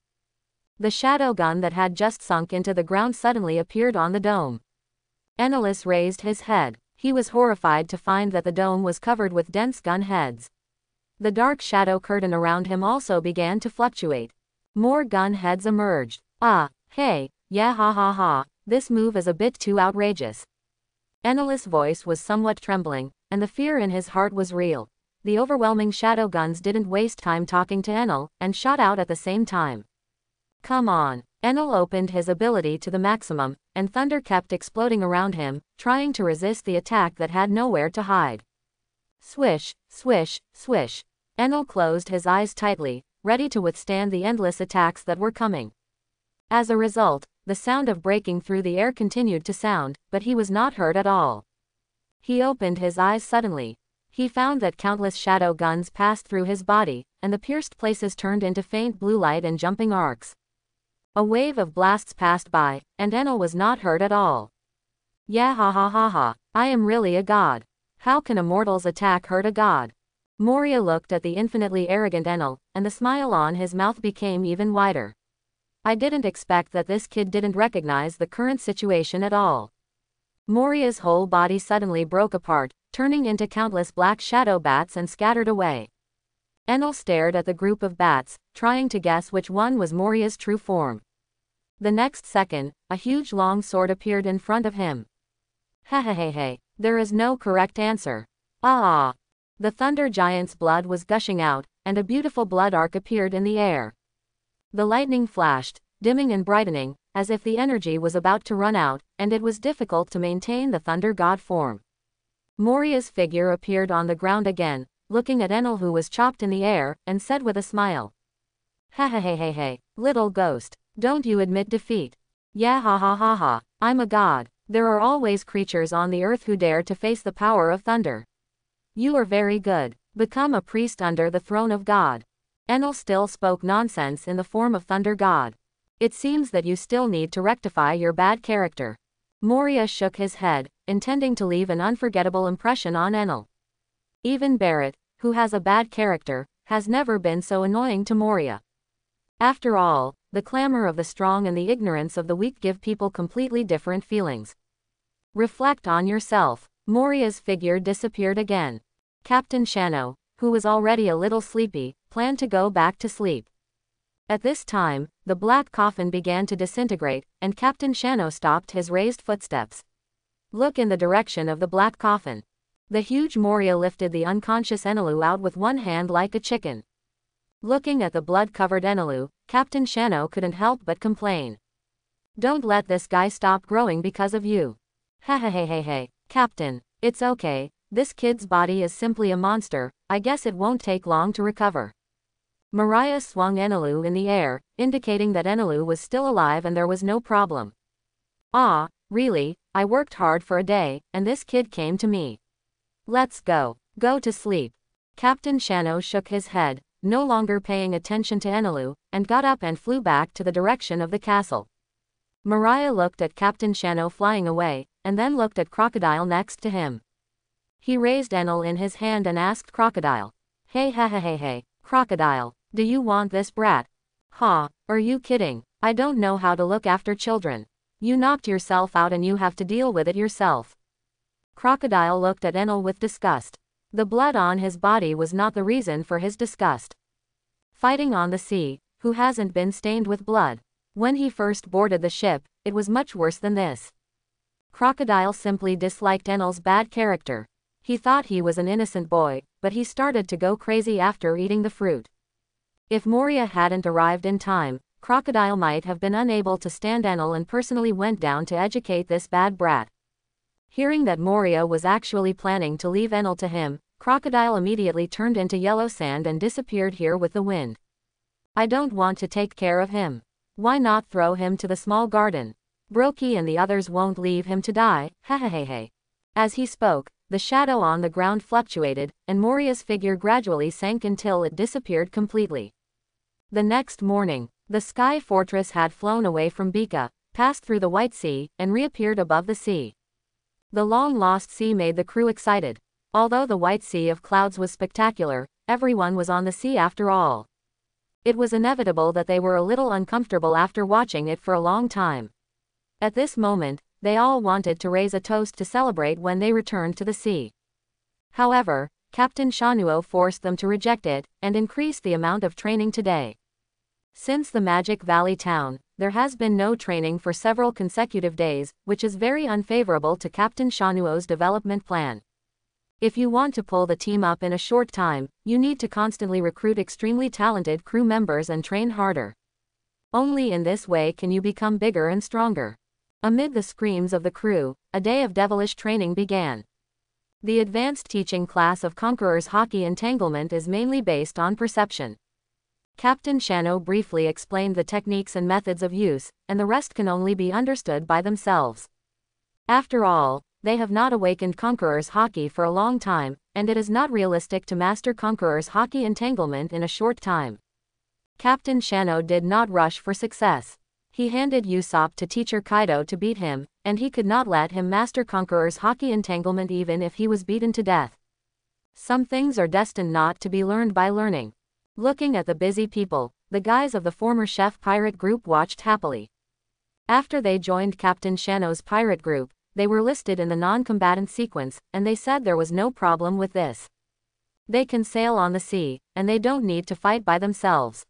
The shadow gun that had just sunk into the ground suddenly appeared on the dome. Enelis raised his head. He was horrified to find that the dome was covered with dense gun heads. The dark shadow curtain around him also began to fluctuate. More gun heads emerged. Ah, hey, yeah ha ha ha, this move is a bit too outrageous. Enel's voice was somewhat trembling, and the fear in his heart was real. The overwhelming shadow guns didn't waste time talking to Enel, and shot out at the same time. Come on. Enel opened his ability to the maximum, and thunder kept exploding around him, trying to resist the attack that had nowhere to hide. Swish, swish, swish. Enel closed his eyes tightly, ready to withstand the endless attacks that were coming. As a result, the sound of breaking through the air continued to sound, but he was not hurt at all. He opened his eyes suddenly. He found that countless shadow guns passed through his body, and the pierced places turned into faint blue light and jumping arcs. A wave of blasts passed by, and Enel was not hurt at all. Yeah ha ha ha ha, I am really a god. How can a mortal's attack hurt a god? Moria looked at the infinitely arrogant Enel, and the smile on his mouth became even wider. I didn't expect that this kid didn't recognize the current situation at all. Moria's whole body suddenly broke apart, turning into countless black shadow bats and scattered away. Enel stared at the group of bats, trying to guess which one was Moria's true form. The next second, a huge long sword appeared in front of him. Hehehehe, there is no correct answer. Ah! The thunder giant's blood was gushing out, and a beautiful blood arc appeared in the air. The lightning flashed, dimming and brightening, as if the energy was about to run out, and it was difficult to maintain the thunder god form. Moria's figure appeared on the ground again, looking at Enel who was chopped in the air, and said with a smile. Hehehehe, little ghost. Don't you admit defeat? Yeah ha ha ha ha, I'm a god. There are always creatures on the earth who dare to face the power of thunder. You are very good. Become a priest under the throne of God. Enel still spoke nonsense in the form of thunder god. It seems that you still need to rectify your bad character. Moria shook his head, intending to leave an unforgettable impression on Enel. Even Barrett, who has a bad character, has never been so annoying to Moria. After all, the clamor of the strong and the ignorance of the weak give people completely different feelings. Reflect on yourself. Moria's figure disappeared again. Captain Shano, who was already a little sleepy, planned to go back to sleep. At this time, the black coffin began to disintegrate, and Captain Shano stopped his raised footsteps. Look in the direction of the black coffin. The huge Moria lifted the unconscious Enelu out with one hand like a chicken. Looking at the blood-covered Enelu, Captain Shano couldn't help but complain. Don't let this guy stop growing because of you. Hehehehe, Captain, it's okay, this kid's body is simply a monster, I guess it won't take long to recover. Moria swung Enelu in the air, indicating that Enelu was still alive and there was no problem. Ah, really, I worked hard for a day, and this kid came to me. Let's go. Go to sleep. Captain Shano shook his head, no longer paying attention to Enelu, and got up and flew back to the direction of the castle. Moria looked at Captain Shano flying away, and then looked at Crocodile next to him. He raised Enel in his hand and asked Crocodile. Hey hey hey hey hey, Crocodile, do you want this brat? Ha, are you kidding? I don't know how to look after children. You knocked yourself out and you have to deal with it yourself. Crocodile looked at Enel with disgust. The blood on his body was not the reason for his disgust. Fighting on the sea, who hasn't been stained with blood? When he first boarded the ship, it was much worse than this. Crocodile simply disliked Enel's bad character. He thought he was an innocent boy, but he started to go crazy after eating the fruit. If Moria hadn't arrived in time, Crocodile might have been unable to stand Enel and personally went down to educate this bad brat. Hearing that Moria was actually planning to leave Enel to him, Crocodile immediately turned into yellow sand and disappeared here with the wind. I don't want to take care of him. Why not throw him to the small garden? Brokey and the others won't leave him to die, hehehehe. As he spoke, the shadow on the ground fluctuated, and Moria's figure gradually sank until it disappeared completely. The next morning, the Sky Fortress had flown away from Bika, passed through the White Sea, and reappeared above the sea. The long-lost sea made the crew excited. Although the white sea of clouds was spectacular, everyone was on the sea after all. It was inevitable that they were a little uncomfortable after watching it for a long time. At this moment, they all wanted to raise a toast to celebrate when they returned to the sea. However, Captain Shanuo forced them to reject it, and increased the amount of training today. Since the Magic Valley town, there has been no training for several consecutive days, which is very unfavorable to Captain Shanuo's development plan. If you want to pull the team up in a short time, you need to constantly recruit extremely talented crew members and train harder. Only in this way can you become bigger and stronger. Amid the screams of the crew, a day of devilish training began. The advanced teaching class of Conqueror's Haki Entanglement is mainly based on perception. Captain Shano briefly explained the techniques and methods of use, and the rest can only be understood by themselves. After all, they have not awakened Conqueror's Haki for a long time, and it is not realistic to master Conqueror's Haki Entanglement in a short time. Captain Shano did not rush for success. He handed Usopp to teacher Kaido to beat him, and he could not let him master Conqueror's Haki Entanglement even if he was beaten to death. Some things are destined not to be learned by learning. Looking at the busy people, the guys of the former chef pirate group watched happily. After they joined Captain Shano's pirate group, they were listed in the non-combatant sequence, and they said there was no problem with this. They can sail on the sea, and they don't need to fight by themselves.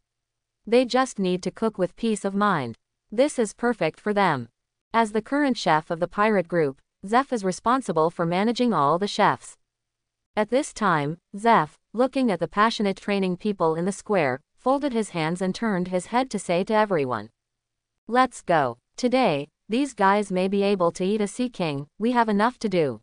They just need to cook with peace of mind. This is perfect for them. As the current chef of the pirate group, Zeph is responsible for managing all the chefs. At this time, Zeph, looking at the passionate training people in the square, folded his hands and turned his head to say to everyone. Let's go. Today, these guys may be able to eat a sea king, we have enough to do.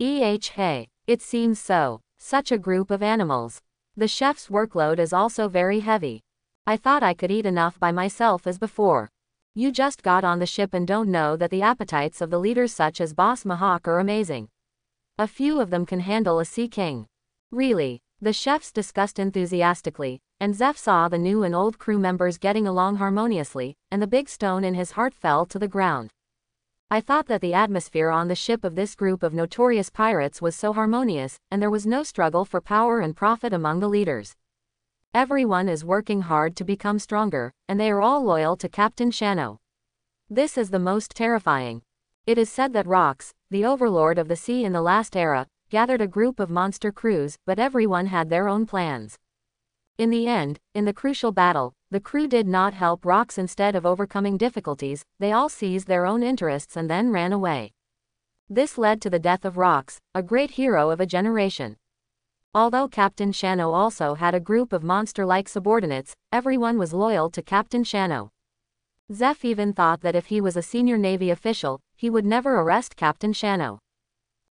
Eh hey, it seems so. Such a group of animals. The chef's workload is also very heavy. I thought I could eat enough by myself as before. You just got on the ship and don't know that the appetites of the leaders such as Boss Mihawk are amazing. A few of them can handle a sea king. Really, the chefs discussed enthusiastically, and Zeph saw the new and old crew members getting along harmoniously, and the big stone in his heart fell to the ground. I thought that the atmosphere on the ship of this group of notorious pirates was so harmonious, and there was no struggle for power and profit among the leaders. Everyone is working hard to become stronger, and they are all loyal to Captain Shano. This is the most terrifying. It is said that Rox, the overlord of the sea in the last era, gathered a group of monster crews, but everyone had their own plans. In the end, in the crucial battle, the crew did not help Rox instead of overcoming difficulties, they all seized their own interests and then ran away. This led to the death of Rox, a great hero of a generation. Although Captain Shano also had a group of monster-like subordinates, everyone was loyal to Captain Shano. Zeph even thought that if he was a senior Navy official, he would never arrest Captain Shano.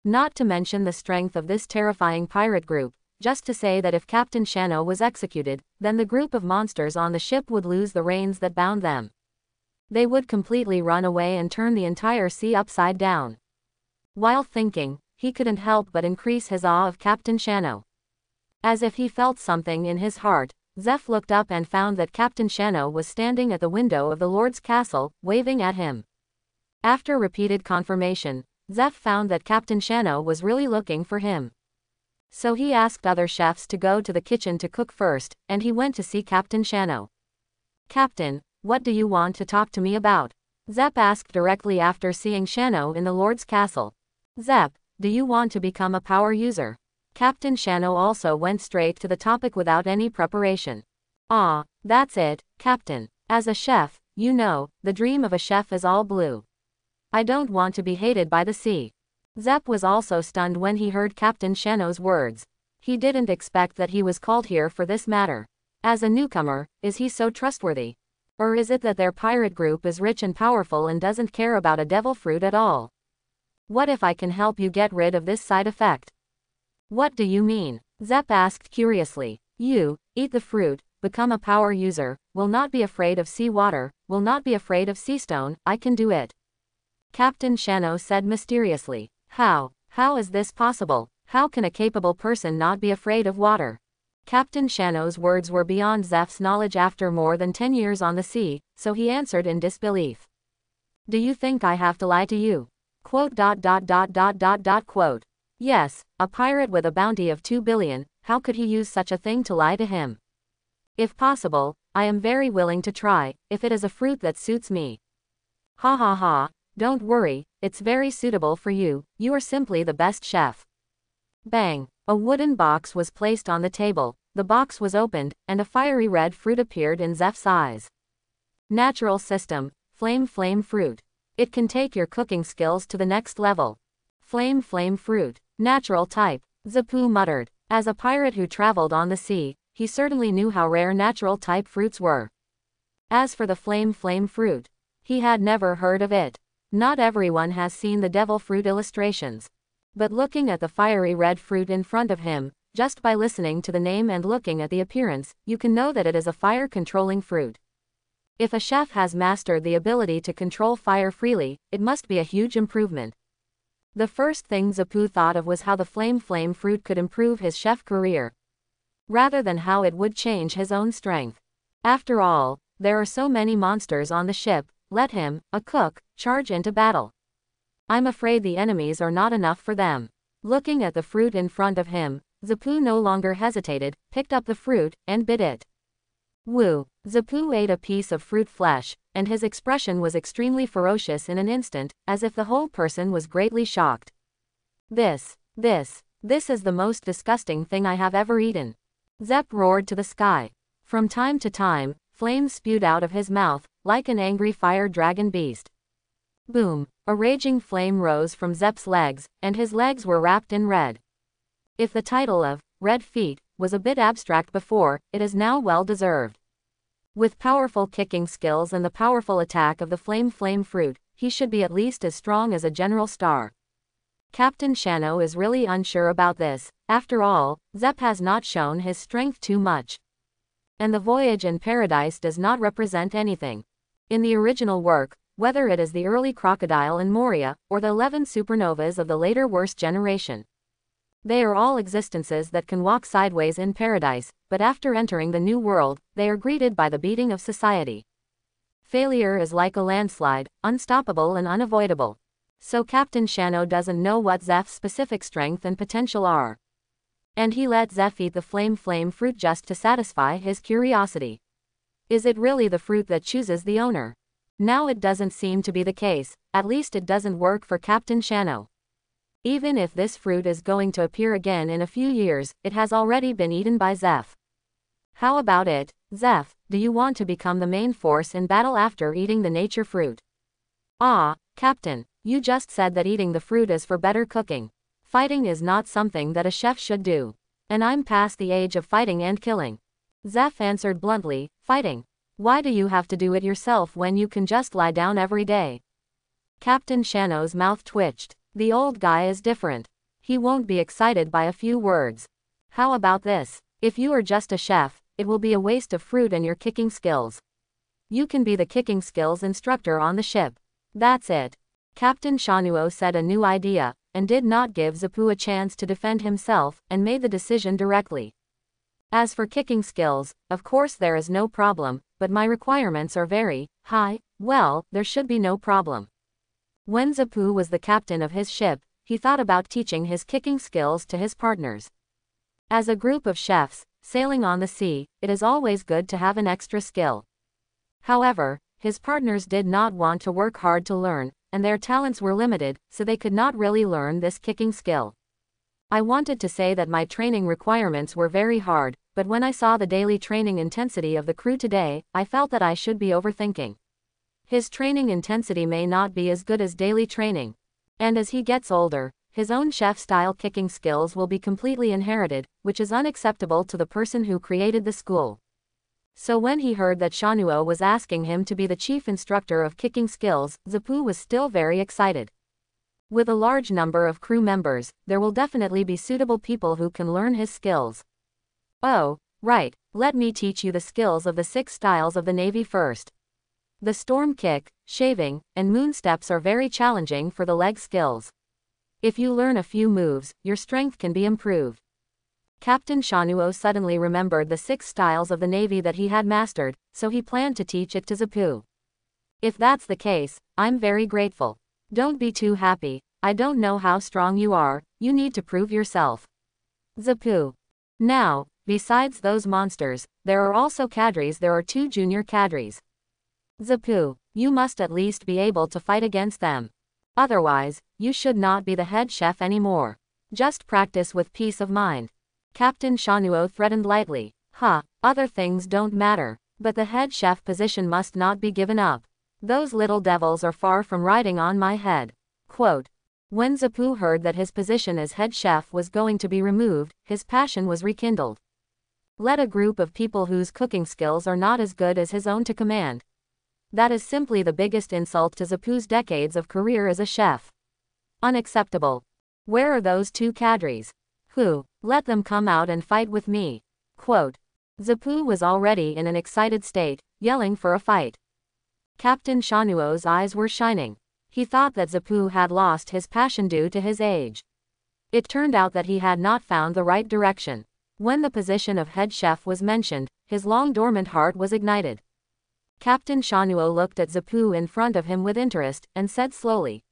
Not to mention the strength of this terrifying pirate group, just to say that if Captain Shano was executed, then the group of monsters on the ship would lose the reins that bound them. They would completely run away and turn the entire sea upside down. While thinking, he couldn't help but increase his awe of Captain Shano. As if he felt something in his heart, Zeph looked up and found that Captain Shano was standing at the window of the Lord's castle, waving at him. After repeated confirmation, Zeph found that Captain Shano was really looking for him. So he asked other chefs to go to the kitchen to cook first, and he went to see Captain Shano. Captain, what do you want to talk to me about? Zeph asked directly after seeing Shano in the Lord's castle. Zeph, do you want to become a power user? Captain Shano also went straight to the topic without any preparation. Ah, that's it, Captain. As a chef, you know, the dream of a chef is all blue. I don't want to be hated by the sea. Zeph was also stunned when he heard Captain Shano's words. He didn't expect that he was called here for this matter. As a newcomer, is he so trustworthy? Or is it that their pirate group is rich and powerful and doesn't care about a devil fruit at all? What if I can help you get rid of this side effect? What do you mean? Zeph asked curiously. You, eat the fruit, become a power user, will not be afraid of sea water, will not be afraid of sea stone, I can do it. Captain Shano said mysteriously. How? How is this possible? How can a capable person not be afraid of water? Captain Shano's words were beyond Zeph's knowledge after more than 10 years on the sea, so he answered in disbelief. Do you think I have to lie to you? Quote dot dot dot dot dot dot quote. Yes, a pirate with a bounty of 2 billion, how could he use such a thing to lie to him? If possible, I am very willing to try, if it is a fruit that suits me. Ha ha ha, don't worry, it's very suitable for you, you are simply the best chef. Bang! A wooden box was placed on the table, the box was opened, and a fiery red fruit appeared in Zeph's eyes. Natural system, flame flame fruit. It can take your cooking skills to the next level. Flame flame fruit, natural type, Zapu muttered. As a pirate who traveled on the sea, he certainly knew how rare natural type fruits were. As for the flame flame fruit, he had never heard of it. Not everyone has seen the devil fruit illustrations. But looking at the fiery red fruit in front of him, just by listening to the name and looking at the appearance, you can know that it is a fire controlling fruit. If a chef has mastered the ability to control fire freely, it must be a huge improvement. The first thing Zapu thought of was how the flame flame fruit could improve his chef career, rather than how it would change his own strength. After all, there are so many monsters on the ship, let him, a cook, charge into battle. I'm afraid the enemies are not enough for them. Looking at the fruit in front of him, Zapu no longer hesitated, picked up the fruit, and bit it. Woo! Zapu ate a piece of fruit flesh, and his expression was extremely ferocious in an instant, as if the whole person was greatly shocked. This, this, this is the most disgusting thing I have ever eaten. Zep roared to the sky. From time to time, flames spewed out of his mouth, like an angry fire dragon beast. Boom! A raging flame rose from Zep's legs, and his legs were wrapped in red. If the title of Red Feet was a bit abstract before, it is now well deserved. With powerful kicking skills and the powerful attack of the Flame Flame fruit, he should be at least as strong as a general star. Captain Shano is really unsure about this, after all, Zep has not shown his strength too much. And the voyage in paradise does not represent anything. In the original work, whether it is the early crocodile in Moria, or the 11 supernovas of the later worst generation, they are all existences that can walk sideways in paradise, but after entering the new world, they are greeted by the beating of society. Failure is like a landslide, unstoppable and unavoidable. So Captain Shano doesn't know what Zeph's specific strength and potential are. And he let Zeph eat the flame flame fruit just to satisfy his curiosity. Is it really the fruit that chooses the owner? Now it doesn't seem to be the case, at least it doesn't work for Captain Shano. Even if this fruit is going to appear again in a few years, it has already been eaten by Zeph. How about it, Zeph, do you want to become the main force in battle after eating the nature fruit? Ah, Captain, you just said that eating the fruit is for better cooking. Fighting is not something that a chef should do. And I'm past the age of fighting and killing. Zeph answered bluntly, fighting. Why do you have to do it yourself when you can just lie down every day? Captain Shano's mouth twitched. The old guy is different. He won't be excited by a few words. How about this? If you are just a chef, it will be a waste of fruit and your kicking skills. You can be the kicking skills instructor on the ship. That's it. Captain Shanuo said a new idea, and did not give Zapu a chance to defend himself, and made the decision directly. As for kicking skills, of course there is no problem, but my requirements are very high, well, there should be no problem. When Zapu was the captain of his ship, he thought about teaching his kicking skills to his partners. As a group of chefs, sailing on the sea, it is always good to have an extra skill. However, his partners did not want to work hard to learn, and their talents were limited, so they could not really learn this kicking skill. I wanted to say that my training requirements were very hard, but when I saw the daily training intensity of the crew today, I felt that I should be overthinking. His training intensity may not be as good as daily training. And as he gets older, his own chef-style kicking skills will be completely inherited, which is unacceptable to the person who created the school. So when he heard that Shanuo was asking him to be the chief instructor of kicking skills, Zapu was still very excited. With a large number of crew members, there will definitely be suitable people who can learn his skills. Oh, right, let me teach you the skills of the six styles of the Navy first. The storm kick, shaving, and moon steps are very challenging for the leg skills. If you learn a few moves, your strength can be improved. Captain Shanuo suddenly remembered the six styles of the Navy that he had mastered, so he planned to teach it to Zapu. If that's the case, I'm very grateful. Don't be too happy, I don't know how strong you are, you need to prove yourself. Zapu. Now, besides those monsters, there are also cadres there are two junior cadres. Zapu, you must at least be able to fight against them. Otherwise, you should not be the head chef anymore. Just practice with peace of mind. Captain Shanuo threatened lightly. Huh, other things don't matter. But the head chef position must not be given up. Those little devils are far from riding on my head. Quote. When Zapu heard that his position as head chef was going to be removed, his passion was rekindled. Let a group of people whose cooking skills are not as good as his own to command. That is simply the biggest insult to Zapu's decades of career as a chef. Unacceptable. Where are those two cadres? Who? Let them come out and fight with me. Quote. Zapu was already in an excited state, yelling for a fight. Captain Shanuo's eyes were shining. He thought that Zapu had lost his passion due to his age. It turned out that he had not found the right direction. When the position of head chef was mentioned, his long dormant heart was ignited. Captain Shanuo looked at Zapu in front of him with interest, and said slowly.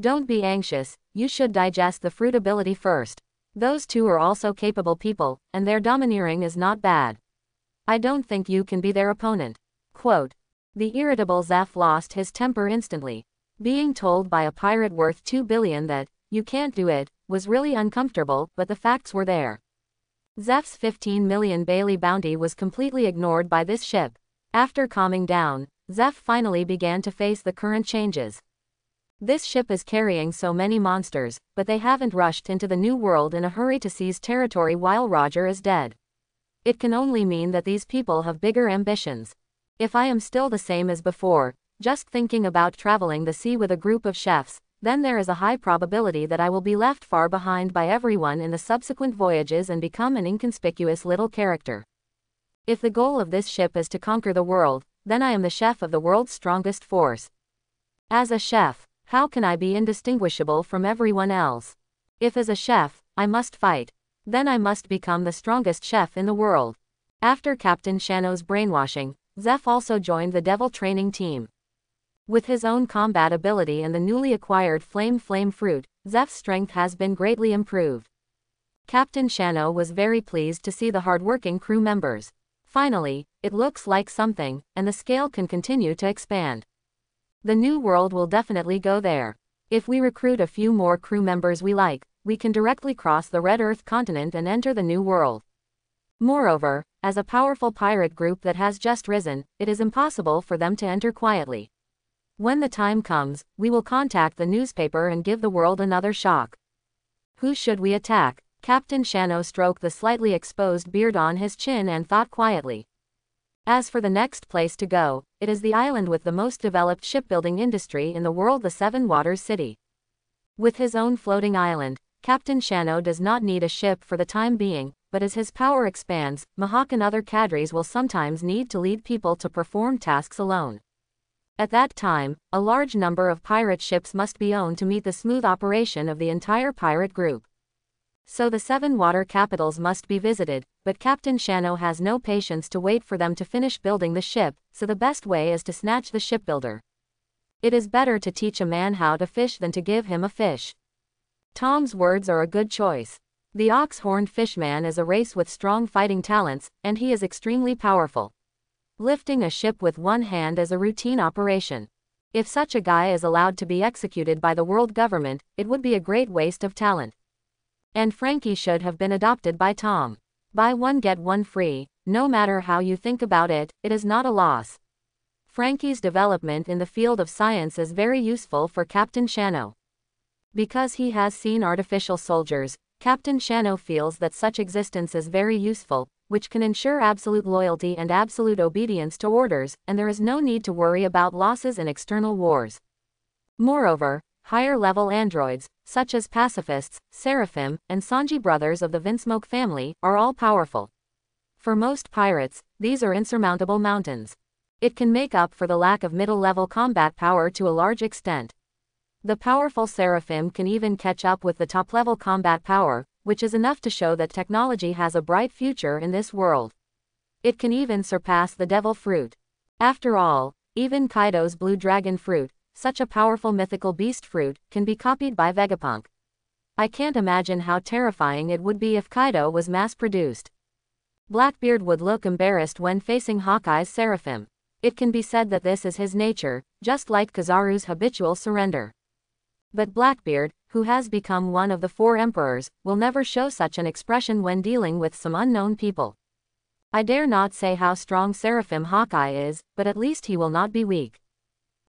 Don't be anxious, you should digest the fruit ability first. Those two are also capable people, and their domineering is not bad. I don't think you can be their opponent. Quote. The irritable Zeph lost his temper instantly. Being told by a pirate worth 2 billion that, you can't do it, was really uncomfortable, but the facts were there. Zeph's 15 million Bailey bounty was completely ignored by this ship. After calming down, Zeph finally began to face the current changes. This ship is carrying so many monsters, but they haven't rushed into the new world in a hurry to seize territory while Roger is dead. It can only mean that these people have bigger ambitions. If I am still the same as before, just thinking about traveling the sea with a group of chefs, then there is a high probability that I will be left far behind by everyone in the subsequent voyages and become an inconspicuous little character. If the goal of this ship is to conquer the world, then I am the chef of the world's strongest force. As a chef, how can I be indistinguishable from everyone else? If as a chef, I must fight, then I must become the strongest chef in the world. After Captain Shanuo's brainwashing, Zeph also joined the Devil training team. With his own combat ability and the newly acquired Flame Flame Fruit, Zeph's strength has been greatly improved. Captain Shanuo was very pleased to see the hardworking crew members. Finally, it looks like something, and the scale can continue to expand. The new world will definitely go there. If we recruit a few more crew members we like, we can directly cross the Red Earth continent and enter the new world. Moreover, as a powerful pirate group that has just risen, it is impossible for them to enter quietly. When the time comes, we will contact the newspaper and give the world another shock. Who should we attack? Captain Shanuo stroked the slightly exposed beard on his chin and thought quietly. As for the next place to go, it is the island with the most developed shipbuilding industry in the world the Seven Waters City. With his own floating island, Captain Shanuo does not need a ship for the time being, but as his power expands, Mihawk and other cadres will sometimes need to lead people to perform tasks alone. At that time, a large number of pirate ships must be owned to meet the smooth operation of the entire pirate group. So the seven water capitals must be visited, but Captain Shano has no patience to wait for them to finish building the ship, so the best way is to snatch the shipbuilder. It is better to teach a man how to fish than to give him a fish. Tom's words are a good choice. The ox-horned fishman is a race with strong fighting talents, and he is extremely powerful. Lifting a ship with one hand is a routine operation. If such a guy is allowed to be executed by the world government, it would be a great waste of talent. And Frankie should have been adopted by Tom. Buy one get one free, no matter how you think about it, it is not a loss. Frankie's development in the field of science is very useful for Captain Shano. Because he has seen artificial soldiers, Captain Shano feels that such existence is very useful, which can ensure absolute loyalty and absolute obedience to orders, and there is no need to worry about losses in external wars. Moreover, higher-level androids, such as pacifists, Seraphim, and Sanji brothers of the Vinsmoke family, are all powerful. For most pirates, these are insurmountable mountains. It can make up for the lack of middle-level combat power to a large extent. The powerful Seraphim can even catch up with the top-level combat power, which is enough to show that technology has a bright future in this world. It can even surpass the devil fruit. After all, even Kaido's blue dragon fruit, such a powerful mythical beast fruit, can be copied by Vegapunk. I can't imagine how terrifying it would be if Kaido was mass-produced. Blackbeard would look embarrassed when facing Hawkeye's Seraphim. It can be said that this is his nature, just like Kizaru's habitual surrender. But Blackbeard, who has become one of the four emperors, will never show such an expression when dealing with some unknown people. I dare not say how strong Seraphim Hawkeye is, but at least he will not be weak.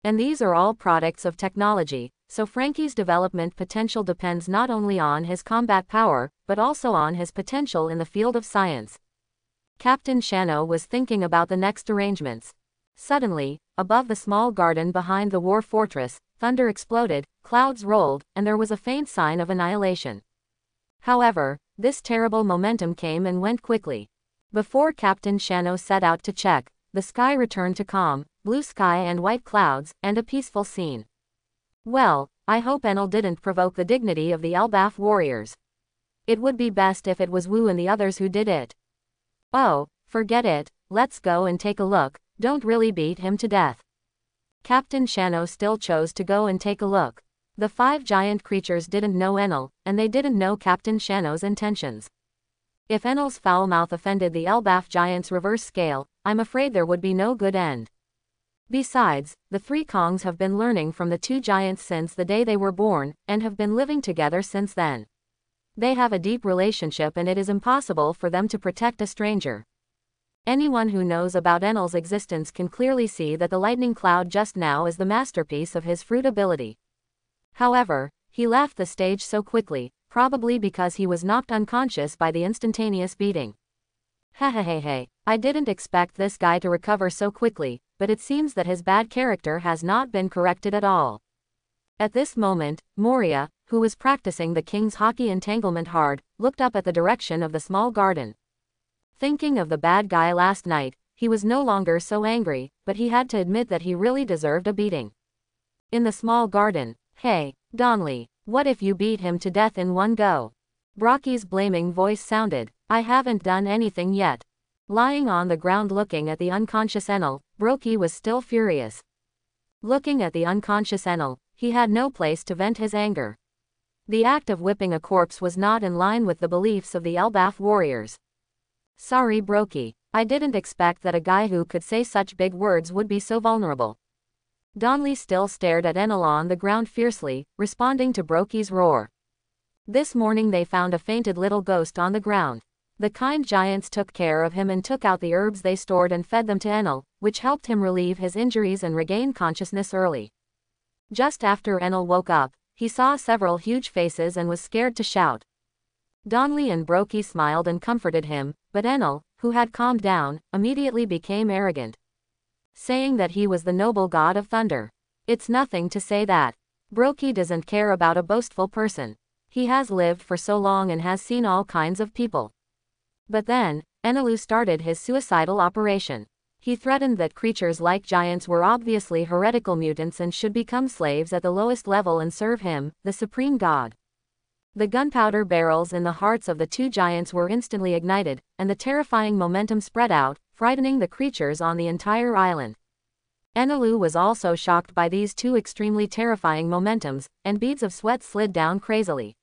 And these are all products of technology, so Frankie's development potential depends not only on his combat power, but also on his potential in the field of science. Captain Shano was thinking about the next arrangements. Suddenly, above the small garden behind the war fortress, thunder exploded, clouds rolled, and there was a faint sign of annihilation. However, this terrible momentum came and went quickly. Before Captain Shano set out to check, the sky returned to calm, blue sky and white clouds, and a peaceful scene. Well, I hope Enel didn't provoke the dignity of the Elbaf warriors. It would be best if it was Wu and the others who did it. Oh, forget it, let's go and take a look, don't really beat him to death. Captain Shano still chose to go and take a look. The five giant creatures didn't know Enel, and they didn't know Captain Shano's intentions. If Enel's foul mouth offended the Elbaf giant's reverse scale, I'm afraid there would be no good end. Besides, the three Kongs have been learning from the two giants since the day they were born, and have been living together since then. They have a deep relationship and it is impossible for them to protect a stranger. Anyone who knows about Enel's existence can clearly see that the lightning cloud just now is the masterpiece of his fruit ability. However, he left the stage so quickly, probably because he was knocked unconscious by the instantaneous beating. Hehehehe, I didn't expect this guy to recover so quickly, but it seems that his bad character has not been corrected at all. At this moment, Moria, who was practicing the king's haki entanglement hard, looked up at the direction of the small garden. Thinking of the bad guy last night, he was no longer so angry, but he had to admit that he really deserved a beating. In the small garden, hey, Donley, what if you beat him to death in one go? Brokey's blaming voice sounded, I haven't done anything yet. Lying on the ground looking at the unconscious Enel, Brokey was still furious. Looking at the unconscious Enel, he had no place to vent his anger. The act of whipping a corpse was not in line with the beliefs of the Elbaf warriors. Sorry Brokey, I didn't expect that a guy who could say such big words would be so vulnerable. Donley still stared at Enel on the ground fiercely, responding to Brokey's roar. This morning they found a fainted little ghost on the ground. The kind giants took care of him and took out the herbs they stored and fed them to Enel, which helped him relieve his injuries and regain consciousness early. Just after Enel woke up, he saw several huge faces and was scared to shout. Donley and Brokey smiled and comforted him, but Enel, who had calmed down, immediately became arrogant. Saying that he was the noble god of thunder. It's nothing to say that. Brokey doesn't care about a boastful person. He has lived for so long and has seen all kinds of people. But then, Enelu started his suicidal operation. He threatened that creatures like giants were obviously heretical mutants and should become slaves at the lowest level and serve him, the supreme god. The gunpowder barrels in the hearts of the two giants were instantly ignited, and the terrifying momentum spread out, frightening the creatures on the entire island. Enelu was also shocked by these two extremely terrifying momentums, and beads of sweat slid down crazily.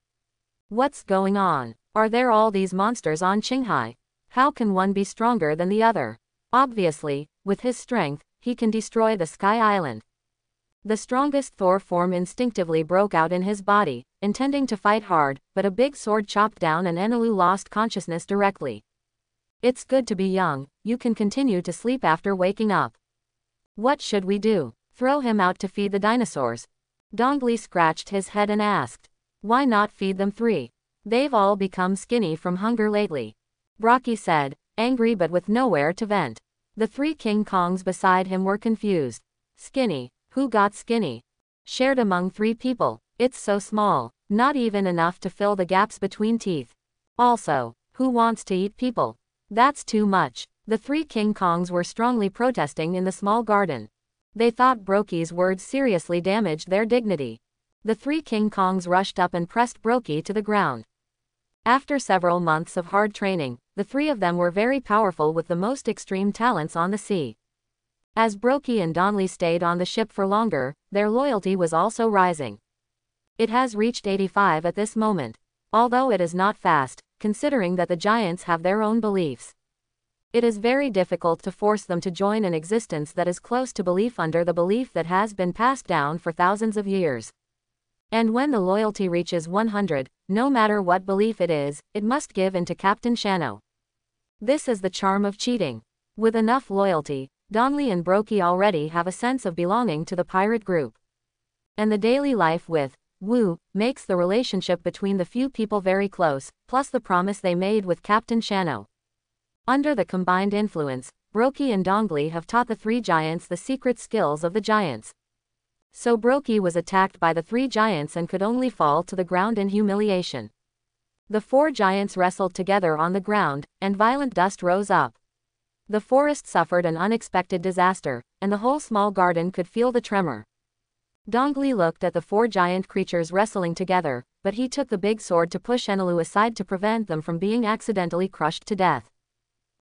What's going on? Are there all these monsters on Qinghai? How can one be stronger than the other? Obviously, with his strength, he can destroy the Sky Island. The strongest Thor form instinctively broke out in his body, intending to fight hard, but a big sword chopped down and Enelu lost consciousness directly. It's good to be young, you can continue to sleep after waking up. What should we do? Throw him out to feed the dinosaurs? Dongli scratched his head and asked. Why not feed them three? They've all become skinny from hunger lately. Brokey said, angry but with nowhere to vent. The three King Kongs beside him were confused. Skinny, who got skinny? Shared among three people, it's so small, not even enough to fill the gaps between teeth. Also, who wants to eat people? That's too much. The three King Kongs were strongly protesting in the small garden. They thought Brokey's words seriously damaged their dignity. The three King Kongs rushed up and pressed Brokey to the ground. After several months of hard training, the three of them were very powerful with the most extreme talents on the sea. As Brokey and Donley stayed on the ship for longer, their loyalty was also rising. It has reached 85 at this moment. Although it is not fast, considering that the giants have their own beliefs. It is very difficult to force them to join an existence that is close to belief under the belief that has been passed down for thousands of years. And when the loyalty reaches 100, no matter what belief it is, it must give in to Captain Shanuo. This is the charm of cheating. With enough loyalty, Donley and Brokey already have a sense of belonging to the pirate group. And the daily life with Wu makes the relationship between the few people very close, plus the promise they made with Captain Shanuo. Under the combined influence, Brokey and Dongli have taught the three giants the secret skills of the giants. So Brokey was attacked by the three giants and could only fall to the ground in humiliation. The four giants wrestled together on the ground, and violent dust rose up. The forest suffered an unexpected disaster, and the whole small garden could feel the tremor. Dongli looked at the four giant creatures wrestling together, but he took the big sword to push Enelu aside to prevent them from being accidentally crushed to death.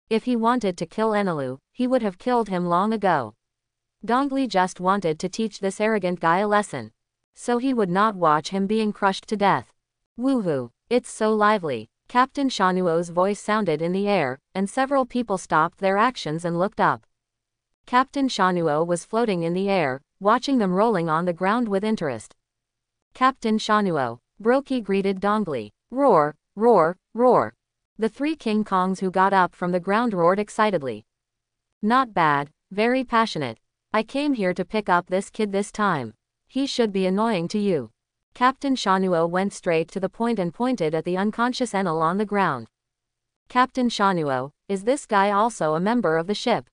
If he wanted to kill Enelu, he would have killed him long ago. Dongli just wanted to teach this arrogant guy a lesson. So he would not watch him being crushed to death. Woohoo! It's so lively. Captain Shanuo's voice sounded in the air, and several people stopped their actions and looked up. Captain Shanuo was floating in the air, watching them rolling on the ground with interest. Captain Shanuo, Brokey greeted Dongli. Roar, roar, roar. The three King Kongs who got up from the ground roared excitedly. Not bad, very passionate. I came here to pick up this kid this time. He should be annoying to you. Captain Shanuo went straight to the point and pointed at the unconscious Enel on the ground. Captain Shanuo, is this guy also a member of the ship?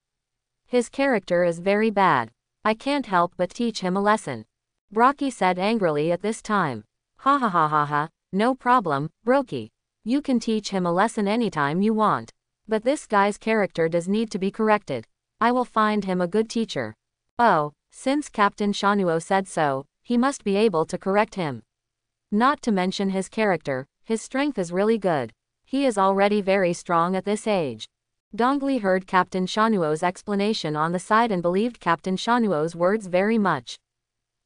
His character is very bad. I can't help but teach him a lesson. Brokey said angrily at this time. Ha ha ha ha ha, no problem, Brokey. You can teach him a lesson anytime you want. But this guy's character does need to be corrected. I will find him a good teacher. Oh, since Captain Shanuo said so, he must be able to correct him. Not to mention his character, his strength is really good. He is already very strong at this age. Dongli heard Captain Shanuo's explanation on the side and believed Captain Shanuo's words very much.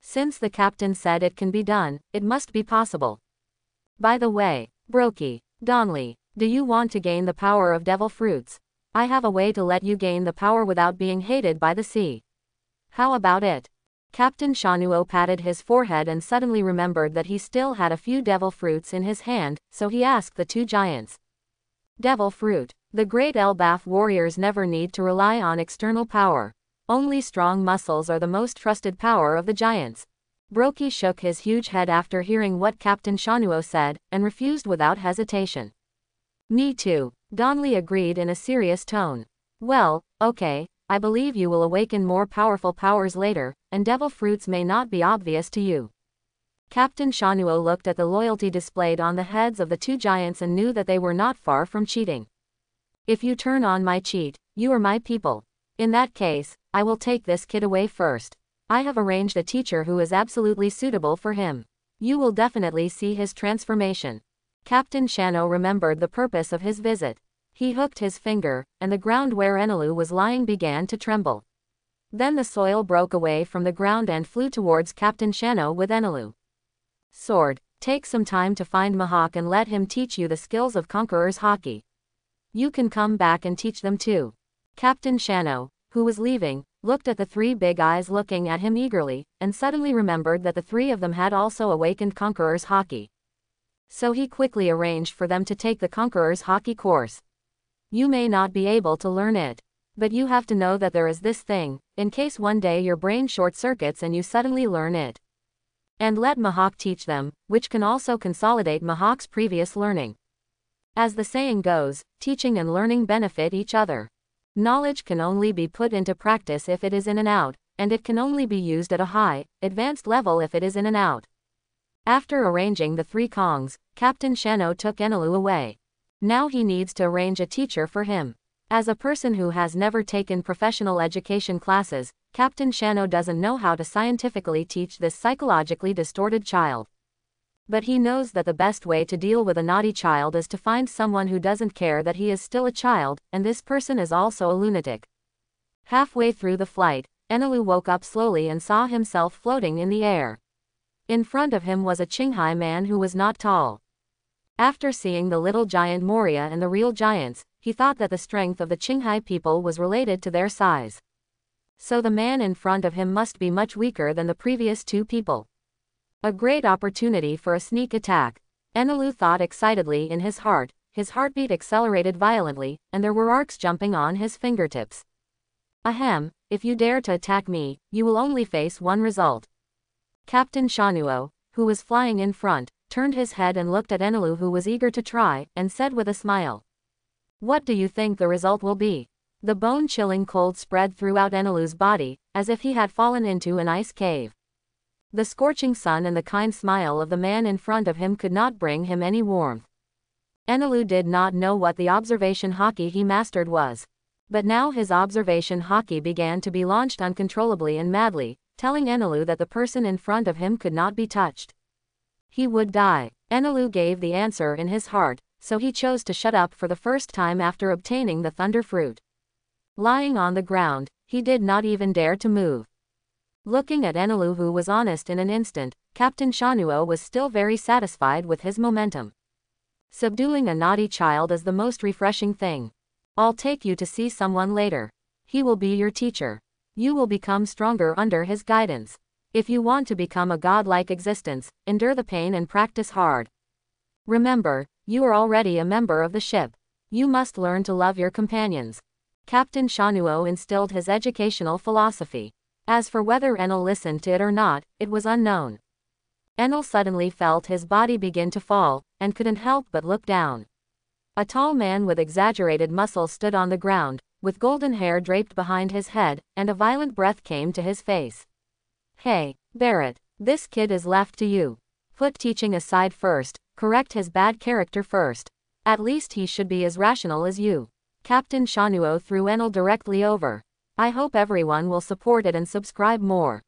Since the captain said it can be done, it must be possible. By the way, Brokey, Dongli, do you want to gain the power of devil fruits? I have a way to let you gain the power without being hated by the sea. How about it? Captain Shanuo patted his forehead and suddenly remembered that he still had a few devil fruits in his hand, so he asked the two giants. Devil fruit. The great Elbaf warriors never need to rely on external power. Only strong muscles are the most trusted power of the giants. Brokey shook his huge head after hearing what Captain Shanuo said, and refused without hesitation. Me too, Dongli agreed in a serious tone. Well, okay, I believe you will awaken more powerful powers later, and devil fruits may not be obvious to you. Captain Shanuo looked at the loyalty displayed on the heads of the two giants and knew that they were not far from cheating. If you turn on my cheat, you are my people. In that case, I will take this kid away first. I have arranged a teacher who is absolutely suitable for him. You will definitely see his transformation. Captain Shanuo remembered the purpose of his visit. He hooked his finger, and the ground where Enelu was lying began to tremble. Then the soil broke away from the ground and flew towards Captain Shanuo with Enelu. Sword, take some time to find Mihawk and let him teach you the skills of Conqueror's Haki. You can come back and teach them too. Captain Shano, who was leaving, looked at the three big eyes looking at him eagerly, and suddenly remembered that the three of them had also awakened Conqueror's Haki. So he quickly arranged for them to take the Conqueror's Haki course. You may not be able to learn it. But you have to know that there is this thing, in case one day your brain short circuits and you suddenly learn it. And let Mihawk teach them, which can also consolidate Mihawk's previous learning. As the saying goes, teaching and learning benefit each other. Knowledge can only be put into practice if it is in and out, and it can only be used at a high, advanced level if it is in and out. After arranging the three Kongs, Captain Shanuo took Enelu away. Now he needs to arrange a teacher for him. As a person who has never taken professional education classes, Captain Shano doesn't know how to scientifically teach this psychologically distorted child. But he knows that the best way to deal with a naughty child is to find someone who doesn't care that he is still a child, and this person is also a lunatic. Halfway through the flight, Enelu woke up slowly and saw himself floating in the air. In front of him was a Qinghai man who was not tall. After seeing the little giant Moria and the real giants, he thought that the strength of the Qinghai people was related to their size. So the man in front of him must be much weaker than the previous two people. A great opportunity for a sneak attack. Enelu thought excitedly in his heart, his heartbeat accelerated violently, and there were arcs jumping on his fingertips. Ahem, if you dare to attack me, you will only face one result. Captain Shanuo, who was flying in front, turned his head and looked at Enelu who was eager to try, and said with a smile. What do you think the result will be? The bone-chilling cold spread throughout Enelu's body, as if he had fallen into an ice cave. The scorching sun and the kind smile of the man in front of him could not bring him any warmth. Enelu did not know what the observation haki he mastered was. But now his observation haki began to be launched uncontrollably and madly, telling Enelu that the person in front of him could not be touched. He would die. Enelu gave the answer in his heart, so he chose to shut up for the first time after obtaining the thunder fruit. Lying on the ground, he did not even dare to move. Looking at Enelu who was honest in an instant, Captain Shanuo was still very satisfied with his momentum. Subduing a naughty child is the most refreshing thing. I'll take you to see someone later. He will be your teacher. You will become stronger under his guidance. If you want to become a godlike existence, endure the pain and practice hard. Remember, you are already a member of the ship. You must learn to love your companions. Captain Shanuo instilled his educational philosophy. As for whether Enel listened to it or not, it was unknown. Enel suddenly felt his body begin to fall, and couldn't help but look down. A tall man with exaggerated muscles stood on the ground, with golden hair draped behind his head, and a violent breath came to his face. Hey, Barret, this kid is left to you. Put teaching aside first, correct his bad character first. At least he should be as rational as you. Captain Shanuo threw Enel directly over. I hope everyone will support it and subscribe more.